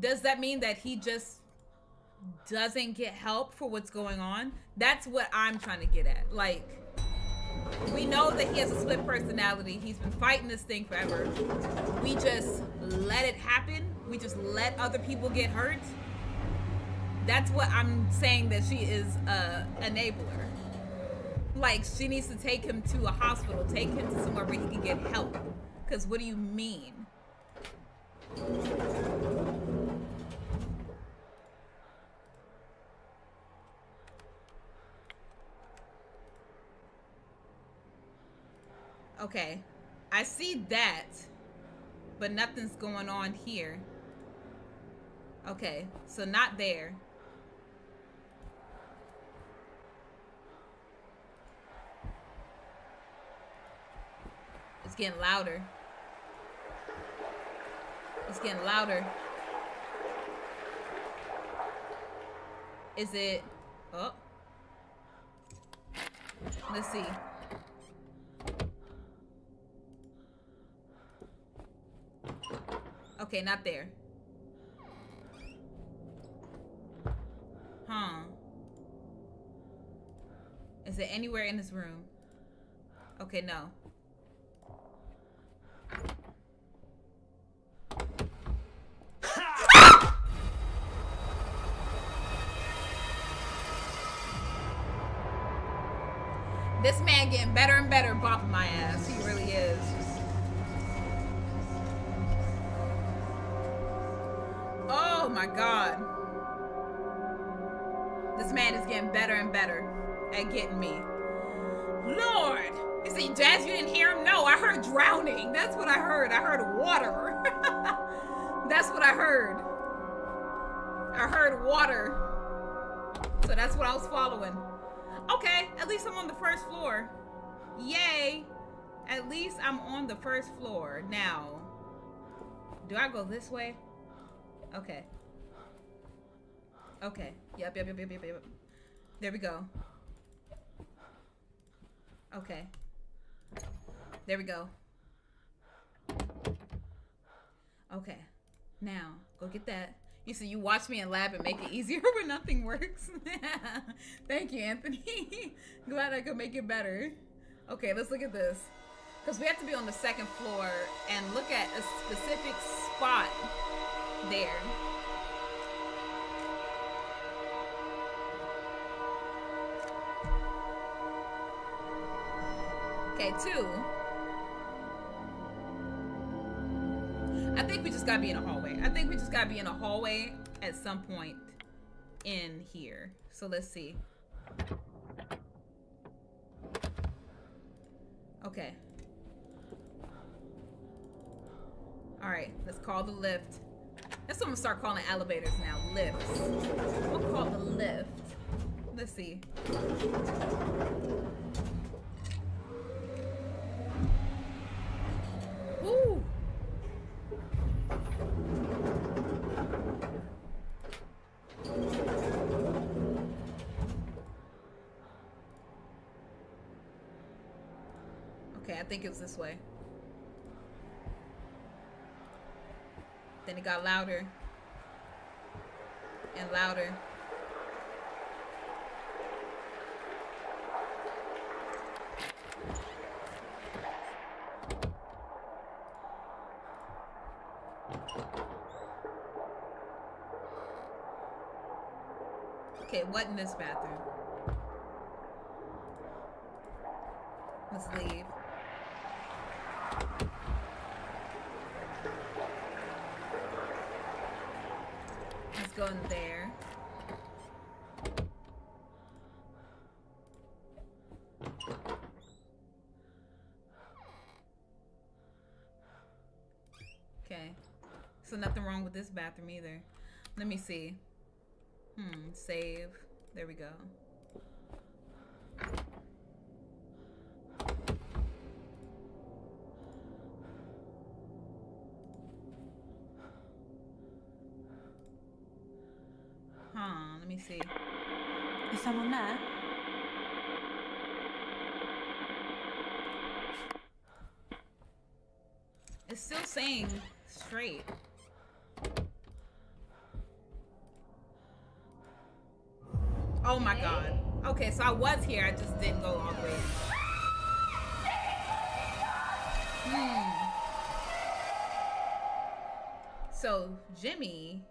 [SPEAKER 1] does that mean that he just doesn't get help for what's going on? That's what I'm trying to get at. Like, we know that he has a split personality. He's been fighting this thing forever. We just let it happen. We just let other people get hurt. That's what I'm saying that she is a enabler. Like she needs to take him to a hospital, take him to somewhere where he can get help. Cause what do you mean? Okay. I see that, but nothing's going on here. Okay, so not there. It's getting louder. It's getting louder. Is it? Oh. Let's see. Okay, not there. Huh. Is it anywhere in this room? Okay, no. This man getting better and better bopping my ass. He really is. My god. This man is getting better and better at getting me. Lord! You see, Jazz, you didn't hear him? No, I heard drowning. That's what I heard. I heard water. that's what I heard. I heard water. So that's what I was following. Okay, at least I'm on the first floor. Yay! At least I'm on the first floor. Now, do I go this way? Okay. Okay. Yep, yep, yep, yep, yep, yep. There we go. Okay. There we go. Okay. Now, go get that. You see, you watch me in lab and make it easier when nothing works. Thank you, Anthony. Glad I could make it better. Okay, let's look at this. Because we have to be on the second floor and look at a specific spot there. Two. I think we just gotta be in a hallway. I think we just gotta be in a hallway at some point in here. So let's see. Okay. All right, let's call the lift. That's what I'm gonna start calling elevators now. Lifts. We'll call the lift. Let's see. Woo! Okay, I think it was this way. Then it got louder and louder. Okay, what in this bathroom? Let's leave. Go in there. Okay. So nothing wrong with this bathroom either. Let me see. Hmm, save. There we go. See.
[SPEAKER 3] Is someone there?
[SPEAKER 1] It's still saying straight. Oh my god. Okay, so I was here, I just didn't go all the way. Hmm. So Jimmy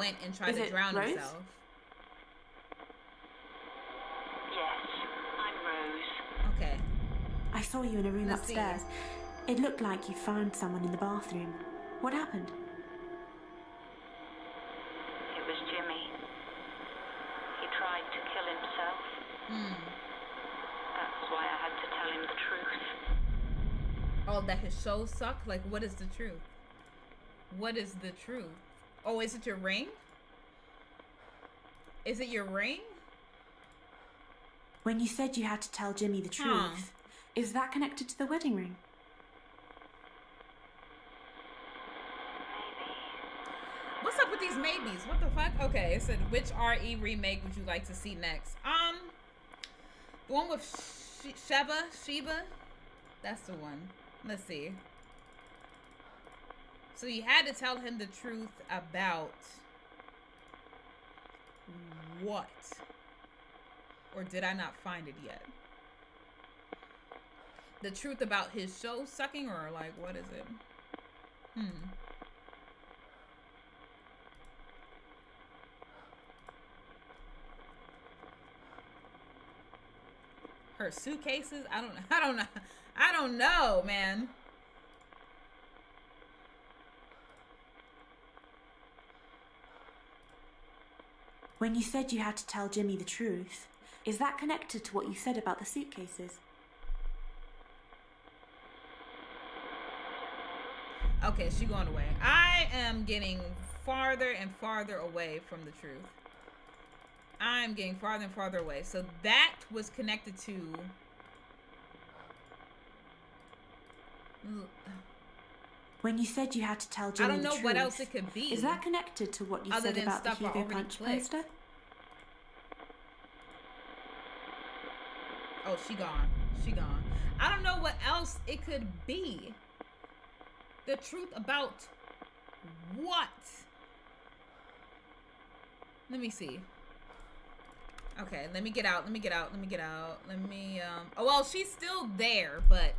[SPEAKER 1] went and tried
[SPEAKER 3] Is
[SPEAKER 1] to
[SPEAKER 3] it
[SPEAKER 1] drown
[SPEAKER 3] Rose?
[SPEAKER 1] himself.
[SPEAKER 9] Yes, I'm Rose.
[SPEAKER 1] Okay.
[SPEAKER 3] I saw you in a room
[SPEAKER 1] Let's see.
[SPEAKER 3] upstairs. It looked like you found someone in the bathroom. What happened?
[SPEAKER 9] It was Jimmy. He tried to kill himself.
[SPEAKER 1] Hmm.
[SPEAKER 9] That's why I had to tell him the truth.
[SPEAKER 1] Oh, that his show sucked? Like, what is the truth? What is the truth? Oh, is it your ring? Is it your ring?
[SPEAKER 3] When you said you had to tell Jimmy the truth,
[SPEAKER 1] Huh.
[SPEAKER 3] is that connected to the wedding ring?
[SPEAKER 1] What's up with these maybes? What the fuck? Okay, it said which RE remake would you like to see next? Um, the one with Sh- Sheva, Sheva. That's the one. Let's see. So you had to tell him the truth about what? Or did I not find it yet? The truth about his show sucking, or like what is it? Hmm. her suitcases. I don't. I don't know. I don't know, man.
[SPEAKER 3] When you said you had to tell Jimmy the truth, is that connected to what you said about the suitcases?
[SPEAKER 1] Okay, she going away. I am getting farther and farther away from the truth. I'm getting farther and farther away. So that was connected to.
[SPEAKER 3] When you said you had to tell
[SPEAKER 1] I
[SPEAKER 3] Jimmy
[SPEAKER 1] don't
[SPEAKER 3] the
[SPEAKER 1] know
[SPEAKER 3] truth,
[SPEAKER 1] what else it could be.
[SPEAKER 3] Is that connected to what you
[SPEAKER 1] Other
[SPEAKER 3] said about the
[SPEAKER 1] I
[SPEAKER 3] Hugo Punch
[SPEAKER 1] clicked.
[SPEAKER 3] poster?
[SPEAKER 1] Oh, she gone. She gone. I don't know what else it could be. The truth about what? Let me see. Okay, let me get out. Let me get out. Let me get out. Let me um Oh, well, she's still there, but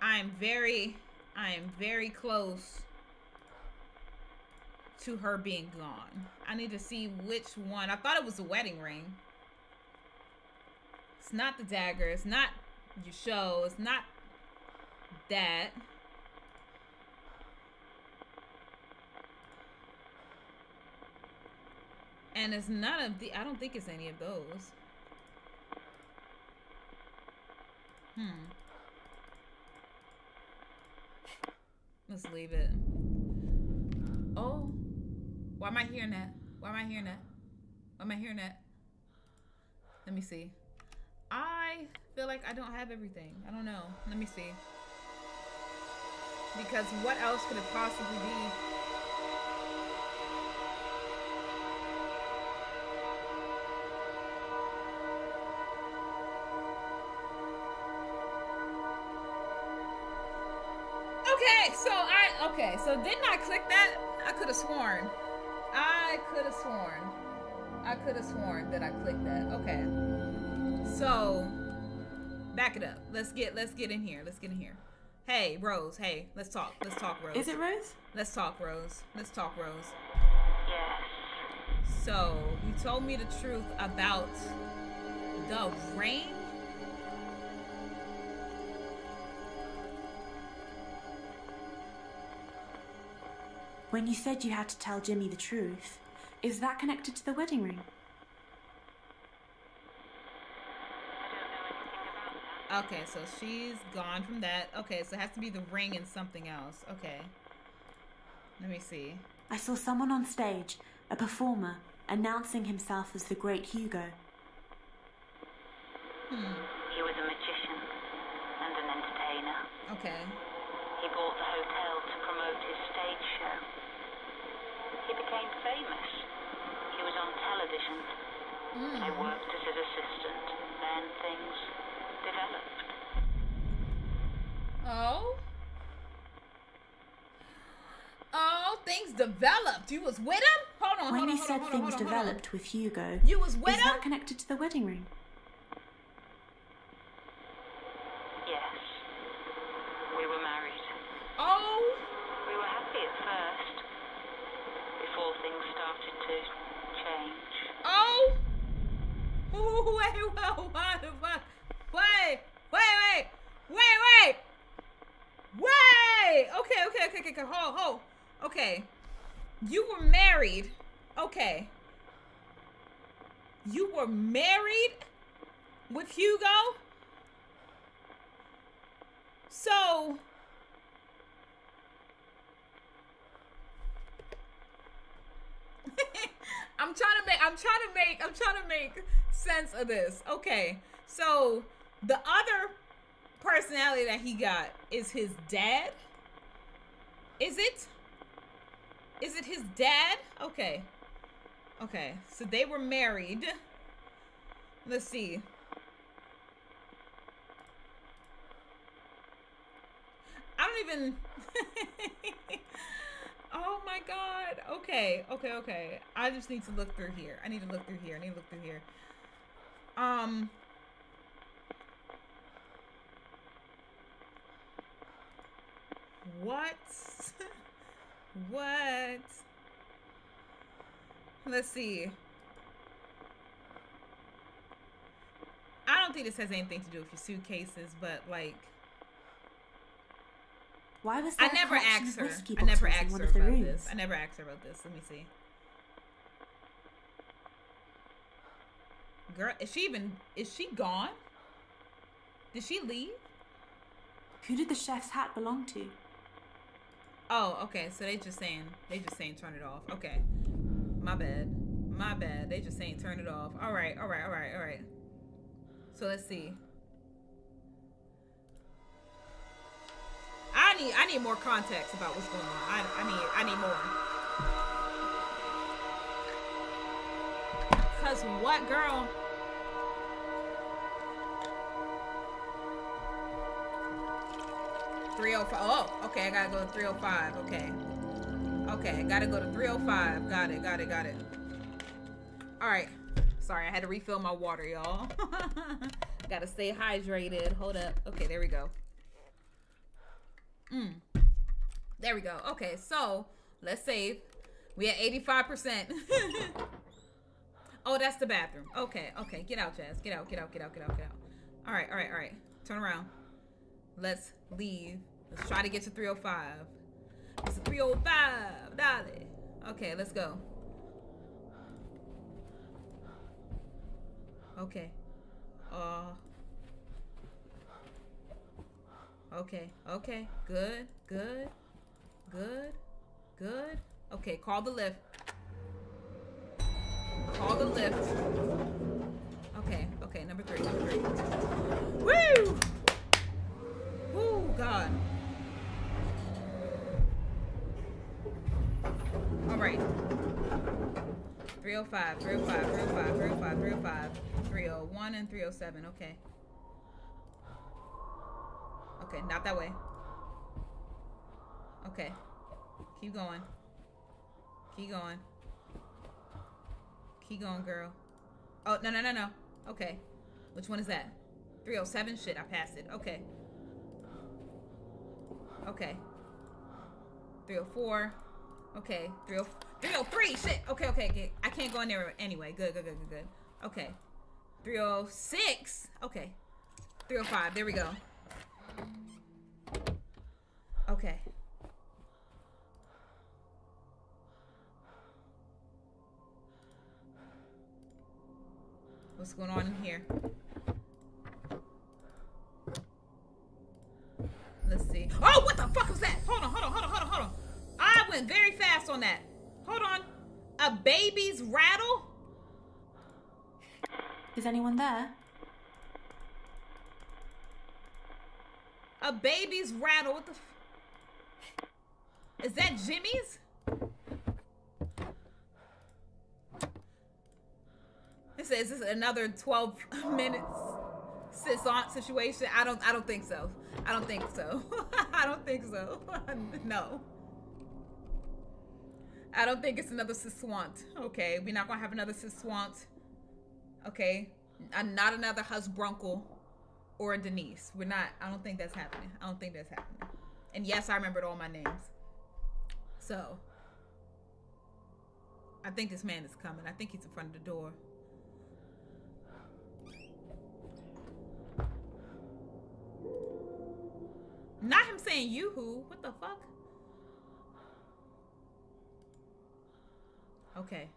[SPEAKER 1] I'm very I am very close to her being gone. I need to see which one. I thought it was the wedding ring. It's not the dagger. It's not your show. It's not that. And it's none of the. I don't think it's any of those. Hmm. Let's leave it. Oh. Why am I hearing that? Why am I hearing that? Why am I hearing that? Let me see. I feel like I don't have everything. I don't know. Let me see. Because what else could it possibly be? So didn't I click that? I could have sworn. I could have sworn. I could have sworn that I clicked that. Okay. So back it up. Let's get let's get in here. Let's get in here. Hey, Rose. Hey, let's talk. Let's talk, Rose.
[SPEAKER 3] Is it Rose?
[SPEAKER 1] Let's talk, Rose. Let's talk, Rose.
[SPEAKER 9] Yes.
[SPEAKER 1] So you told me the truth about the ring.
[SPEAKER 3] When you said you had to tell Jimmy the truth, is that connected to the wedding ring?
[SPEAKER 1] Okay, so she's gone from that. Okay, so it has to be the ring and something else. Okay. Let me see.
[SPEAKER 3] I saw someone on stage, a performer, announcing himself as the great Hugo.
[SPEAKER 1] Hmm.
[SPEAKER 9] He was a magician and an entertainer.
[SPEAKER 1] Okay.
[SPEAKER 9] He bought the hotel to promote his stage show. He became famous. He was on television.
[SPEAKER 1] Hmm.
[SPEAKER 9] I worked as his assistant. Then things developed.
[SPEAKER 1] Oh. Oh, things developed. You was with him? Hold on,
[SPEAKER 3] when
[SPEAKER 1] hold on,
[SPEAKER 3] you said
[SPEAKER 1] on, hold
[SPEAKER 3] things
[SPEAKER 1] hold on, hold on.
[SPEAKER 3] developed with Hugo,
[SPEAKER 1] You was with
[SPEAKER 3] is
[SPEAKER 1] him?
[SPEAKER 3] that connected to the wedding ring?
[SPEAKER 9] Yes. We were married.
[SPEAKER 1] wait, wait, wait, wait, wait, wait, wait, wait. Okay, okay, okay, okay, okay. Ho, ho. Okay. You were married. Okay. You were married with Hugo? So. I'm trying to make I'm trying to make I'm trying to make sense of this. Okay. So the other personality that he got is his dad? Is it? Is it his dad? Okay. Okay. So they were married. Let's see. I don't even Oh my god. Okay, okay, okay. I just need to look through here. I need to look through here. I need to look through here. Um What? what? Let's see. I don't think this has anything to do with your suitcases, but like
[SPEAKER 3] Why was
[SPEAKER 1] I never asked her. I never asked her about this. I never asked her about this. Let me see. Girl, is she even is she gone? Did she leave?
[SPEAKER 3] Who did the chef's hat belong to?
[SPEAKER 1] Oh, okay. So they just saying they just saying turn it off. Okay. My bad. My bad. They just saying turn it off. All right. All right. All right. All right. So let's see. I need I need more context about what's going on. I, I need I need more. Cause what girl? Three oh five. Okay. I gotta go to three oh five. Okay. Okay, I gotta go to 305. Got it, got it, got it. All right. Sorry, I had to refill my water, y'all. gotta stay hydrated. Hold up. Okay, there we go. Mm. There we go. Okay, so let's save. We at 85%. oh, that's the bathroom. Okay, okay. Get out, Jazz. Get out, get out, get out, get out, get out. All right, all right, all right. Turn around. Let's leave. Let's try to get to 305. It's a 305, dolly. Okay, let's go. Okay. Uh. Okay, okay. Good, good, good, good. Okay, call the lift. Call the lift. Okay, okay, number three, number three. Woo! Woo, God. All right. 305, 305, 305, 305, 305, 301, and 307. Okay. Okay, not that way. Okay. Keep going. Keep going. Keep going, girl. Oh, no, no, no, no. Okay. Which one is that? 307? Shit, I passed it. Okay. Okay. 304. Okay. 303. Shit. Okay, okay. I can't go in there anyway. Good, good, good, good, good. Okay. 306. Okay. 305. There we go. Okay. What's going on in here? Let's see. Oh, what the fuck was that? Hold on, hold on, hold on, hold on, hold on. I went very fast on that. Hold on. A baby's rattle?
[SPEAKER 3] Is anyone there?
[SPEAKER 1] A baby's rattle. What the? F- Is that Jimmy's? It says this is another 12 minutes aunt situation. I don't I don't think so. I don't think so. I don't think so. no. I don't think it's another Siswant. Okay, we're not gonna have another Siswant. Okay, uh, not another Husbrunkle or a Denise. We're not. I don't think that's happening. I don't think that's happening. And yes, I remembered all my names. So I think this man is coming. I think he's in front of the door. Not him saying you who. What the fuck? Okay.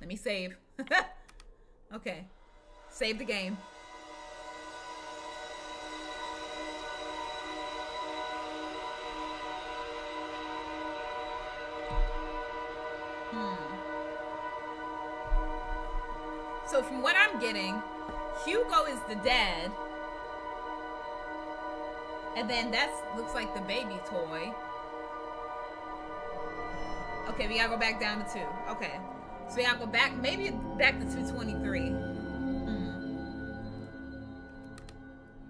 [SPEAKER 1] Let me save. okay. Save the game. Hmm. So from what I'm getting, Hugo is the dad. And then that looks like the baby toy. Okay, we gotta go back down to two. Okay. So we gotta go back, maybe back to 223. Hmm.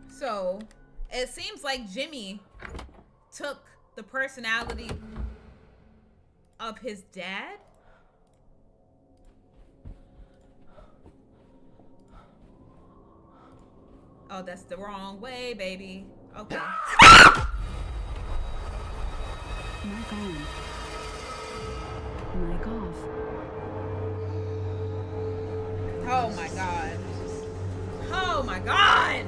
[SPEAKER 1] So it seems like Jimmy took the personality of his dad. Oh, that's the wrong way, baby. Okay.
[SPEAKER 3] My God. My God.
[SPEAKER 1] Oh my god. Oh my god!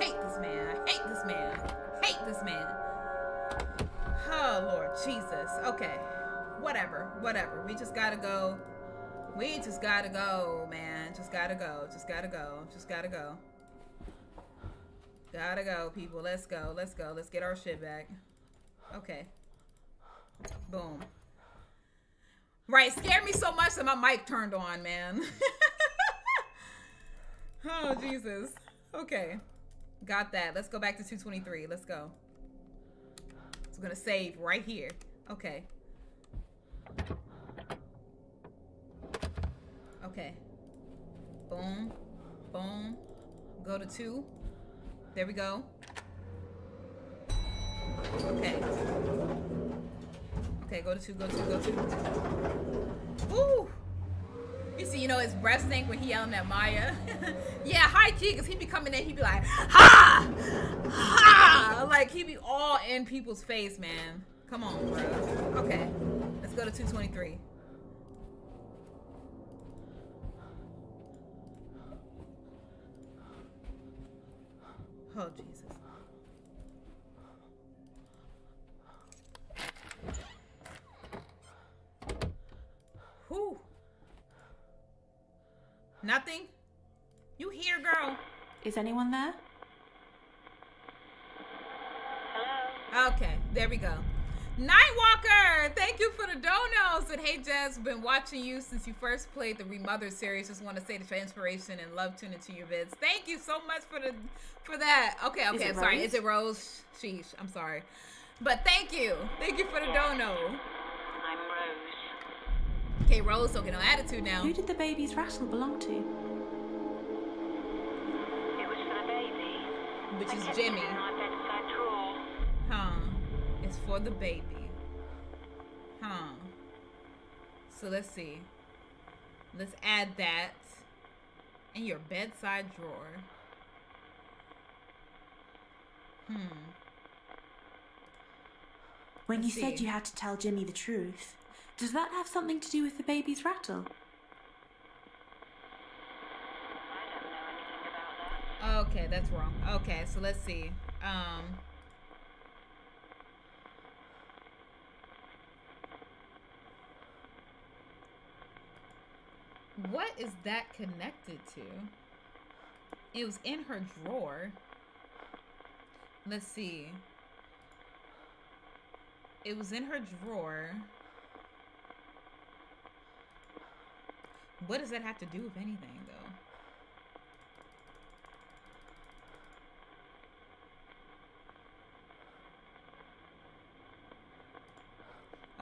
[SPEAKER 1] Hate this man. I hate this man. I hate this man. Oh Lord Jesus. Okay. Whatever. Whatever. We just gotta go. We just gotta go, man. Just gotta go. Just gotta go. Just gotta go. Gotta go, people. Let's go. Let's go. Let's get our shit back. Okay. Boom. Right, scared me so much that my mic turned on, man. oh, Jesus. Okay. Got that. Let's go back to 223. Let's go. We're gonna save right here. Okay. Okay. Boom. Boom. Go to two. There we go. Okay. Okay, go to two, go to two, go to two. Ooh! You see, you know, his breath stink when he yelling at Maya. yeah, high key, because he be coming in, he be like, ha! Ha! Like, he be all in people's face, man. Come on, bro. Okay, let's go to 223. Oh, Jesus. Whew. Nothing? You here, girl?
[SPEAKER 3] Is anyone there? Hello?
[SPEAKER 1] Okay, there we go. Nightwalker, thank you for the donos. And hey, Jazz, been watching you since you first played the Remother series. Just want to say that your inspiration and love tuning to your vids. Thank you so much for the for that. Okay, okay,
[SPEAKER 3] it
[SPEAKER 1] sorry.
[SPEAKER 3] Rose?
[SPEAKER 1] Is it Rose? Sheesh, I'm sorry. But thank you. Thank you for the dono.
[SPEAKER 9] I'm Rose.
[SPEAKER 1] Okay, Rose, don't get no attitude now.
[SPEAKER 3] Who did the baby's rattle belong to?
[SPEAKER 9] It was for the baby.
[SPEAKER 1] Which
[SPEAKER 9] I
[SPEAKER 1] is
[SPEAKER 9] kept
[SPEAKER 1] Jimmy. It's for the baby. Huh. So let's see. Let's add that in your bedside drawer. Hmm.
[SPEAKER 3] When you
[SPEAKER 1] Let's
[SPEAKER 3] said
[SPEAKER 1] see.
[SPEAKER 3] you had to tell Jimmy the truth, does that have something to do with the baby's rattle?
[SPEAKER 1] Okay, that's wrong. Okay, so let's see. Um. What is that connected to? It was in her drawer. Let's see. It was in her drawer. What does that have to do with anything, though?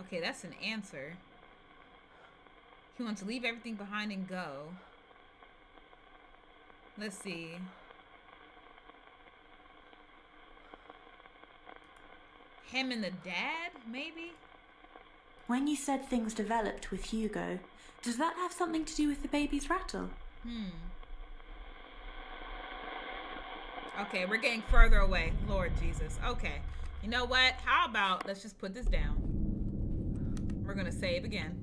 [SPEAKER 1] Okay, that's an answer. He wants to leave everything behind and go. Let's see. Him and the dad, maybe?
[SPEAKER 3] When you said things developed with Hugo, does that have something to do with the baby's rattle?
[SPEAKER 1] Hmm. Okay, we're getting further away. Lord Jesus. Okay. You know what? How about let's just put this down. We're gonna save again.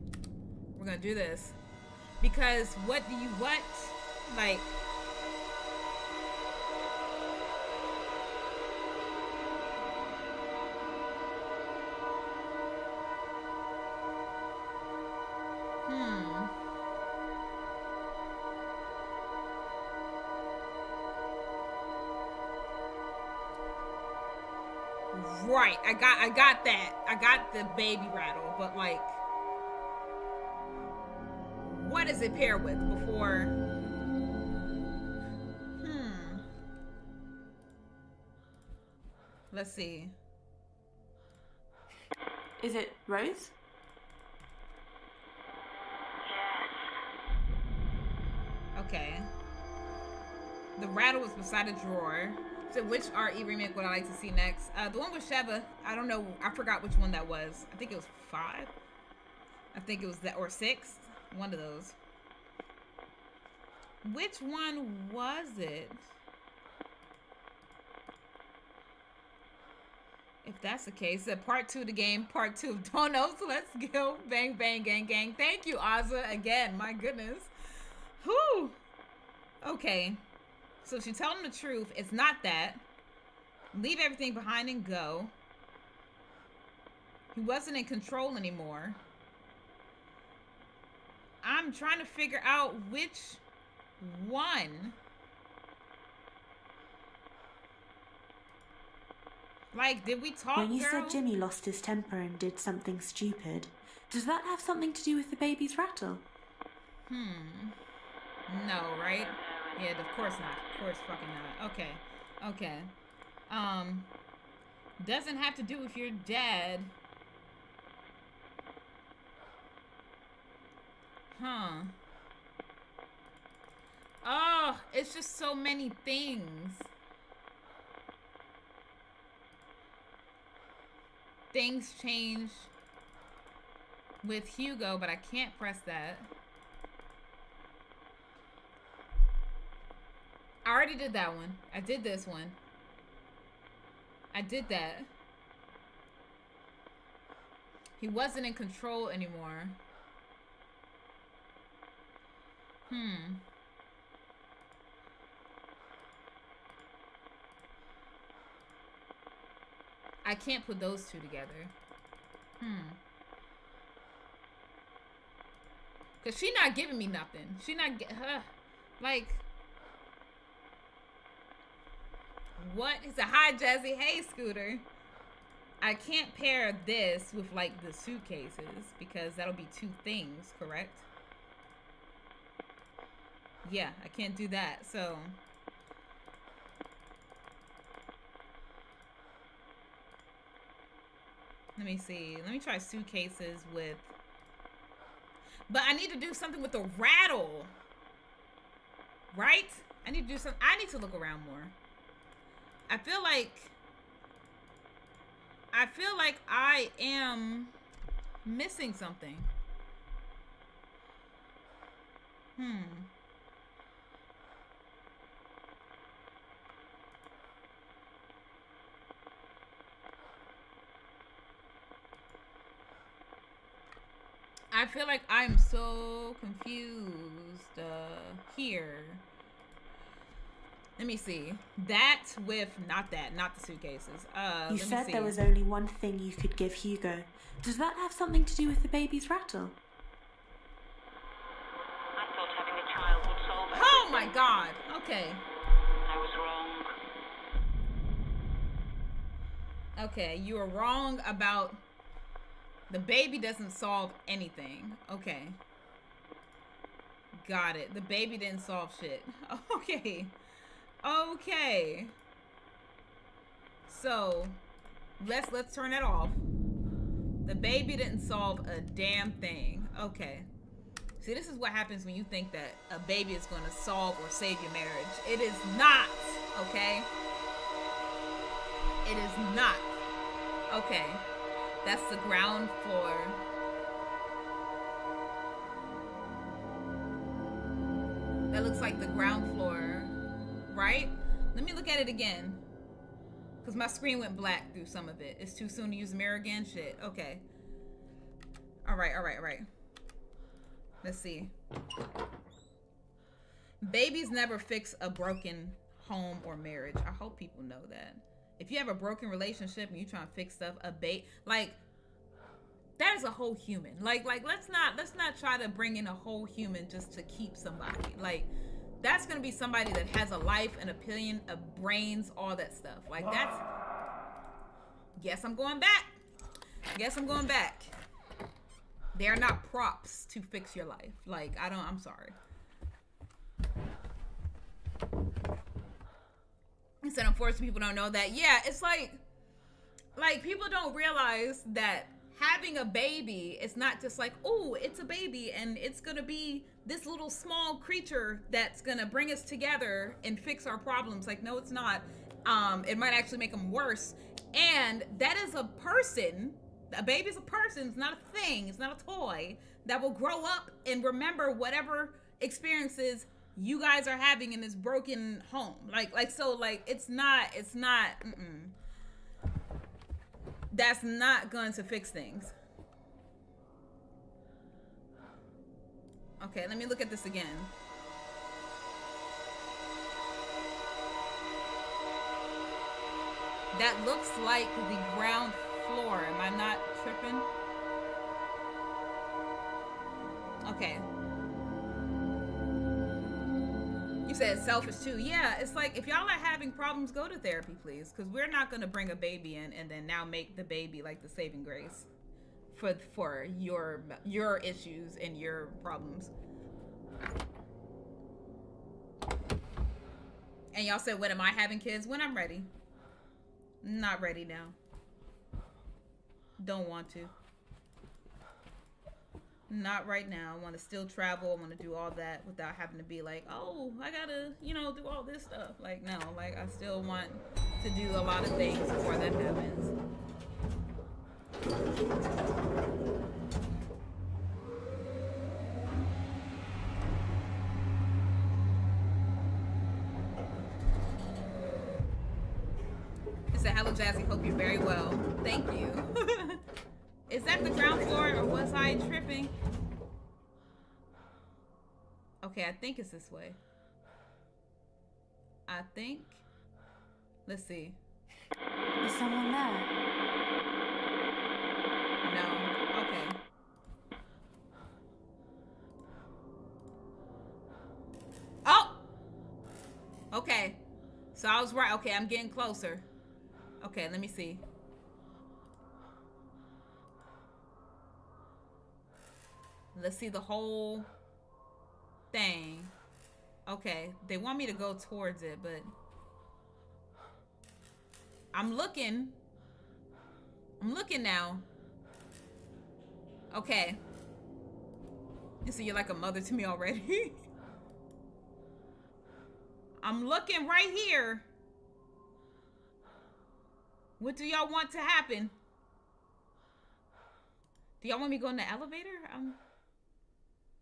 [SPEAKER 1] Gonna do this. Because what do you what? Like Hmm. Right, I got I got that. I got the baby rattle, but like what does it pair with before Hmm. Let's see.
[SPEAKER 3] Is it Rose?
[SPEAKER 1] Okay. The rattle was beside a drawer. So which RE remake would I like to see next? Uh, the one with Sheva. I don't know. I forgot which one that was. I think it was five. I think it was that or six. One of those. Which one was it? If that's the case, uh, part two of the game, part two of Donos. Let's go. Bang, bang, gang, gang. Thank you, Azza, again. My goodness. Whew. Okay. So she tell him the truth. It's not that. Leave everything behind and go. He wasn't in control anymore. I'm trying to figure out which one. Like, did we talk,
[SPEAKER 3] When you
[SPEAKER 1] girl?
[SPEAKER 3] said Jimmy lost his temper and did something stupid, does that have something to do with the baby's rattle?
[SPEAKER 1] Hmm. No, right? Yeah, of course not. Of course fucking not. Okay. Okay. Um doesn't have to do with your dad. Huh. Oh, it's just so many things. Things change with Hugo, but I can't press that. I already did that one. I did this one. I did that. He wasn't in control anymore. Hmm. I can't put those two together. Hmm. Cause she not giving me nothing. She not get her like what is a high Jazzy? Hey Scooter. I can't pair this with like the suitcases because that'll be two things, correct? Yeah, I can't do that. So Let me see. Let me try suitcases with But I need to do something with the rattle. Right? I need to do something. I need to look around more. I feel like I feel like I am missing something. Hmm. I feel like I'm so confused uh, here. Let me see. That with not that, not the suitcases. Uh,
[SPEAKER 3] You
[SPEAKER 1] let me
[SPEAKER 3] said
[SPEAKER 1] see.
[SPEAKER 3] there was only one thing you could give Hugo. Does that have something to do with the baby's rattle?
[SPEAKER 9] I thought
[SPEAKER 1] my god. Okay.
[SPEAKER 9] I was wrong.
[SPEAKER 1] Okay, you are wrong about the baby doesn't solve anything. Okay. Got it. The baby didn't solve shit. Okay. Okay. So, let's let's turn it off. The baby didn't solve a damn thing. Okay. See, this is what happens when you think that a baby is going to solve or save your marriage. It is not, okay? It is not. Okay. That's the ground floor. That looks like the ground floor, right? Let me look at it again. Because my screen went black through some of it. It's too soon to use mirror again? Shit. Okay. Alright, alright, alright. Let's see. Babies never fix a broken home or marriage. I hope people know that. If you have a broken relationship and you trying to fix stuff, a bait like that is a whole human. Like like let's not let's not try to bring in a whole human just to keep somebody. Like that's gonna be somebody that has a life, an opinion, a brains, all that stuff. Like that's Guess I'm going back. Guess I'm going back. They're not props to fix your life. Like I don't I'm sorry. Instead, unfortunately, people don't know that. Yeah, it's like, like people don't realize that having a baby is not just like, oh, it's a baby and it's gonna be this little small creature that's gonna bring us together and fix our problems. Like, no, it's not. Um, it might actually make them worse. And that is a person. A baby is a person. It's not a thing. It's not a toy that will grow up and remember whatever experiences you guys are having in this broken home. Like, like so, like it's not. It's not. Mm-mm that's not going to fix things. Okay, let me look at this again. That looks like the ground floor. Am I not tripping? Okay. You said selfish too. Yeah, it's like if y'all are having problems, go to therapy, please, because we're not gonna bring a baby in and then now make the baby like the saving grace for for your your issues and your problems. And y'all said, when am I having kids? When I'm ready. Not ready now. Don't want to. Not right now. I want to still travel. I want to do all that without having to be like, oh, I gotta, you know, do all this stuff. Like, no, like, I still want to do a lot of things before that happens. It said, hello, Jazzy. Hope you're very well. Thank you. Is that the ground floor or was I tripping? Okay, I think it's this way. I think. Let's see.
[SPEAKER 3] Is someone there?
[SPEAKER 1] No. Okay. Oh! Okay. So I was right. Okay, I'm getting closer. Okay, let me see. Let's see the whole thing. Okay, they want me to go towards it, but I'm looking. I'm looking now. Okay. You see, you're like a mother to me already. I'm looking right here. What do y'all want to happen? Do y'all want me to go in the elevator? Um,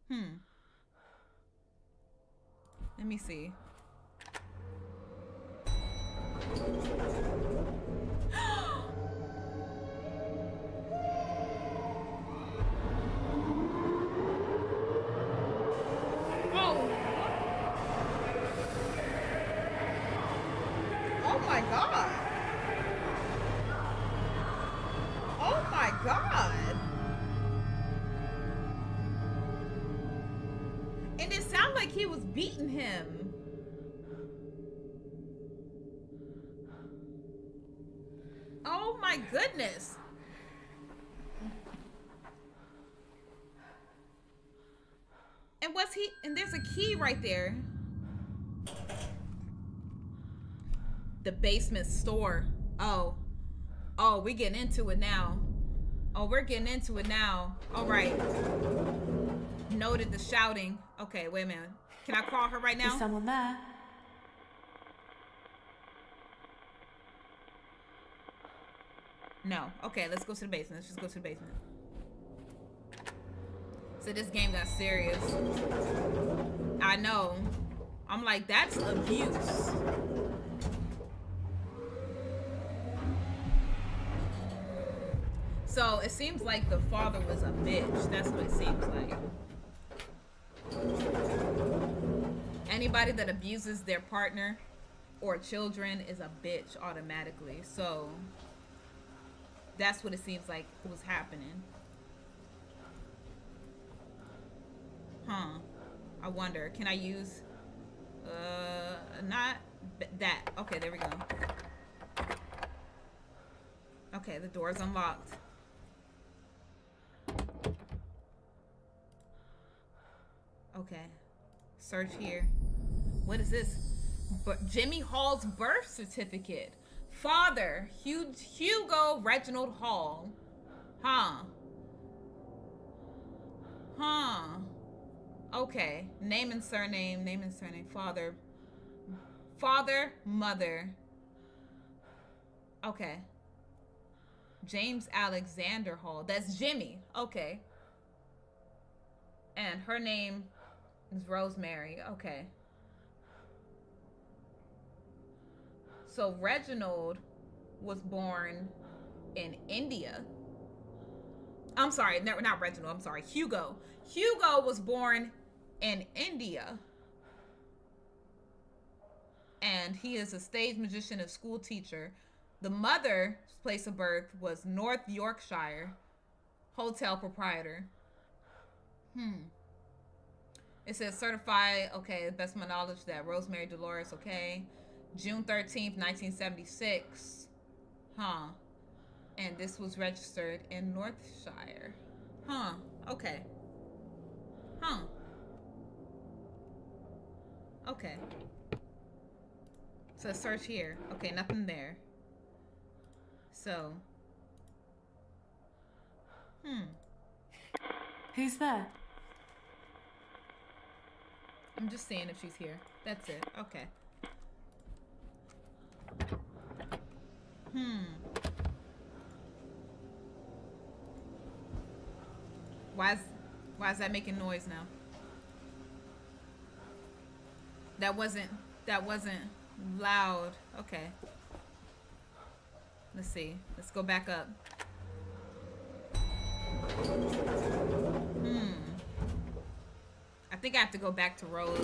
[SPEAKER 1] hmm. Let me see. Sounded like he was beating him. Oh my goodness. And what's he? And there's a key right there. The basement store. Oh. Oh, we're getting into it now. Oh, we're getting into it now. All right. Noted the shouting. Okay, wait a minute. Can I call her right now?
[SPEAKER 3] Is someone there?
[SPEAKER 1] No. Okay, let's go to the basement. Let's just go to the basement. So this game got serious. I know. I'm like, that's abuse. So it seems like the father was a bitch. That's what it seems like. Anybody that abuses their partner or children is a bitch automatically. So that's what it seems like was happening. Huh. I wonder, can I use uh not that. Okay, there we go. Okay, the door's unlocked. Okay. Search here. What is this? But Jimmy Hall's birth certificate. Father, Hugh, Hugo Reginald Hall. Huh. Huh. Okay. Name and surname. Name and surname. Father. Father, mother. Okay. James Alexander Hall. That's Jimmy. Okay. And her name is Rosemary. Okay. So Reginald was born in India. I'm sorry, no, not Reginald. I'm sorry, Hugo. Hugo was born in India. And he is a stage magician and school teacher. The mother's place of birth was North Yorkshire, hotel proprietor. Hmm. It says certified, okay, best my knowledge that Rosemary Dolores, okay. June 13th, 1976. Huh. And this was registered in Northshire. Huh. Okay. Huh. Okay. So search here. Okay, nothing there. So. Hmm.
[SPEAKER 3] Who's there?
[SPEAKER 1] I'm just saying if she's here. That's it. Okay. Hmm. Why is why is that making noise now? That wasn't that wasn't loud. Okay. Let's see. Let's go back up. I think I have to go back to Rose.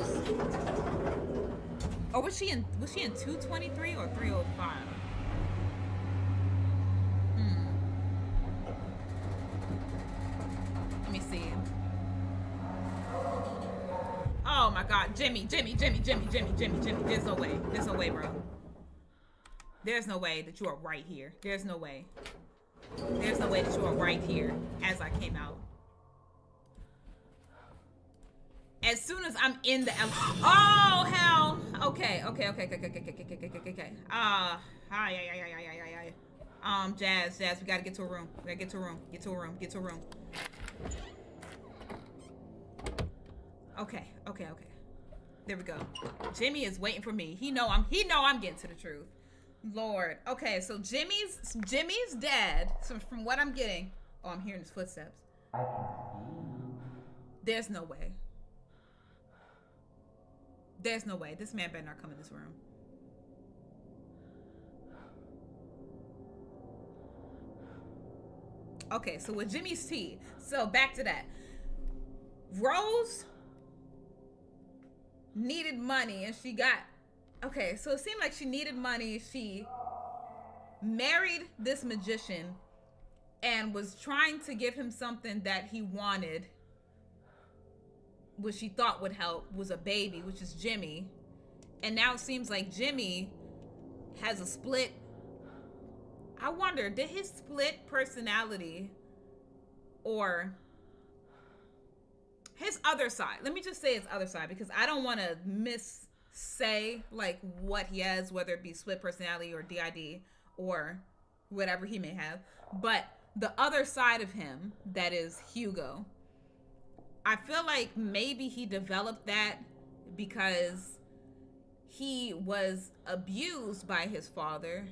[SPEAKER 1] Or was she in was she in 223 or 305? Hmm. Let me see. Oh my god, Jimmy, Jimmy, Jimmy, Jimmy, Jimmy, Jimmy, Jimmy. There's no way. There's no way, bro. There's no way that you are right here. There's no way. There's no way that you are right here as I came out. As soon as I'm in the oh hell. Okay, okay, okay, okay, okay, okay, okay, okay, okay, okay, okay. Ah, hi, hi, hi, hi, hi, hi, hi. Um, Jazz, Jazz, we gotta get to a room. We gotta get to a room. Get to a room. Get to a room. Okay, okay, okay. There we go. Jimmy is waiting for me. He know I'm. He know I'm getting to the truth. Lord. Okay, so Jimmy's Jimmy's dad. So from what I'm getting, oh, I'm hearing his footsteps. There's no way. There's no way. This man better not come in this room. Okay, so with Jimmy's tea. So back to that. Rose needed money and she got okay, so it seemed like she needed money. She married this magician and was trying to give him something that he wanted what she thought would help was a baby, which is Jimmy. And now it seems like Jimmy has a split. I wonder, did his split personality or his other side, let me just say his other side because I don't want to miss say like what he has, whether it be split personality or DID or whatever he may have. But the other side of him, that is Hugo, I feel like maybe he developed that because he was abused by his father.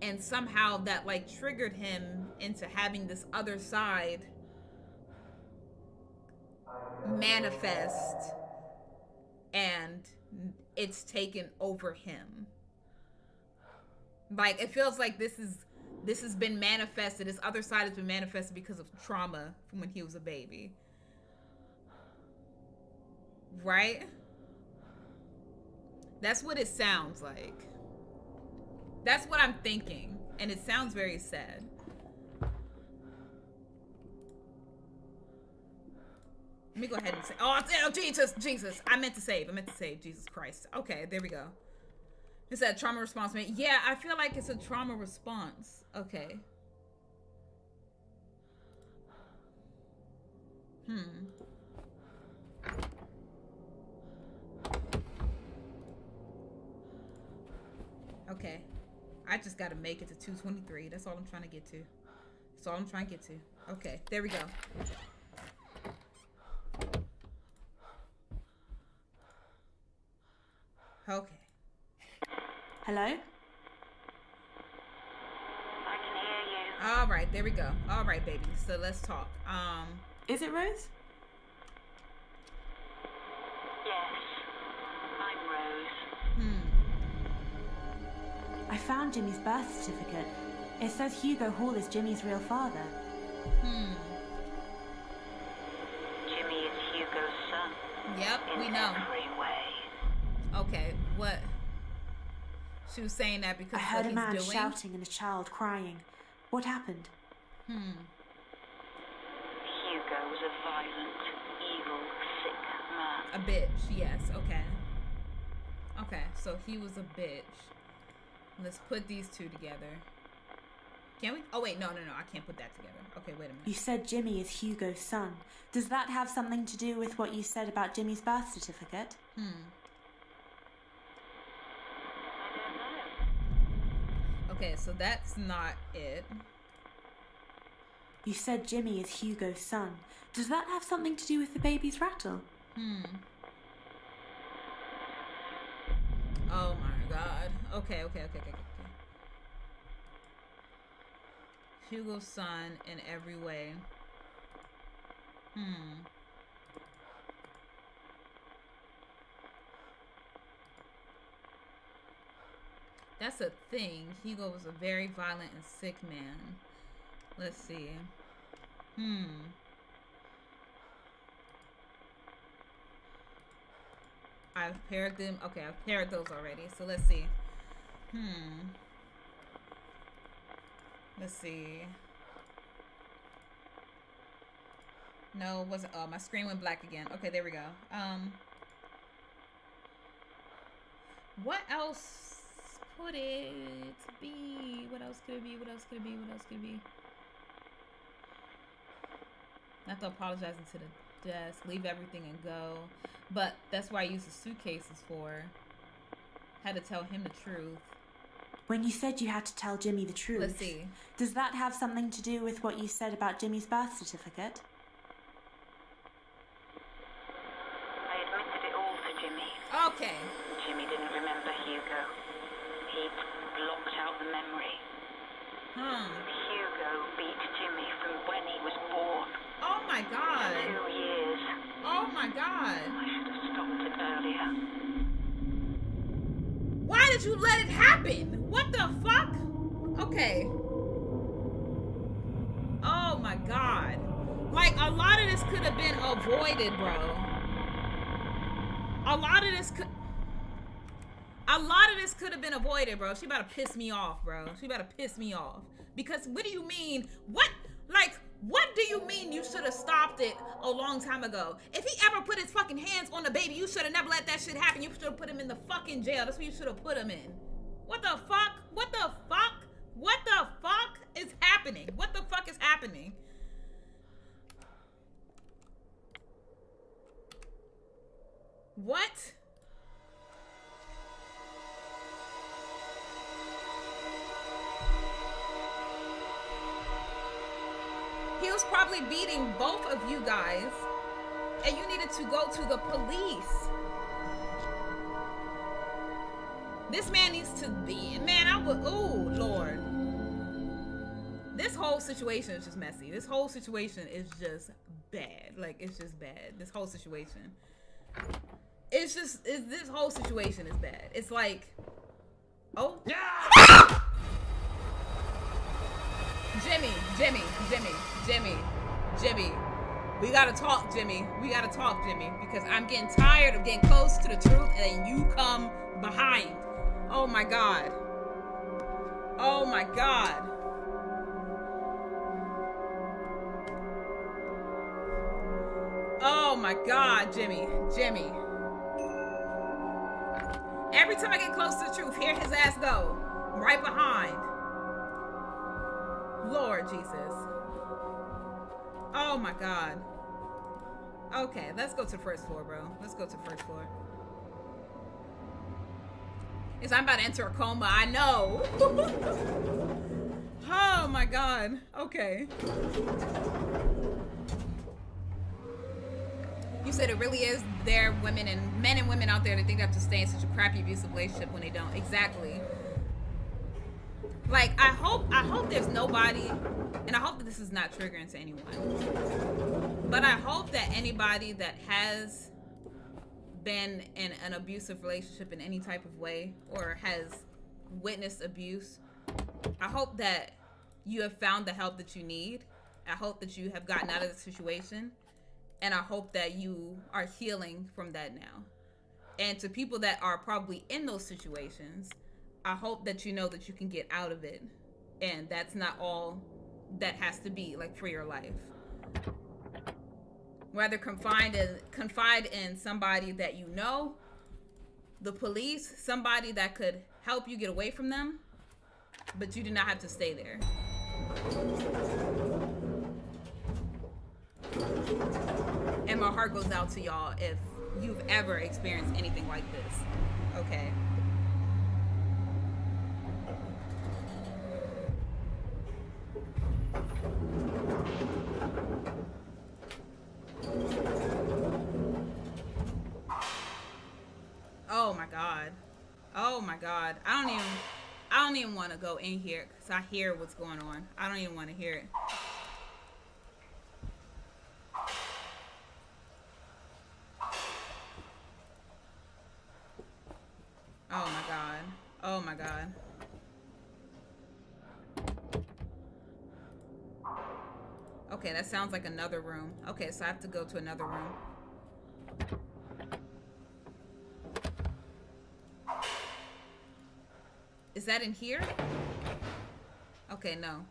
[SPEAKER 1] And somehow that like triggered him into having this other side manifest and it's taken over him. Like it feels like this is this has been manifested this other side has been manifested because of trauma from when he was a baby right that's what it sounds like that's what i'm thinking and it sounds very sad Let me go ahead and say, oh, oh, Jesus, Jesus. I meant to save. I meant to save. Jesus Christ. Okay, there we go. It that trauma response. Man. Yeah, I feel like it's a trauma response. Okay. Hmm. Okay. I just got to make it to 223. That's all I'm trying to get to. That's all I'm trying to get to. Okay, there we go. Okay.
[SPEAKER 3] Hello?
[SPEAKER 9] I can hear you.
[SPEAKER 1] All right, there we go. All right, baby. So let's talk. Um,
[SPEAKER 3] Is it Rose?
[SPEAKER 9] Yes. I'm Rose.
[SPEAKER 1] hmm.
[SPEAKER 3] I found Jimmy's birth certificate. It says Hugo Hall is Jimmy's real father.
[SPEAKER 1] Hmm.
[SPEAKER 9] Jimmy is Hugo's son.
[SPEAKER 1] Yep,
[SPEAKER 9] in
[SPEAKER 1] we know.
[SPEAKER 9] every way.
[SPEAKER 1] Okay, what? She was saying that because
[SPEAKER 3] I heard
[SPEAKER 1] what
[SPEAKER 3] a man
[SPEAKER 1] doing.
[SPEAKER 3] shouting and a child crying. What happened?
[SPEAKER 1] Hmm.
[SPEAKER 9] Hugo was a violent, evil, sick man.
[SPEAKER 1] A bitch. Yes. Okay. Okay. So he was a bitch. Let's put these two together. Can we? Oh wait, no, no, no. I can't put that together. Okay, wait a minute.
[SPEAKER 3] You said Jimmy is Hugo's son. Does that have something to do with what you said about Jimmy's birth certificate?
[SPEAKER 1] Hmm.
[SPEAKER 9] I don't know.
[SPEAKER 1] Okay, so that's not it.
[SPEAKER 3] You said Jimmy is Hugo's son. Does that have something to do with the baby's rattle?
[SPEAKER 1] Hmm. Oh my god. Okay, okay, okay, okay, okay. Hugo's son in every way. Hmm. That's a thing. Hugo was a very violent and sick man. Let's see. Hmm. I've paired them. Okay, I've paired those already. So let's see. Hmm. Let's see. No, wasn't. Oh, my screen went black again. Okay, there we go. Um. What else could it be? What else could it be? What else could it be? What else could it be? Not to apologizing to the desk, leave everything and go. But that's why I use the suitcases for. Had to tell him the truth.
[SPEAKER 3] When you said you had to tell Jimmy the truth,
[SPEAKER 1] Let's see.
[SPEAKER 3] does that have something to do with what you said about Jimmy's birth certificate?
[SPEAKER 9] I admitted it all to Jimmy.
[SPEAKER 1] Okay.
[SPEAKER 9] Jimmy didn't remember Hugo. He'd blocked out the memory.
[SPEAKER 1] Hmm.
[SPEAKER 9] Hugo beat Jimmy from when he was born.
[SPEAKER 1] Oh my god.
[SPEAKER 9] Two years.
[SPEAKER 1] Oh my god.
[SPEAKER 9] I should have stopped it earlier.
[SPEAKER 1] Why did you let it happen? What the fuck? Okay. Oh my god. Like a lot of this could have been avoided, bro. A lot of this could a lot of this could have been avoided, bro. She about to piss me off, bro. She about to piss me off. Because what do you mean? What? Like, What do you mean you should have stopped it a long time ago? If he ever put his fucking hands on the baby, you should have never let that shit happen. You should have put him in the fucking jail. That's what you should have put him in. What the fuck? What the fuck? What the fuck is happening? What the fuck is happening? What? He was probably beating both of you guys, and you needed to go to the police. This man needs to be, man, I would, oh, Lord. This whole situation is just messy. This whole situation is just bad. Like, it's just bad. This whole situation. It's just, it's, this whole situation is bad. It's like, oh. Yeah! Jimmy, Jimmy, Jimmy, Jimmy, Jimmy. We gotta talk, Jimmy. We gotta talk, Jimmy, because I'm getting tired of getting close to the truth and then you come behind. Oh my God. Oh my God. Oh my God, Jimmy, Jimmy. Every time I get close to the truth, here his ass go. Right behind. Lord Jesus. Oh my God. Okay, let's go to the first floor, bro. Let's go to the first floor. Is I'm about to enter a coma. I know. oh my God. Okay. You said it really is there women and men and women out there that think they have to stay in such a crappy abusive relationship when they don't. Exactly. Like I hope I hope there's nobody and I hope that this is not triggering to anyone. But I hope that anybody that has been in an abusive relationship in any type of way or has witnessed abuse, I hope that you have found the help that you need. I hope that you have gotten out of the situation and I hope that you are healing from that now. And to people that are probably in those situations, I hope that you know that you can get out of it. And that's not all that has to be like for your life. Whether confined in confide in somebody that you know, the police, somebody that could help you get away from them, but you do not have to stay there. And my heart goes out to y'all if you've ever experienced anything like this. Okay. Oh my god. Oh my god. I don't even I don't even want to go in here cuz I hear what's going on. I don't even want to hear it. Oh my god. Oh my god. Okay, that sounds like another room. Okay, so I have to go to another room. Is that in here? Okay, no.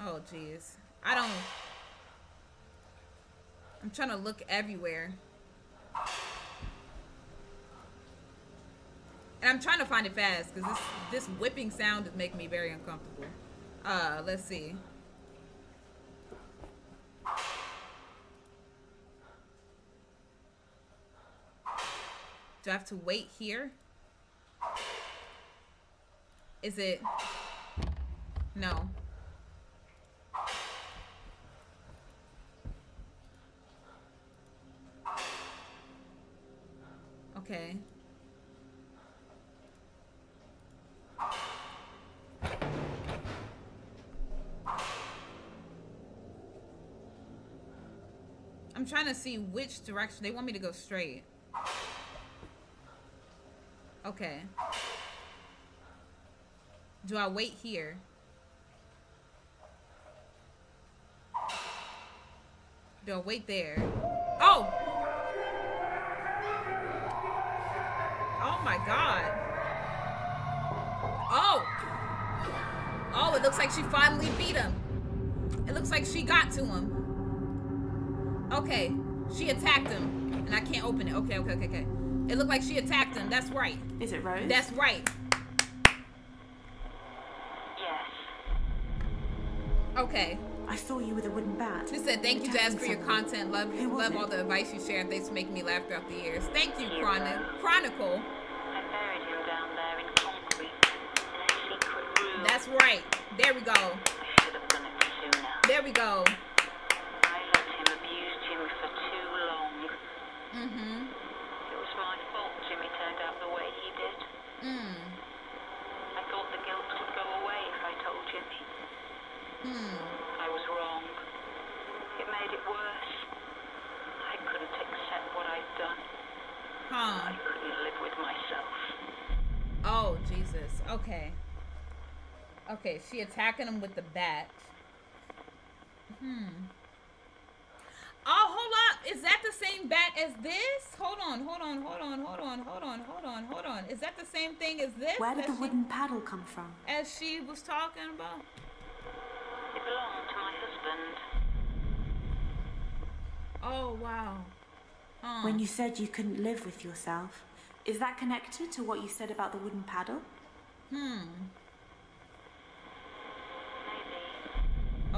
[SPEAKER 1] Oh, jeez. I don't... I'm trying to look everywhere. And I'm trying to find it fast because this this whipping sound is making me very uncomfortable. Uh, let's see. Do I have to wait here? Is it? No. Okay. I'm trying to see which direction. They want me to go straight. Okay. Do I wait here? Do I wait there? Oh! Oh my god. Oh! Oh, it looks like she finally beat him. It looks like she got to him. Okay, she attacked him, and I can't open it. Okay, okay, okay, okay. It looked like she attacked him. That's right.
[SPEAKER 3] Is it Rose?
[SPEAKER 1] That's right.
[SPEAKER 9] Yes.
[SPEAKER 1] Okay.
[SPEAKER 3] I saw you with a wooden bat.
[SPEAKER 1] She said, "Thank you, Jazz, for your content. Love,
[SPEAKER 3] Who
[SPEAKER 1] love
[SPEAKER 3] it?
[SPEAKER 1] all the advice you share. Thanks for making me laugh throughout the years. Thank you, Chronic Chronicle.
[SPEAKER 9] I buried him down there in concrete in a secret room.
[SPEAKER 1] That's right. There we go.
[SPEAKER 9] I should have done it sooner.
[SPEAKER 1] There we go.
[SPEAKER 9] I let him abuse Jimmy for too long.
[SPEAKER 1] Mm-hmm.
[SPEAKER 9] It was my fault Jimmy turned out the way he did.
[SPEAKER 1] Mm.
[SPEAKER 9] I thought the guilt would go away if I told Jimmy.
[SPEAKER 1] Hmm.
[SPEAKER 9] I was wrong. It made it worse. I couldn't accept what I'd done.
[SPEAKER 1] Huh.
[SPEAKER 9] I couldn't live with myself.
[SPEAKER 1] Oh, Jesus. Okay. Okay, she attacking him with the bat. Hmm. Oh, hold up. Is that the same bat as this? Hold on, hold on, hold on, hold on, hold on, hold on, hold on. Is that the same thing as this?
[SPEAKER 3] Where did the
[SPEAKER 1] she-
[SPEAKER 3] wooden paddle come from?
[SPEAKER 1] As she was talking about?
[SPEAKER 9] It belonged to my husband.
[SPEAKER 1] Oh, wow. Huh.
[SPEAKER 3] When you said you couldn't live with yourself, is that connected to what you said about the wooden paddle?
[SPEAKER 1] Hmm.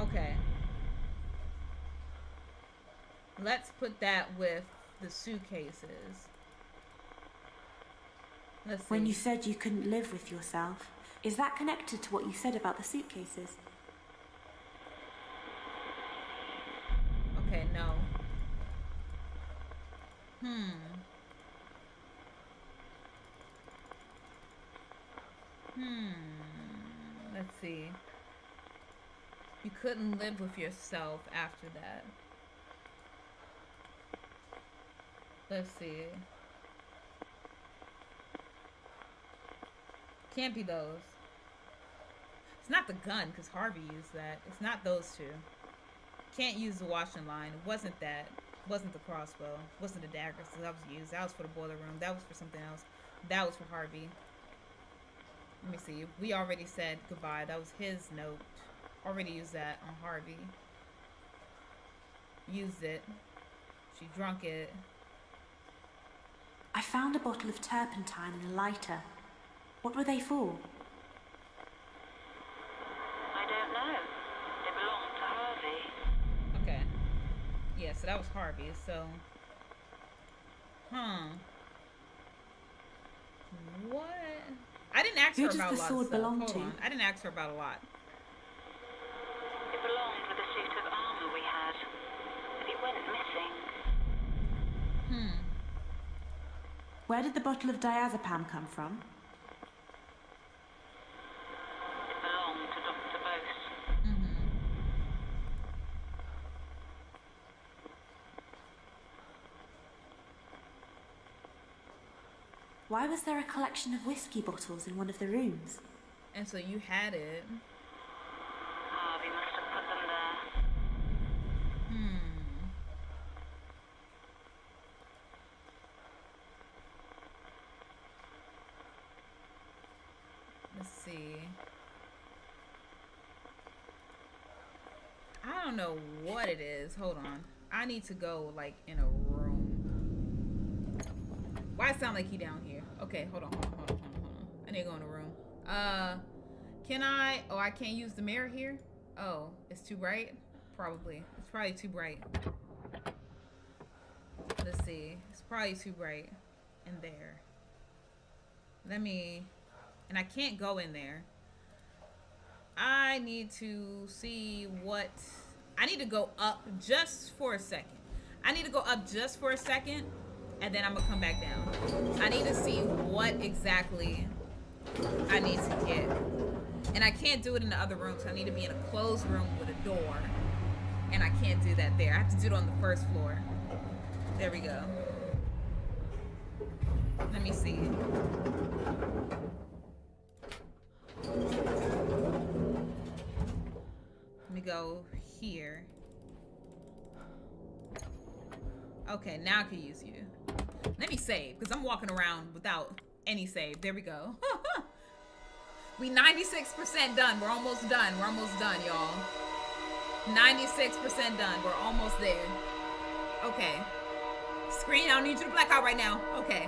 [SPEAKER 1] Okay. Let's put that with the suitcases. Let's see.
[SPEAKER 3] When you said you couldn't live with yourself, is that connected to what you said about the suitcases?
[SPEAKER 1] Okay, no. Hmm. Hmm. Let's see. You couldn't live with yourself after that. Let's see. Can't be those. It's not the gun, because Harvey used that. It's not those two. Can't use the washing line. It wasn't that. It wasn't the crossbow. It wasn't the daggers that was used. That was for the boiler room. That was for something else. That was for Harvey. Let me see. We already said goodbye. That was his note. Already used that on Harvey. Used it. She drunk it.
[SPEAKER 3] I found a bottle of turpentine and a lighter. What were they for?
[SPEAKER 9] I don't know. They belong to Harvey.
[SPEAKER 1] Okay. Yeah, so that was Harvey. So, huh? What? I didn't ask
[SPEAKER 3] Who
[SPEAKER 1] her
[SPEAKER 3] does
[SPEAKER 1] about
[SPEAKER 3] the
[SPEAKER 1] a lot
[SPEAKER 3] sword
[SPEAKER 1] of stuff.
[SPEAKER 3] belong to?
[SPEAKER 1] I didn't ask her about a lot.
[SPEAKER 9] It belonged with the suit of armor we had. But it went missing.
[SPEAKER 1] Hmm.
[SPEAKER 3] Where did the bottle of diazepam come from?
[SPEAKER 9] It belonged to Dr. Bose.
[SPEAKER 1] Mm-hmm.
[SPEAKER 3] Why was there a collection of whiskey bottles in one of the rooms?
[SPEAKER 1] And so you had it.
[SPEAKER 9] Harvey must have put them there.
[SPEAKER 1] Hmm. Let's see. I don't know what it is. Hold on. I need to go like in a room. Why sound like he down here? Okay, hold on, hold on, hold on, hold on, hold on. I need to go in a room. Uh, can I? Oh, I can't use the mirror here. Oh, it's too bright. Probably. It's probably too bright. Let's see. It's probably too bright in there. Let me. And I can't go in there. I need to see what. I need to go up just for a second. I need to go up just for a second, and then I'm gonna come back down. I need to see what exactly I need to get. And I can't do it in the other room, so I need to be in a closed room with a door. And I can't do that there. I have to do it on the first floor. There we go. Let me see. Let me go here. Okay, now I can use you. Let me save, because I'm walking around without any save. There we go. We 96% done. We're almost done. We're almost done, y'all. 96% done. We're almost there. Okay. Screen, I don't need you to black out right now. Okay.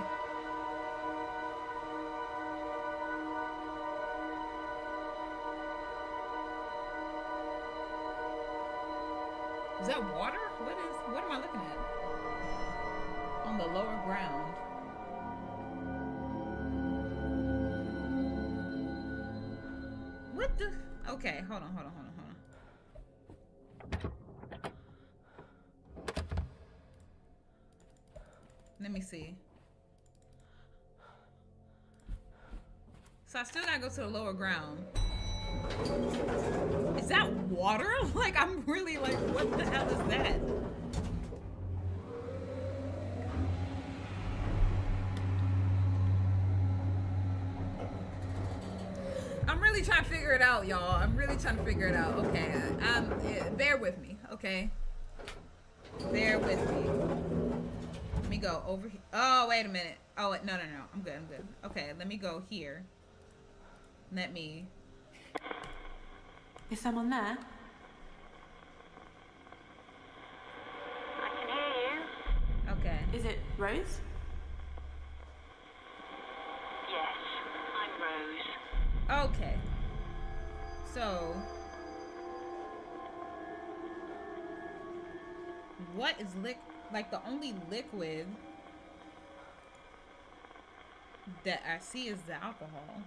[SPEAKER 1] Is that water? What is, what am I looking at? On the lower ground. What the? Okay, hold on, hold on, hold on, hold on. Let me see. So I still gotta go to the lower ground. Is that water? Like, I'm really like, what the hell is that? I'm really trying to figure it out, y'all. I'm really trying to figure it out. Okay, um, eh, bear with me, okay? Bear with me. Let me go over here. Oh, wait a minute. Oh, no, no, no. I'm good, I'm good. Okay, let me go here. Let me...
[SPEAKER 3] Is someone there?
[SPEAKER 9] I can hear you.
[SPEAKER 1] Okay.
[SPEAKER 3] Is it Rose?
[SPEAKER 9] Yes, I'm Rose.
[SPEAKER 1] Okay. So... What is liq... Like, the only liquid that I see is the alcohol.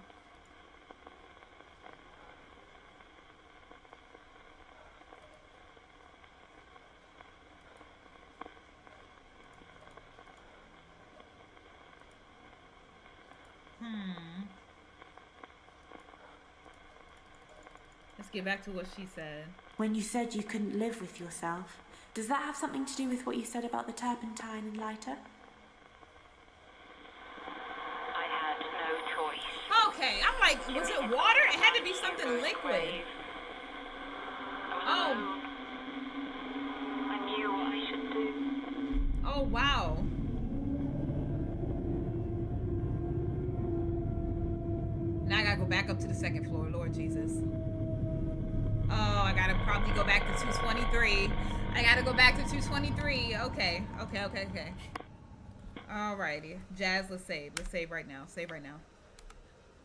[SPEAKER 1] Hmm. Let's get back to what she said.
[SPEAKER 3] When you said you couldn't live with yourself, does that have something to do with what you said about the turpentine and lighter?
[SPEAKER 9] I had no choice.
[SPEAKER 1] Okay, I'm like, was it water? It had to be something liquid. Oh.
[SPEAKER 9] I knew what I should do.
[SPEAKER 1] Oh, wow. Now I gotta go back up to the second floor, Lord Jesus. Probably go back to 223. I gotta go back to 223. Okay, okay, okay, okay. Alrighty. Jazz, let's save. Let's save right now. Save right now.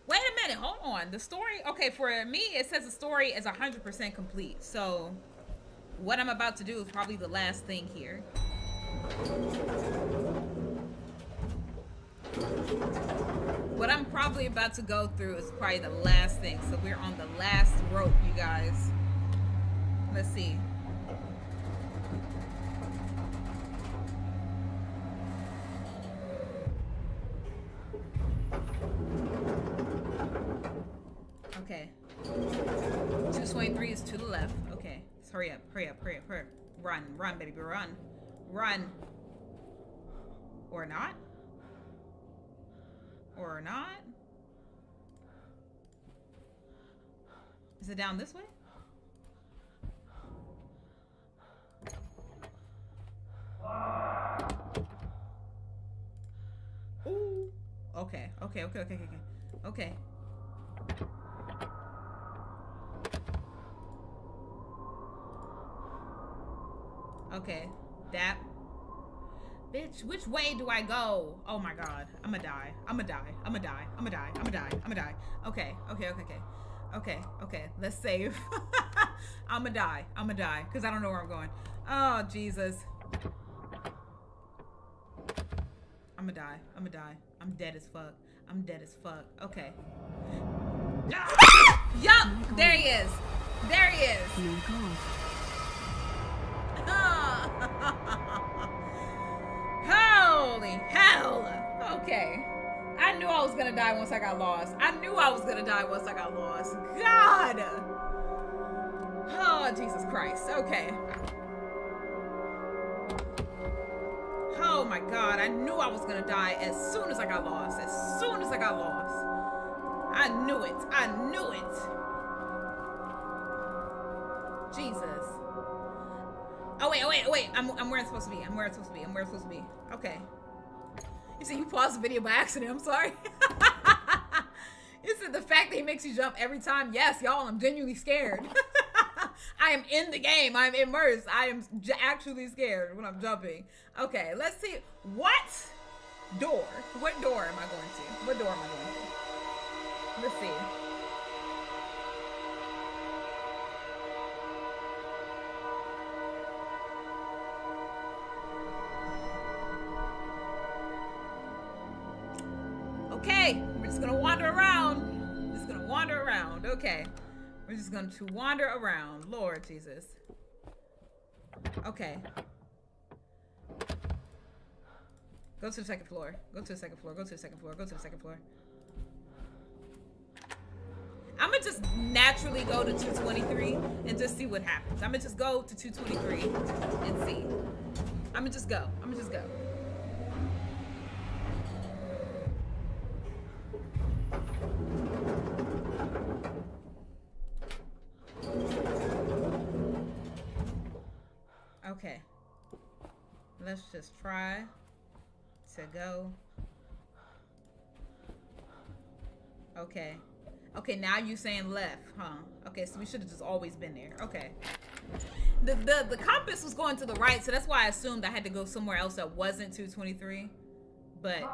[SPEAKER 1] Wait a minute. Hold on. The story. Okay, for me, it says the story is 100% complete. So, what I'm about to do is probably the last thing here. What I'm probably about to go through is probably the last thing. So, we're on the last rope, you guys. Let's see. Okay. 223 is to the left. Okay. Let's hurry up, hurry up, hurry up, hurry up. Run, run, baby, run. Run. Or not? Or not? Is it down this way? Ooh. Okay, okay, okay, okay, okay, okay. Okay. That. Bitch, which way do I go? Oh my god, I'ma die. I'ma die. I'ma die. I'ma die. I'ma die. I'ma die. Okay, okay, okay, okay. Okay, okay, let's save. I'ma die. I'ma die. Because I don't know where I'm going. Oh, Jesus. I'ma die. I'ma die. I'm dead as fuck. I'm dead as fuck. Okay. Yup! There he is. There he is. Oh Holy hell! Okay. I knew I was gonna die once I got lost. I knew I was gonna die once I got lost. God! Oh, Jesus Christ. Okay. Oh my God. I knew I was gonna die as soon as I got lost. As soon as I got lost. I knew it. I knew it. Jesus. Oh wait, oh wait, oh wait. I'm I'm where I'm supposed to be. I'm where I'm supposed to be. I'm where I'm supposed to be. Okay. You see, you paused the video by accident. I'm sorry. Is the fact that he makes you jump every time. Yes, y'all, I'm genuinely scared. I am in the game. I'm immersed. I am actually scared when I'm jumping. Okay, let's see. What door? What door am I going to? What door am I going to? Let's see. Okay, we're just gonna wander around. Just gonna wander around. Okay. We're just going to wander around. Lord Jesus. Okay. Go to the second floor. Go to the second floor. Go to the second floor. Go to the second floor. I'm gonna just naturally go to 223 and just see what happens. I'm gonna just go to 223 and see. I'm gonna just go. I'm gonna just go. Okay. Let's just try to go. Okay. Okay, now you saying left, huh? Okay, so we should have just always been there. Okay. The, the the compass was going to the right, so that's why I assumed I had to go somewhere else that wasn't 223. But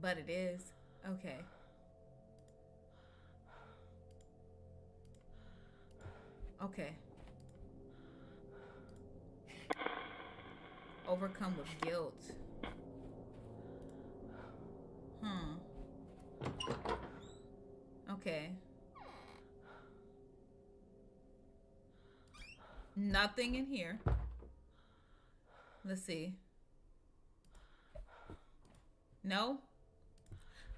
[SPEAKER 1] But it is. Okay. Okay. Overcome with guilt. Hmm. Okay. Nothing in here. Let's see. No?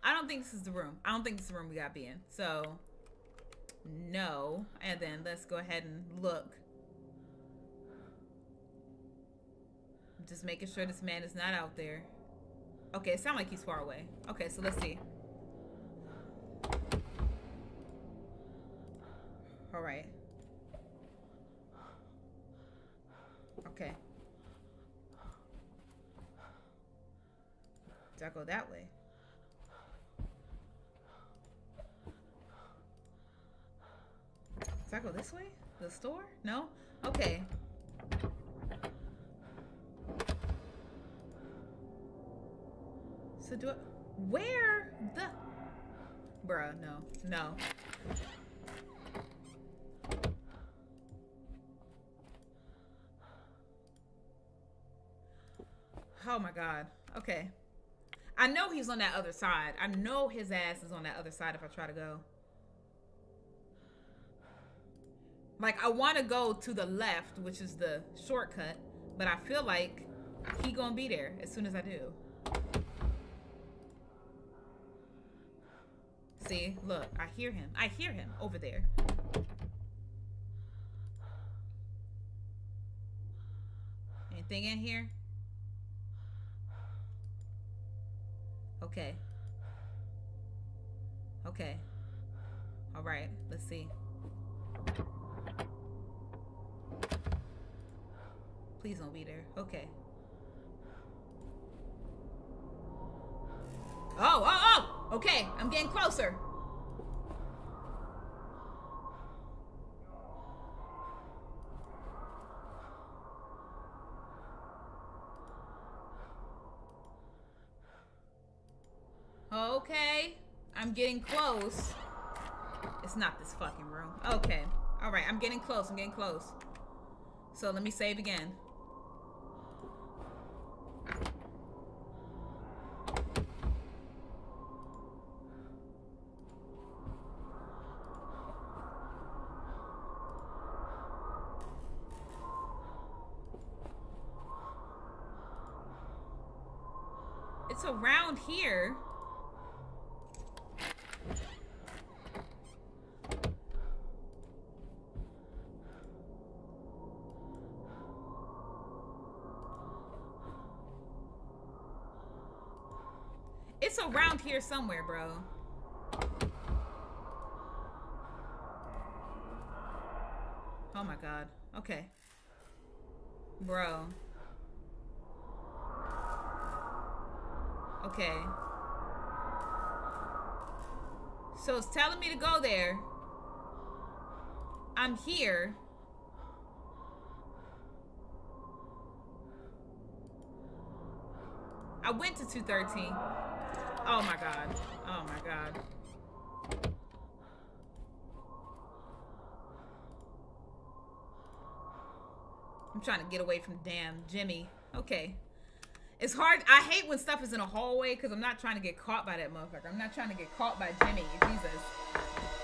[SPEAKER 1] I don't think this is the room. I don't think this is the room we got to be in. So, no. And then let's go ahead and look. Just making sure this man is not out there. Okay, it sounds like he's far away. Okay, so let's see. All right. Okay. Do I go that way? I go this way? The store? No? Okay. So do I... Where the... Bruh, no. No. Oh my god. Okay. I know he's on that other side. I know his ass is on that other side if I try to go. Like, I want to go to the left, which is the shortcut, but I feel like he gonna be there as soon as I do. See, look, I hear him. I hear him over there. Anything in here? Okay. Okay. All right, let's see. Please don't be there. Okay. Oh, oh, oh! Okay, I'm getting closer. Okay, I'm getting close. It's not this fucking room. Okay, all right, I'm getting close. I'm getting close. So let me save again. here somewhere, bro. Oh my god. Okay. Bro. Okay. So it's telling me to go there. I'm here. I went to 213. Oh my god. Oh my god. I'm trying to get away from damn Jimmy. Okay. It's hard. I hate when stuff is in a hallway because I'm not trying to get caught by that motherfucker. I'm not trying to get caught by Jimmy. Jesus.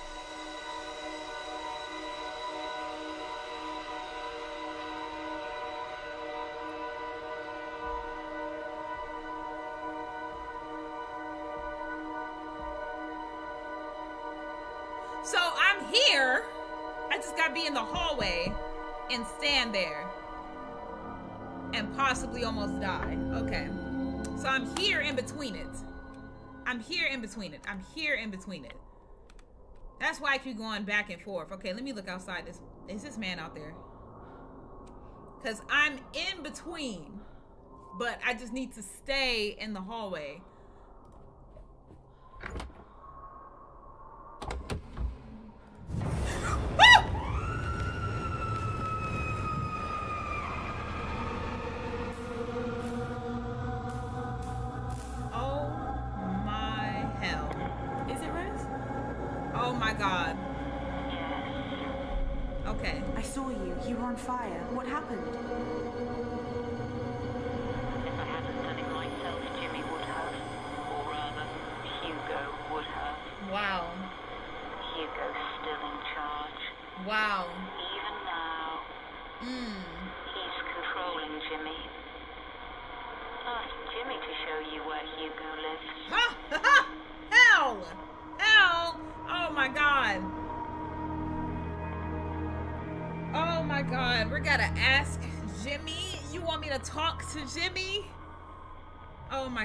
[SPEAKER 1] Between it. I'm here in between it. That's why I keep going back and forth. Okay, let me look outside. This is this man out there? Cause I'm in between, but I just need to stay in the hallway.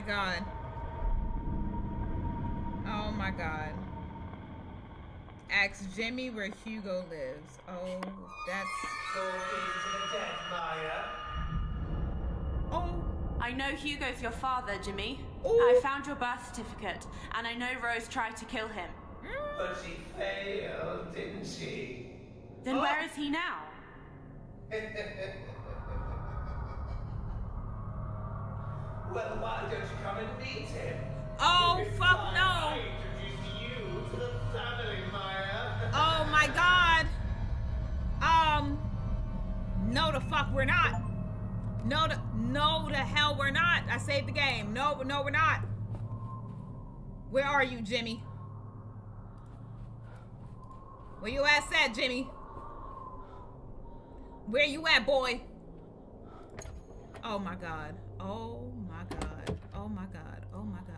[SPEAKER 3] God.
[SPEAKER 1] Oh my god.
[SPEAKER 9] Ask Jimmy where Hugo lives.
[SPEAKER 1] Oh, that's. So in the death, Maya. Oh.
[SPEAKER 3] I know Hugo's your father, Jimmy.
[SPEAKER 1] Ooh.
[SPEAKER 3] I oh. found your birth certificate, and I know Rose tried to kill him. Mm.
[SPEAKER 11] But she failed, didn't she?
[SPEAKER 3] Then where oh. is he now?
[SPEAKER 11] why don't you come and meet him?
[SPEAKER 1] Oh, fuck no.
[SPEAKER 11] I introduce you to the family, Maya.
[SPEAKER 1] Oh my god. Um. No, the fuck we're not. No, the no, the hell we're not. I saved the game. No, no, we're not. Where are you, Jimmy? Where you at, at, Jimmy? Where you at, boy? Oh my god. Oh my god. Oh my god. Oh my god.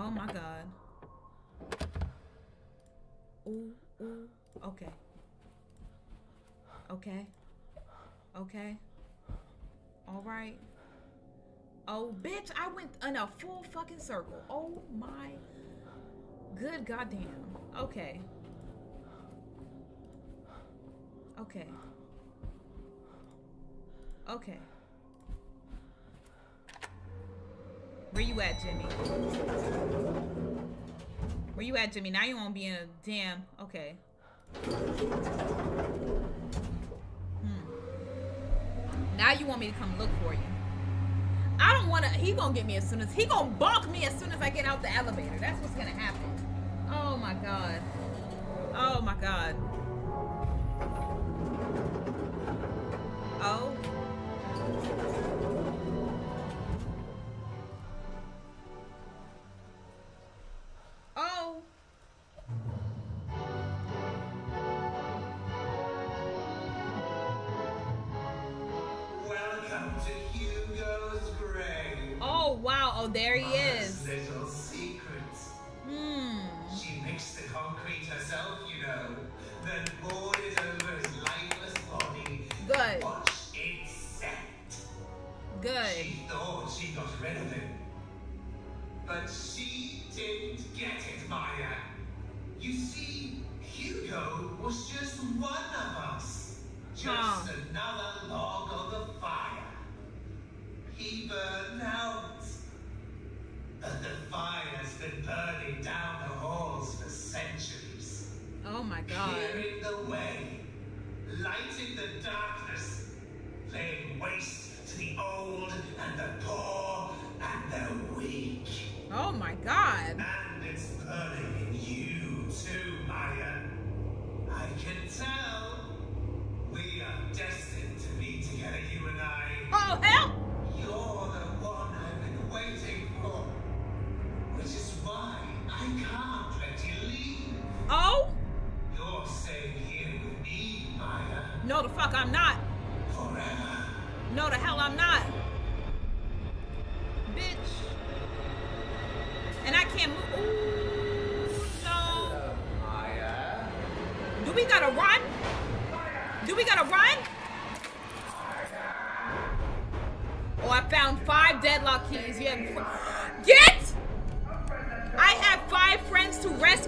[SPEAKER 1] Oh my god. Ooh, ooh. Okay. Okay. Okay. All right. Oh, bitch, I went in a full fucking circle. Oh my good goddamn. Okay. Okay. Okay. Where you at, Jimmy? Where you at, Jimmy? Now you won't be in a damn. Okay. Hmm. Now you want me to come look for you. I don't want to. He gonna get me as soon as he gonna bonk me as soon as I get out the elevator. That's what's gonna happen. Oh my god. Oh my god. Oh. Oh.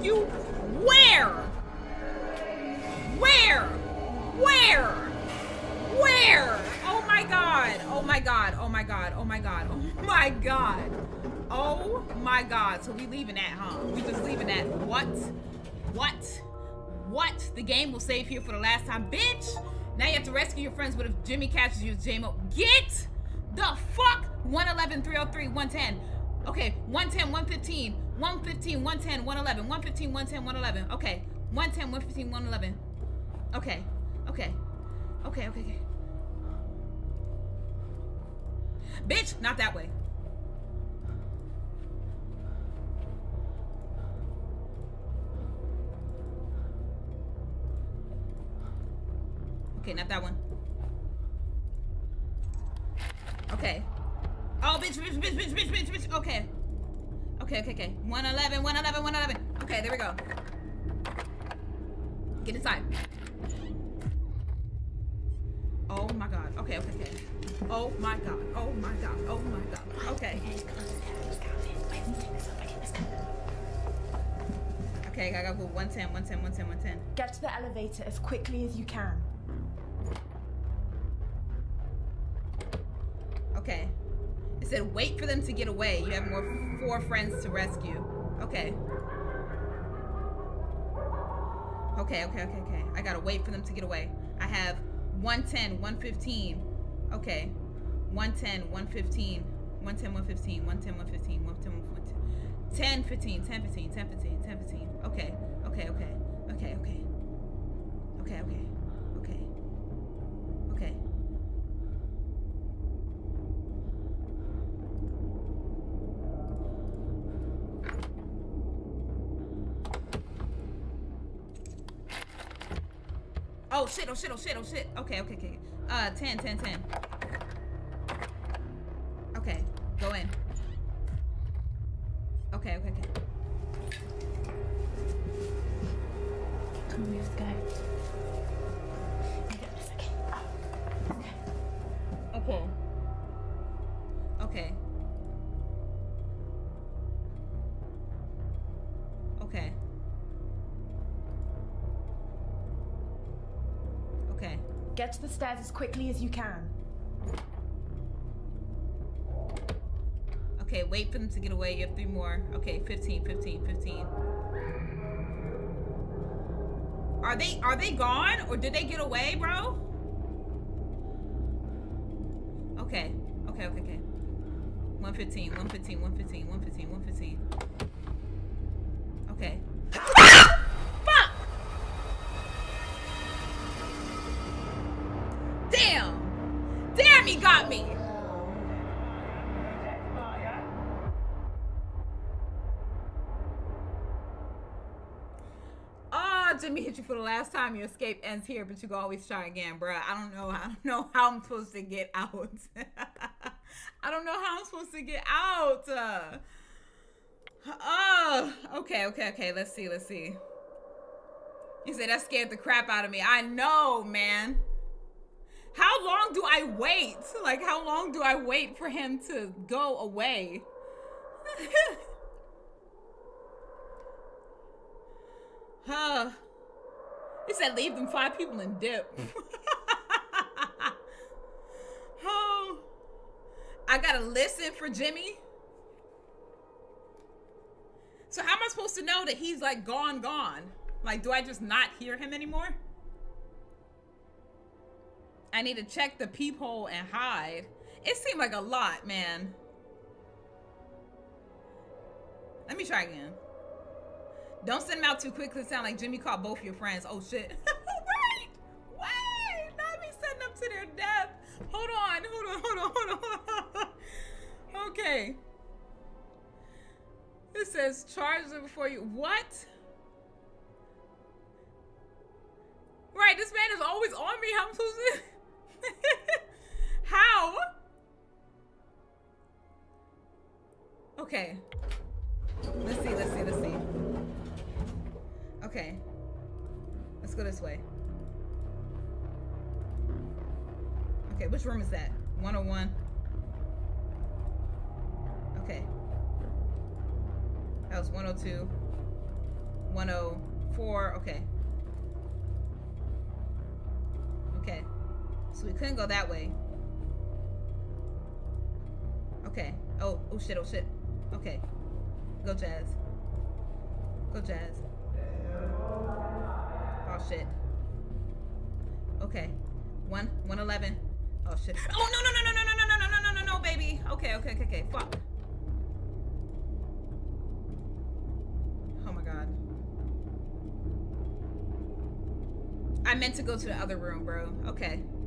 [SPEAKER 11] To.
[SPEAKER 1] Where? Where? Where? Where? Oh my god. Oh my god. Oh my god. Oh my god. Oh my god. Oh my god. So we leaving that, huh? We just leaving that. What? What? What? The game will save here for the last time. Bitch! Now you have to rescue your friends, but if Jimmy catches you, JMO. Get the fuck! 111, 303, 110. Okay, 110, 115, 115, 110, 111, 115, 110, 111. Okay, 110, 115, 111. Okay, okay, okay, okay, okay. Bitch, not that way. Okay, not that one. Okay. Oh, bitch, bitch, bitch, bitch, bitch, bitch, bitch. Okay. Okay, okay, okay. 111, 111, 111. Okay, there we go. Get inside. Oh my god. Okay, okay, okay. Oh my god. Oh my god. Oh my god. Okay. Okay, I gotta go 110, 110, 110, 110.
[SPEAKER 12] Get to the elevator as quickly as you can.
[SPEAKER 1] Okay. Said wait for them to get away. You have more four friends to rescue. Okay. Okay, okay, okay, okay. I gotta wait for them to get away. I have 110, 115. Okay. 110, 115. 110, 115, 110, 115, 110, 115. 10, 15, 10, 15, 10, 15, 10, 15. Okay, okay, okay, okay, okay. Okay, okay, okay. Okay. Oh shit, oh shit, oh shit, oh shit. Okay, okay, okay. Uh, 10, 10, 10. Okay, go in. Okay, okay, okay.
[SPEAKER 12] Come on, we have to go.
[SPEAKER 1] Okay. Okay.
[SPEAKER 12] Get to the stairs as quickly as you can.
[SPEAKER 1] Okay, wait for them to get away. You have three more. Okay, 15, 15, 15. Are they are they gone or did they get away, bro? Okay. Okay, okay, okay. 115, 115, 115, 115, 115. Okay. Oh, Jimmy hit you for the last time. Your escape ends here, but you can always try again, bruh. I don't know. I don't know how I'm supposed to get out. I don't know how I'm supposed to get out. Uh, oh, okay, okay, okay. Let's see, let's see. You said that scared the crap out of me. I know, man. How long do I wait? Like, how long do I wait for him to go away? Huh. He said leave them five people and dip. oh. I gotta listen for Jimmy. So how am I supposed to know that he's like gone, gone? Like, do I just not hear him anymore? I need to check the peephole and hide. It seemed like a lot, man. Let me try again. Don't send them out too quickly. It sound like Jimmy caught both your friends. Oh shit. wait, wait, not me setting them to their death. Hold on, hold on, hold on, hold on. Okay. It says charge them before you. What? Right, this man is always on me. How am supposed to? How? Okay. Let's see, let's see, let's see. Okay. Let's go this way. Okay, which room is that? 101. Okay. That was 102. 104. Okay. Okay. So we couldn't go that way. Okay. Oh, oh shit, oh shit. Okay. Go Jazz. Go Jazz. Oh shit. Okay. One, 111. Oh shit. Oh no no no no no no no no no no no no baby. Okay, okay, okay, okay. Fuck. Oh my god. I meant to go to the other room, bro. Okay. Okay.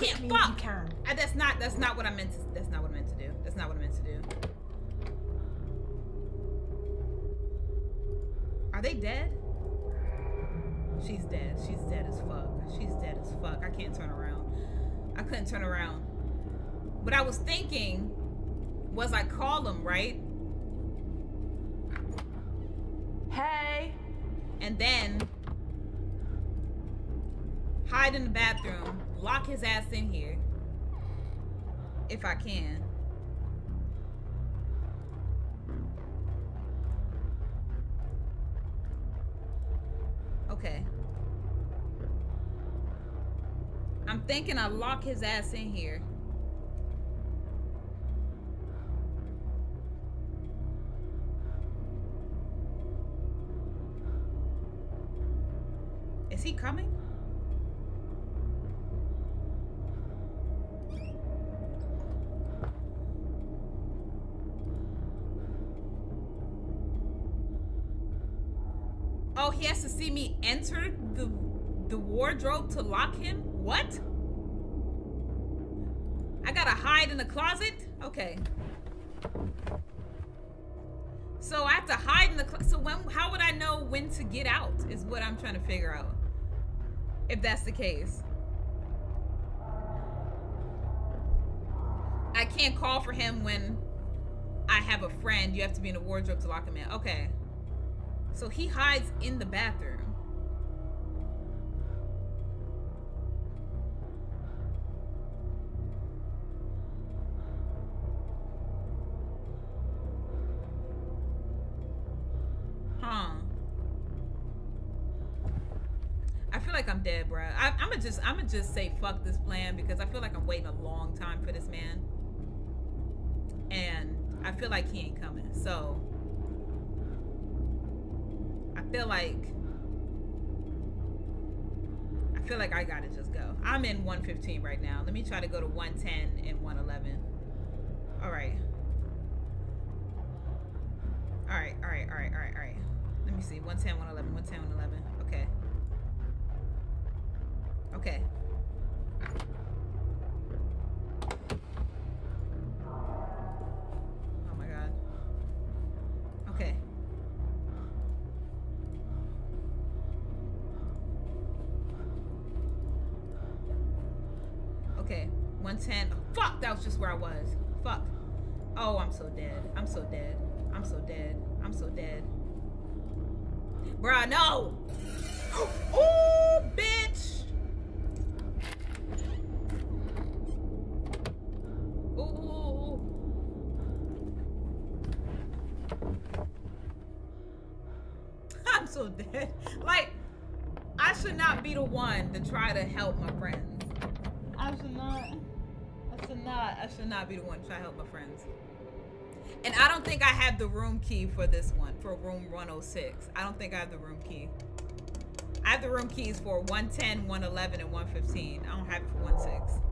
[SPEAKER 12] Quickly as
[SPEAKER 1] fuck.
[SPEAKER 12] you can.
[SPEAKER 1] I, that's not that's not what I meant to that's not what I meant to do. That's not what I meant to do. Are they dead? She's dead. She's dead as fuck. She's dead as fuck. I can't turn around. I couldn't turn around. What I was thinking was I call him, right?
[SPEAKER 12] Hey.
[SPEAKER 1] And then hide in the bathroom, lock his ass in here. If I can. Okay. I'm thinking I lock his ass in here. Closet? Okay. So I have to hide in the closet. So when how would I know when to get out is what I'm trying to figure out. If that's the case. I can't call for him when I have a friend. You have to be in the wardrobe to lock him in. Okay. So he hides in the bathroom. Just, I'm gonna just say fuck this plan because I feel like I'm waiting a long time for this man, and I feel like he ain't coming. So I feel like, I feel like I gotta just go. I'm in 115 right now. Let me try to go to 110 and 111. All right. All right, all right, all right, all right, all right. Let me see. 110, 111, 110, 111. Okay. Oh my god. Okay. Okay. 110. Oh, fuck! That was just where I was. Fuck. Oh, I'm so dead. I'm so dead. I'm so dead. I'm so dead. Bruh, no! Have the room key for this one, for room 106. I don't think I have the room key. I have the room keys for 110, 111, and 115. I don't have it for 16.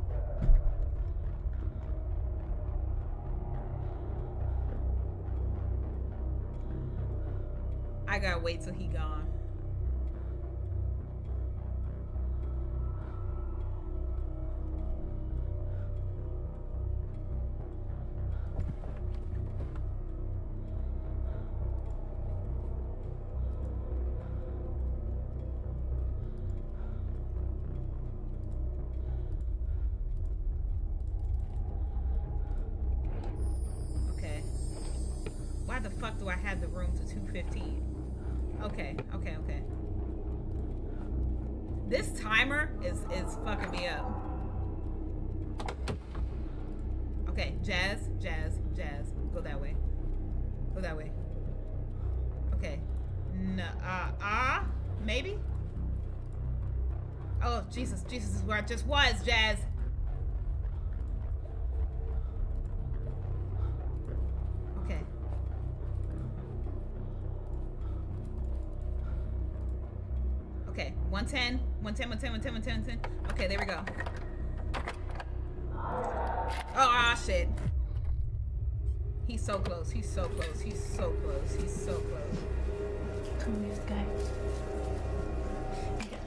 [SPEAKER 1] I gotta wait till he gone. Just was, Jazz. Okay. Okay, 110, 110, 110, 110, 110, 110. Okay, there we go. Oh, ah, shit. He's so close. He's so close. He's so close. He's so close.
[SPEAKER 12] Come this, okay? Okay.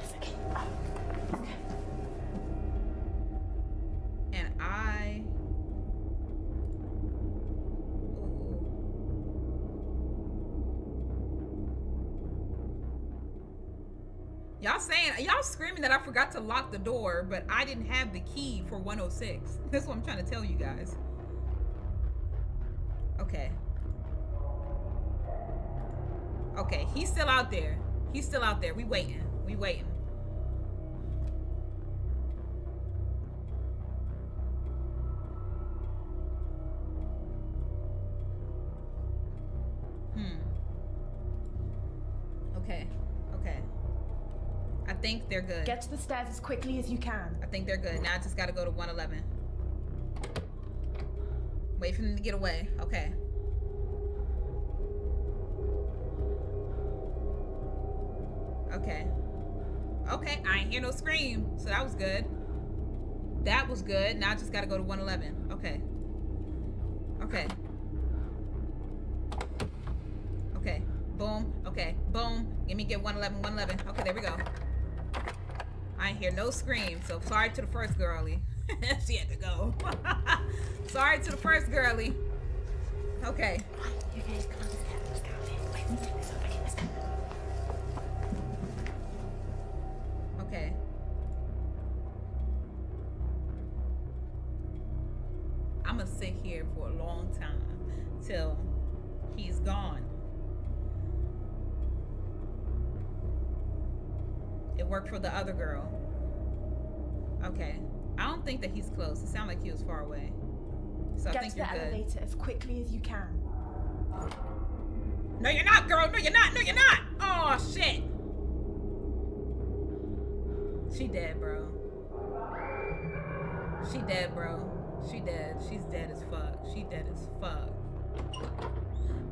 [SPEAKER 1] That I forgot to lock the door, but I didn't have the key for 106. That's what I'm trying to tell you guys. Okay. Okay, he's still out there. He's still out there. We waiting. We waiting. Good.
[SPEAKER 12] Get to the stairs as quickly as you can.
[SPEAKER 1] I think they're good. Now I just gotta go to 111. Wait for them to get away. Okay. Okay. Okay, I ain't hear no scream, so that was good. That was good. Now I just gotta go to 111. Okay. Okay. Okay. Boom. Okay. Boom. Give me get 111, 111. Okay, there we go. I hear no scream, so sorry to the first girlie. she had to go. sorry to the first girlie. Okay.
[SPEAKER 12] Okay.
[SPEAKER 1] I'm gonna sit here for a long time till he's gone. It worked for the other girl. Okay. I don't think that he's close. It sounded like he was far away. So I think
[SPEAKER 12] to
[SPEAKER 1] you're
[SPEAKER 12] the
[SPEAKER 1] good.
[SPEAKER 12] elevator as quickly as you can.
[SPEAKER 1] No, you're not, girl. No, you're not. No, you're not. Oh, shit. She dead, bro. She dead, bro. She dead. She's dead as fuck. She dead as fuck.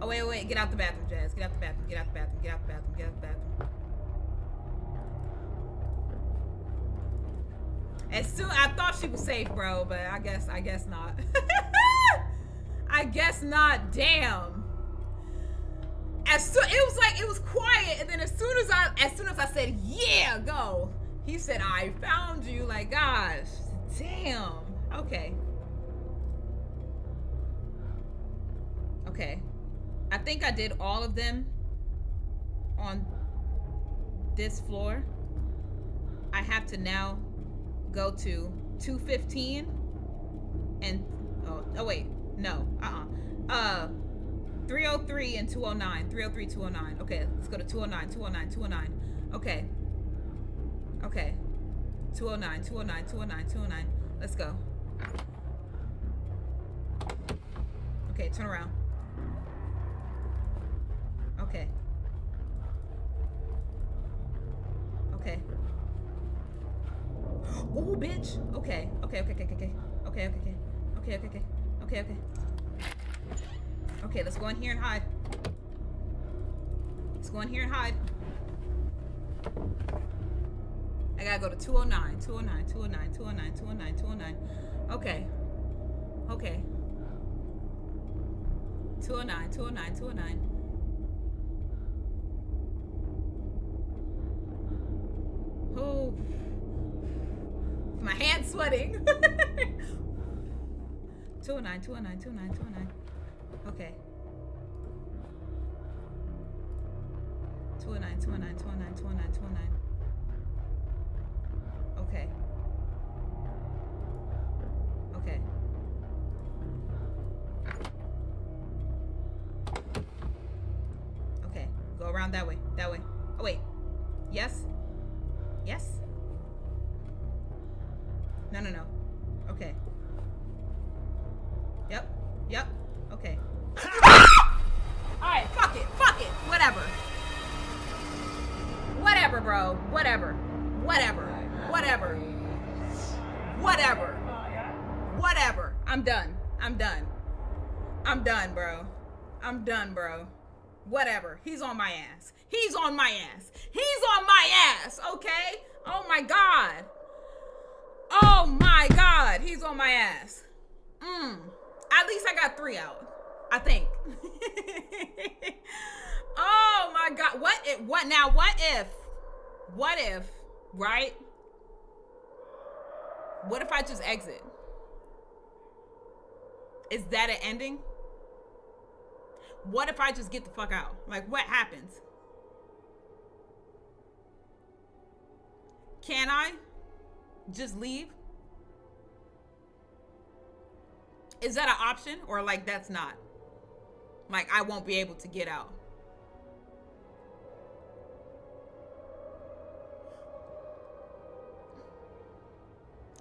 [SPEAKER 1] Oh, wait, wait. Get out the bathroom, Jazz. Get out the bathroom. Get out the bathroom. Get out the bathroom. Get out the bathroom. As soon, I thought she was safe, bro, but I guess, I guess not. I guess not. Damn. As soon, it was like it was quiet, and then as soon as I, as soon as I said, "Yeah, go," he said, "I found you." Like, gosh, damn. Okay. Okay. I think I did all of them on this floor. I have to now go to 215 and oh, oh wait, no. Uh-uh. Uh 303 and 209. 303 209. Okay, let's go to 209 209 209. Okay. Okay. 209 209 209 209. Let's go. Okay, turn around. Okay. Okay. Oh, bitch. Okay. Okay, okay, okay, okay, okay. Okay, okay, okay. Okay, okay, okay. Okay, okay. Let's go in here and hide. Let's go in here and hide. I gotta go to 209, 209, 209, 209, 209, 209. Okay. Okay. 209, 209, 209. Oh. My hand's sweating. 209, 209, 209, 209. Okay. 209, 209, 209, 209, 209. Okay. Okay. Done, bro. Whatever. He's on my ass. He's on my ass. He's on my ass, okay? Oh my god. Oh my god. He's on my ass. Mmm. At least I got three out. I think. oh my god. What if what now what if what if, right? What if I just exit? Is that an ending? What if I just get the fuck out? Like what happens? Can I just leave? Is that an option or like that's not? Like I won't be able to get out.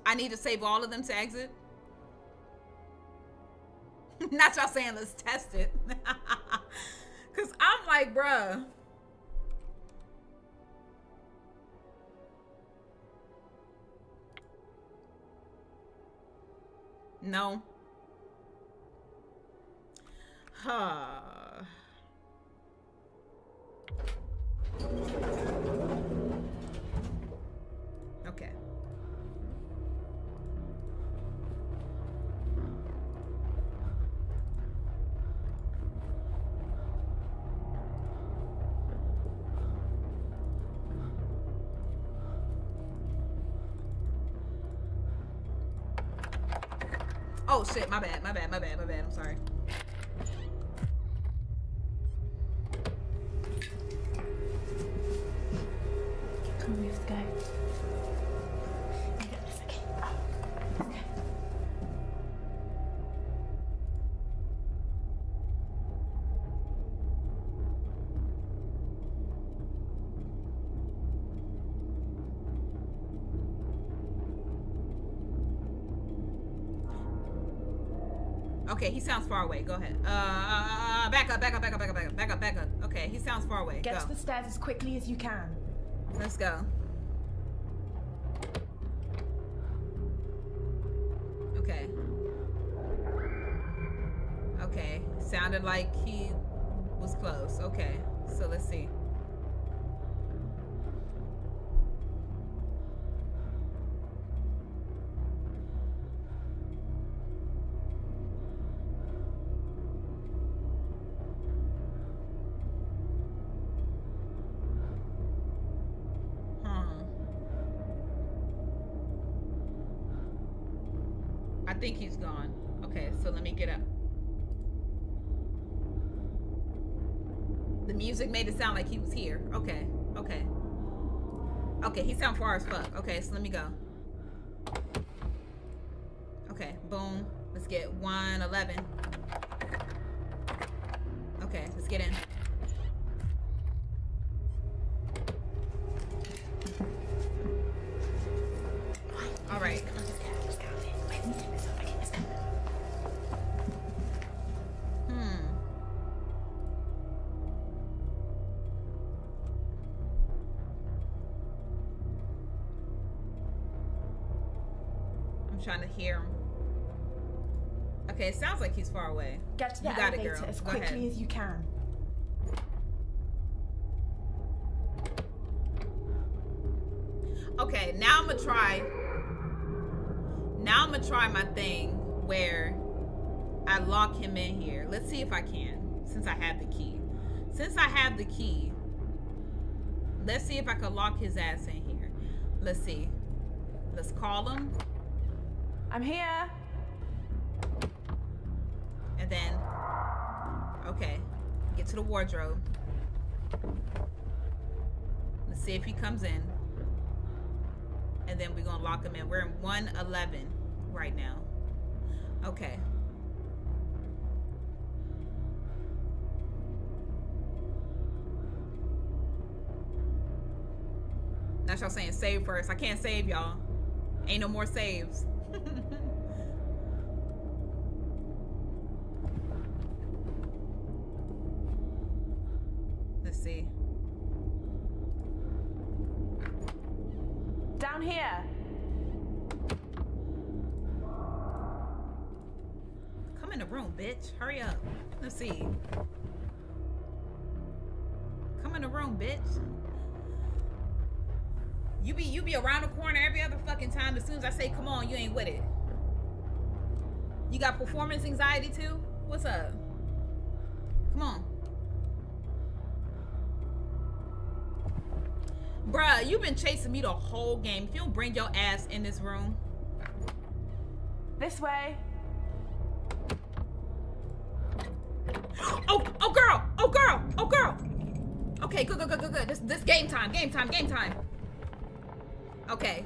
[SPEAKER 1] I need to save all of them to exit. Not y'all saying let's test it. Cause I'm like, bruh. No. Huh. Shit, my bad, my bad, my bad, my bad. I'm sorry. sounds far away. Go ahead. Uh, uh, back up, back up, back up, back up, back up, back up, back up. Okay, he sounds far away.
[SPEAKER 12] Get
[SPEAKER 1] go.
[SPEAKER 12] to the stairs as quickly as you can.
[SPEAKER 1] Let's go. Okay. Okay. Sounded like he was close. Okay. So let's see. Okay, he sound far as fuck. Okay, so let me go. Okay, boom. Let's get 111. Okay, let's get in. It,
[SPEAKER 12] as
[SPEAKER 1] Go
[SPEAKER 12] quickly
[SPEAKER 1] ahead.
[SPEAKER 12] as you can.
[SPEAKER 1] Okay, now I'm gonna try. Now I'm gonna try my thing where I lock him in here. Let's see if I can, since I have the key. Since I have the key, let's see if I can lock his ass in here. Let's see. Let's call him.
[SPEAKER 12] I'm here.
[SPEAKER 1] And then, okay, get to the wardrobe. Let's see if he comes in. And then we're gonna lock him in. We're in 111 right now. Okay. That's y'all saying save first. I can't save y'all. Ain't no more saves. Let's see.
[SPEAKER 12] Down here.
[SPEAKER 1] Come in the room, bitch. Hurry up. Let's see. Come in the room, bitch. You be you be around the corner every other fucking time. As soon as I say come on, you ain't with it. You got performance anxiety too? What's up? Come on. Bruh, you've been chasing me the whole game. If you don't bring your ass in this room.
[SPEAKER 12] This way.
[SPEAKER 1] Oh, oh girl, oh girl, oh girl. Okay, good, good, good, good, good. This this game time, game time, game time. Okay.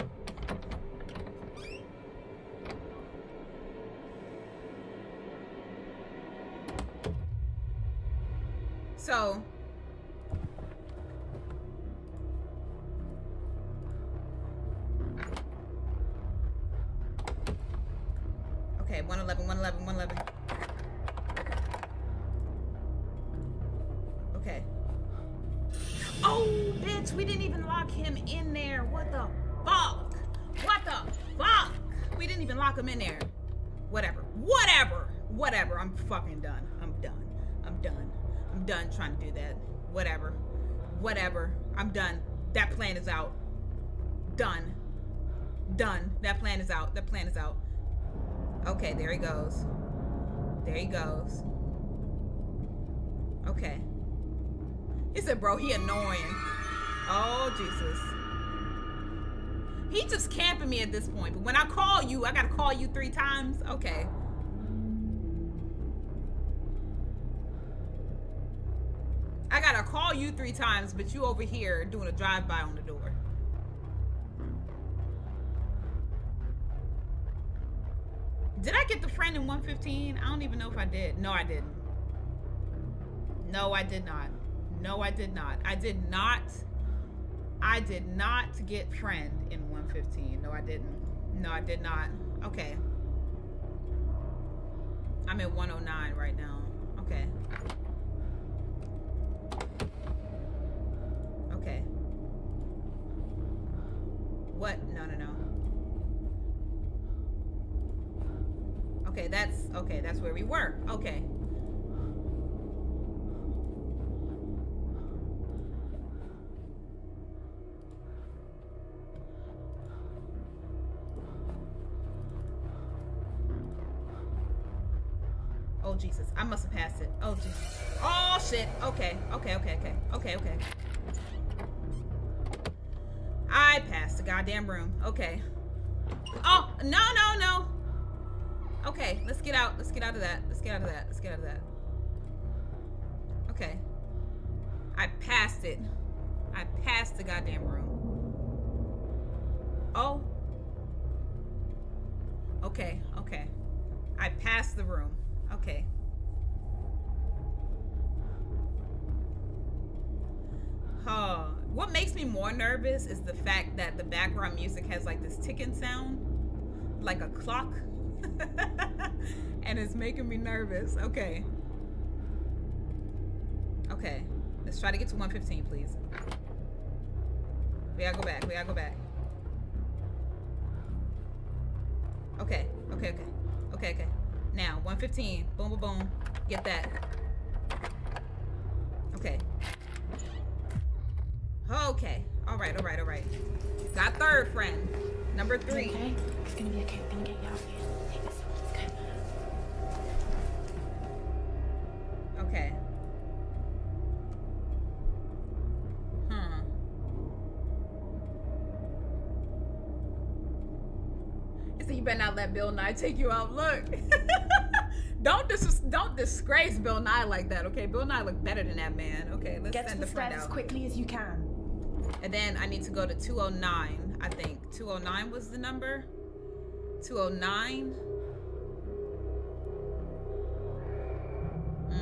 [SPEAKER 1] So Okay. I gotta call you three times, but you over here doing a drive-by on the door. Did I get the friend in 115? I don't even know if I did. No, I didn't. No, I did not. No, I did not. I did not. I did not get friend in 115. No, I didn't. No, I did not. Okay. I'm at 109 right now. Okay. Okay. What? No, no, no. Okay, that's okay. That's where we were. Okay. Jesus. I must have passed it. Oh Jesus. Oh shit. Okay. Okay, okay, okay. Okay, okay. I passed the goddamn room. Okay. Oh, no, no, no. Okay, let's get out. Let's get out of that. Let's get out of that. Let's get out of that. Okay. I passed it. I passed the goddamn room. Oh. Okay, okay. I passed the room. Okay. Huh. What makes me more nervous is the fact that the background music has like this ticking sound, like a clock. and it's making me nervous. Okay. Okay. Let's try to get to 115, please. We gotta go back. We gotta go back. Okay. Okay, okay. Okay, okay. Now, 115. Boom, boom, boom. Get that. Okay. Okay. All right, all right, all right. Got third friend. Number three.
[SPEAKER 12] Okay. It's gonna be okay. We're gonna get you out of here. Take this. Let's go.
[SPEAKER 1] Okay. Hmm. He said, "You better not let Bill Nye take you out." Look, don't dis- don't disgrace Bill Nye like that. Okay, Bill Nye look better than that man. Okay, let's
[SPEAKER 12] Get to
[SPEAKER 1] send
[SPEAKER 12] the
[SPEAKER 1] the friend
[SPEAKER 12] stairs as
[SPEAKER 1] out.
[SPEAKER 12] quickly as you can.
[SPEAKER 1] And then I need to go to 209. I think 209 was the number. 209. Hmm.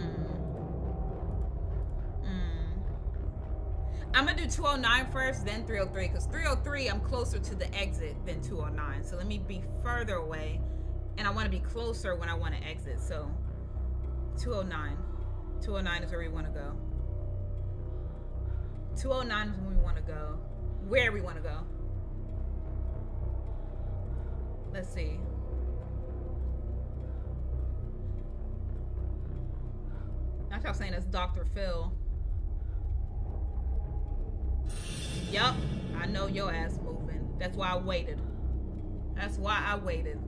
[SPEAKER 1] Hmm. I'm gonna do 209 first, then 303, because 303 I'm closer to the exit than 209. So let me be further away, and I want to be closer when I want to exit. So 209, 209 is where we want to go. 209 is when we want to go. Where we want to go. Let's see. Not y'all saying that's Dr. Phil. Yup, I know your ass moving. That's why I waited. That's why I waited.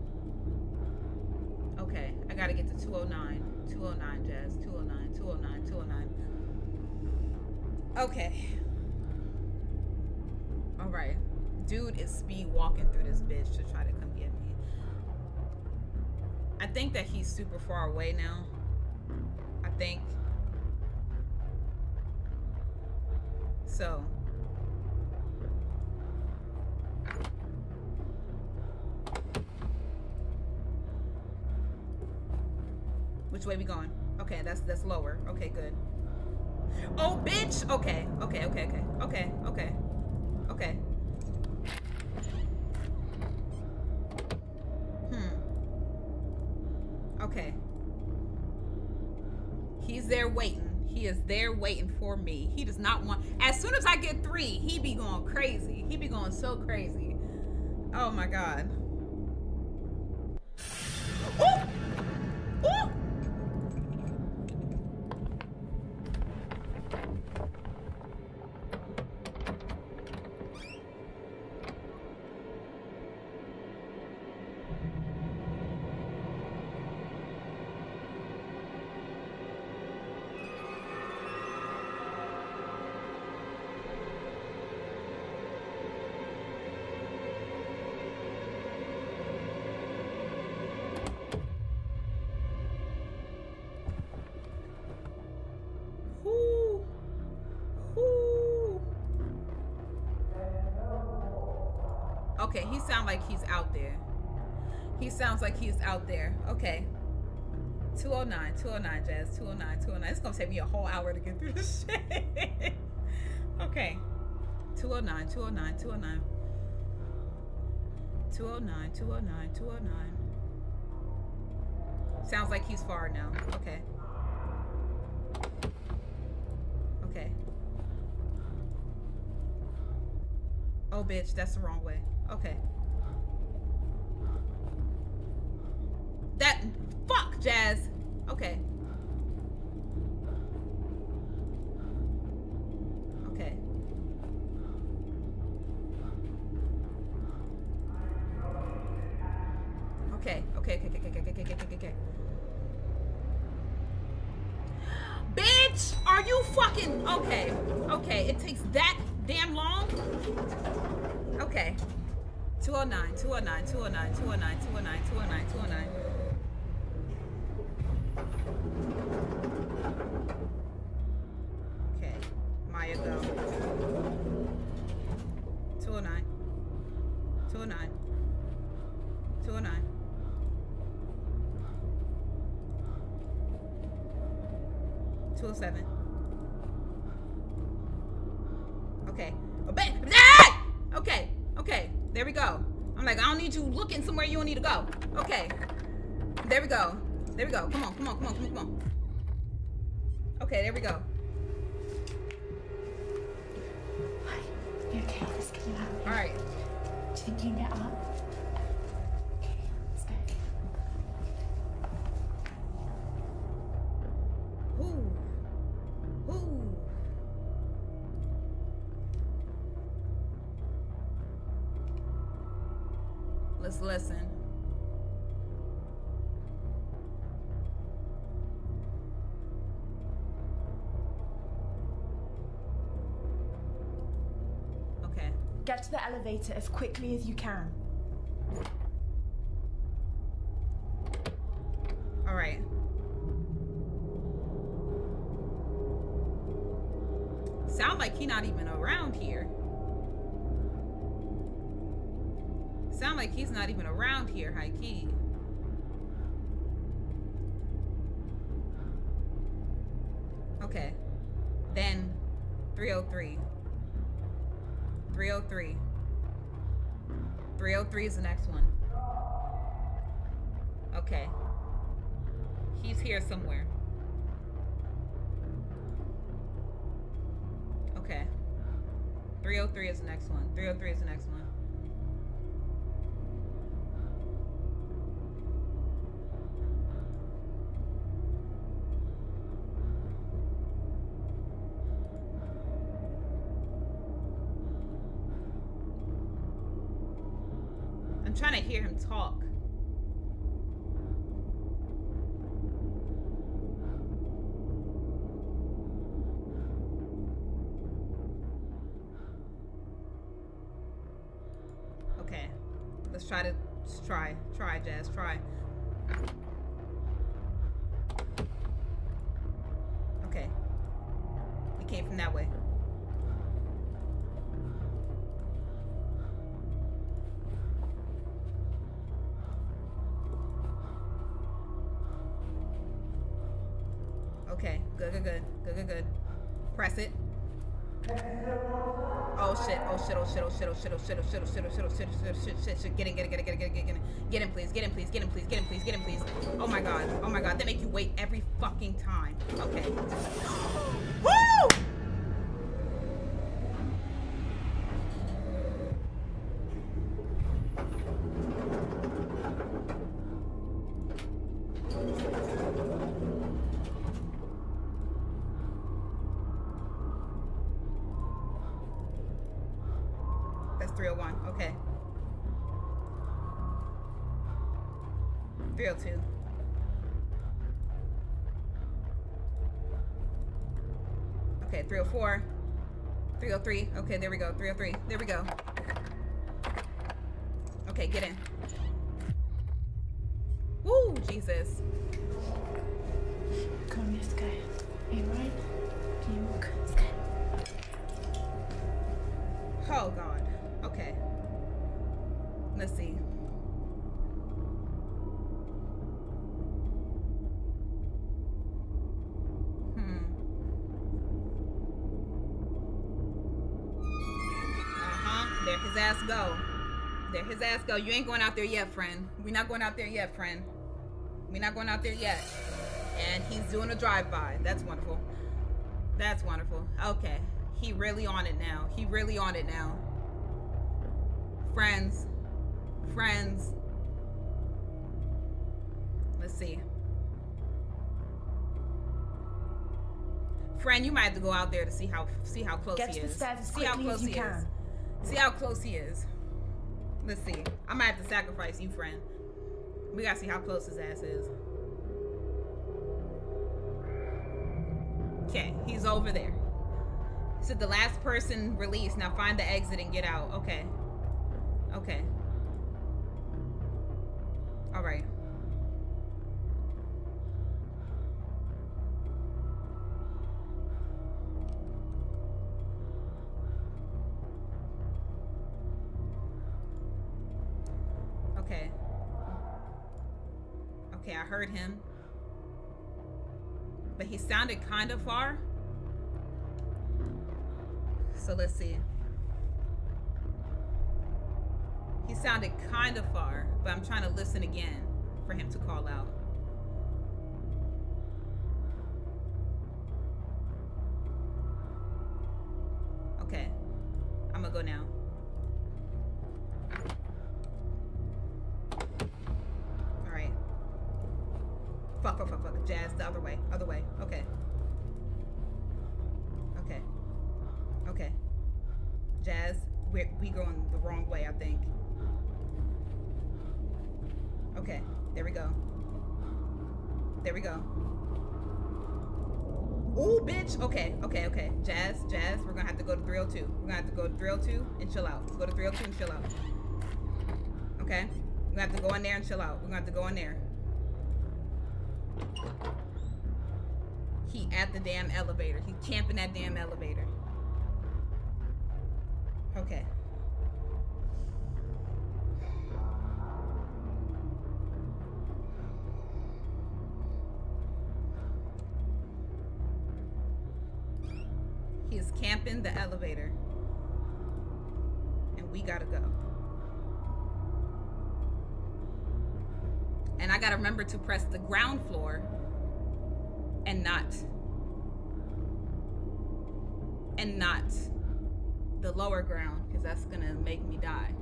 [SPEAKER 1] Okay, I gotta get to 209. 209, Jazz. 209, 209, 209. Okay. Alright. Dude is speed walking through this bitch to try to come get me. I think that he's super far away now. I think. So. Which way we going? Okay, that's that's lower. Okay, good. Oh, bitch! Okay, okay, okay, okay, okay, okay, okay. Hmm. Okay. He's there waiting. He is there waiting for me. He does not want. As soon as I get three, he be going crazy. He be going so crazy. Oh my god. Ooh! Sounds like he's out there. He sounds like he's out there. Okay. 209, 209, Jazz. 209, 209. It's gonna take me a whole hour to get through this shit. okay. 209, 209, 209. 209, 209, 209. Sounds like he's far now. Okay. Okay. Oh, bitch, that's the wrong way. Okay. That. Fuck, Jazz. Okay. Go. Come on, come on, come on, come on, come on.
[SPEAKER 3] Elevator as quickly as you can.
[SPEAKER 1] 303 is the next one. 303 is the next one. I'm trying to hear him talk. Okay. Let's try to try. Try, Jazz. Try. Oh oh oh oh shit, oh shit, oh shit, oh shit, oh shit, oh shit, shit, shit, shit. Get in, get in, get in, get in, get in, get in. Get in, please, get in, please, get in, please, get in, please, get in, please. Oh my god, oh my god, they make you wait every fucking time. Okay. Okay, 304. 303. Okay, there we go. 303. There we go. Okay, get in. Woo, Jesus.
[SPEAKER 12] Come let's go.
[SPEAKER 1] Ass go. You ain't going out there yet, friend. We're not going out there yet, friend. We're not going out there yet. And he's doing a drive-by. That's wonderful. That's wonderful. Okay. He really on it now. He really on it now. Friends. Friends. Let's see. Friend, you might have to go out there to see how see how close
[SPEAKER 3] Get
[SPEAKER 1] he is. see how close he is. See how close he is. Let's see. I might have to sacrifice you, friend. We gotta see how close his ass is. Okay, he's over there. He said the last person released. Now find the exit and get out. Okay. Okay. All right. Heard him. But he sounded kind of far. So let's see. He sounded kind of far, but I'm trying to listen again for him to call out. Camping the elevator. And we gotta go. And I gotta remember to press the ground floor and not and not the lower ground because that's gonna make me die.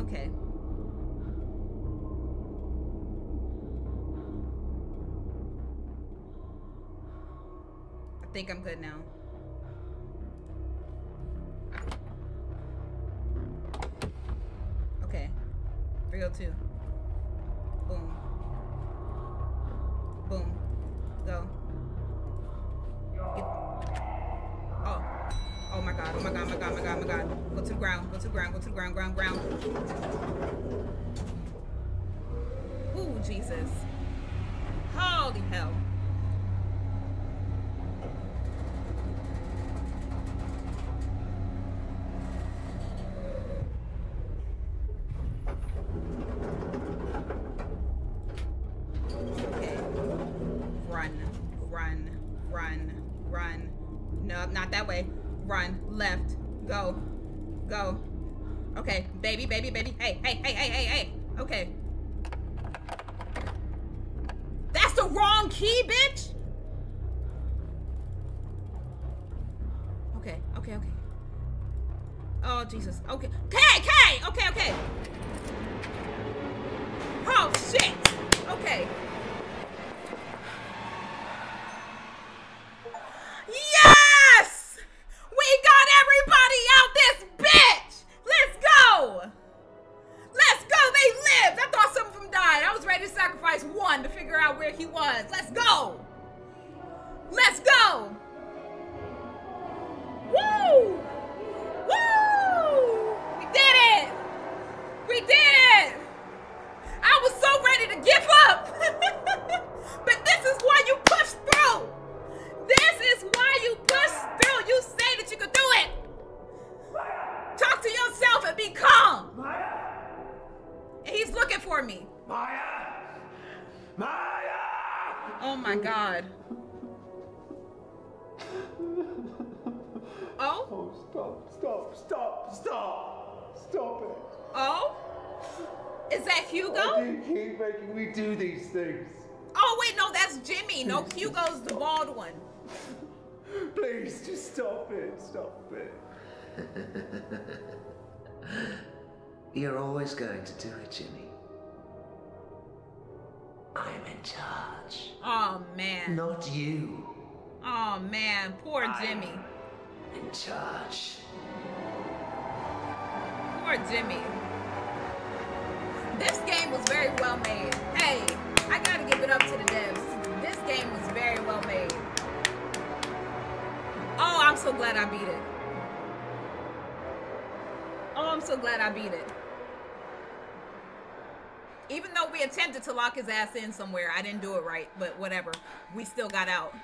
[SPEAKER 1] Okay. I think I'm good now. 302. Boom.
[SPEAKER 7] Stop, stop, stop, stop! Stop it!
[SPEAKER 1] Oh? Is that Hugo?
[SPEAKER 7] Why do you keep making me do these things?
[SPEAKER 1] Oh wait, no, that's Jimmy. No, Hugo's the bald one.
[SPEAKER 7] Please, just stop it, stop it.
[SPEAKER 13] You're always going to do it, Jimmy. I'm in charge.
[SPEAKER 1] Oh man.
[SPEAKER 13] Not you.
[SPEAKER 1] Oh man, poor Jimmy.
[SPEAKER 13] In charge.
[SPEAKER 1] Poor Jimmy. This game was very well made. Hey, I gotta give it up to the devs. This game was very well made. Oh, I'm so glad I beat it. Oh, I'm so glad I beat it. Even though we attempted to lock his ass in somewhere, I didn't do it right, but whatever. We still got out.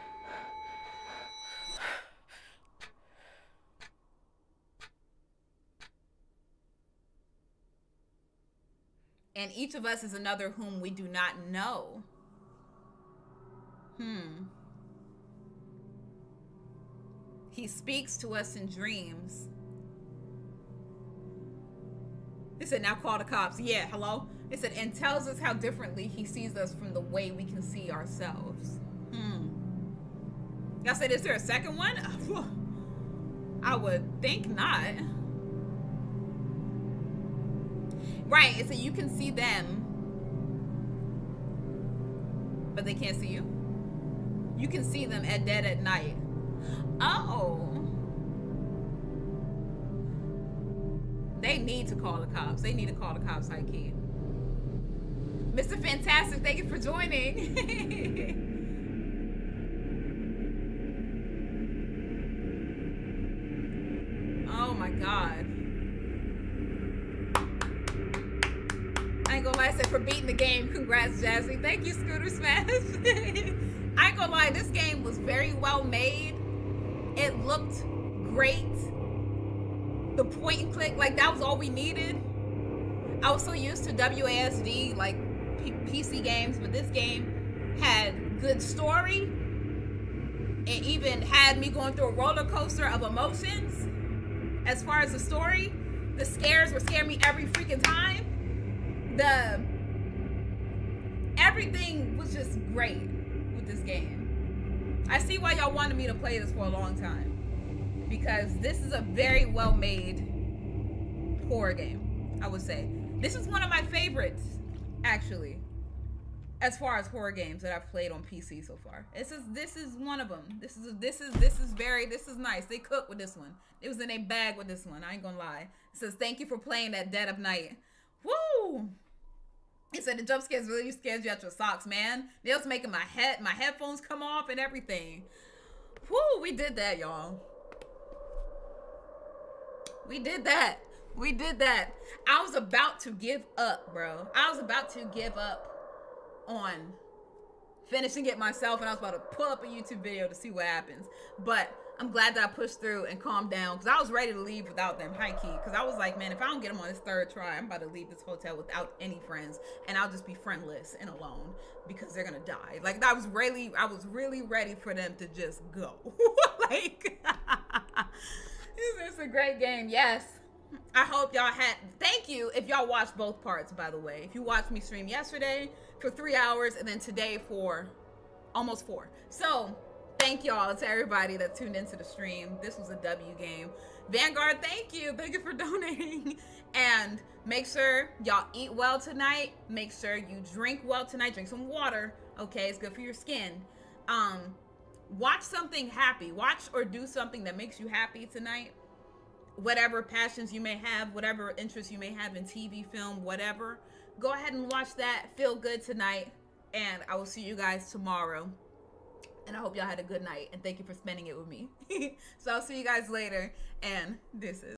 [SPEAKER 1] And each of us is another whom we do not know. Hmm. He speaks to us in dreams. He said, now call the cops. Yeah, hello? It said, and tells us how differently he sees us from the way we can see ourselves. Hmm. Y'all said, is there a second one? I would think not. Right, so you can see them, but they can't see you. You can see them at dead at night. Oh. They need to call the cops. They need to call the cops, high key. Mr. Fantastic, thank you for joining. oh my god. I ain't gonna lie, I said for beating the game. Congrats, Jazzy. Thank you, Scooter Smash. I ain't gonna lie, this game was very well made. It looked great. The point and click, like that was all we needed. I was so used to WASD, like P PC games, but this game had good story. It even had me going through a roller coaster of emotions. As far as the story, the scares were scaring me every freaking time. The everything was just great with this game. I see why y'all wanted me to play this for a long time. Because this is a very well made horror game, I would say. This is one of my favorites, actually, as far as horror games that I've played on PC so far. This is this is one of them. This is this is this is very this is nice. They cooked with this one. It was in a bag with this one. I ain't gonna lie. It says thank you for playing At Dead of Night. Woo! It said the jump scares really scares you out your socks, man. They was making my head my headphones come off and everything. Woo! We did that, y'all. We did that. We did that. I was about to give up, bro. I was about to give up on finishing it myself and I was about to pull up a YouTube video to see what happens. But I'm glad that I pushed through and calmed down because I was ready to leave without them, high key. Because I was like, man, if I don't get them on this third try, I'm about to leave this hotel without any friends and I'll just be friendless and alone because they're gonna die. Like I was really, I was really ready for them to just go. like, this is a great game. Yes. I hope y'all had. Thank you if y'all watched both parts, by the way. If you watched me stream yesterday for three hours and then today for almost four. So, thank y'all to everybody that tuned into the stream. This was a W game. Vanguard, thank you. Thank you for donating. And make sure y'all eat well tonight. Make sure you drink well tonight. Drink some water. Okay, it's good for your skin. Um, watch something happy. Watch or do something that makes you happy tonight whatever passions you may have, whatever interests you may have in TV, film, whatever, go ahead and watch that. Feel good tonight. And I will see you guys tomorrow. And I hope y'all had a good night. And thank you for spending it with me. so I'll see you guys later. And this is.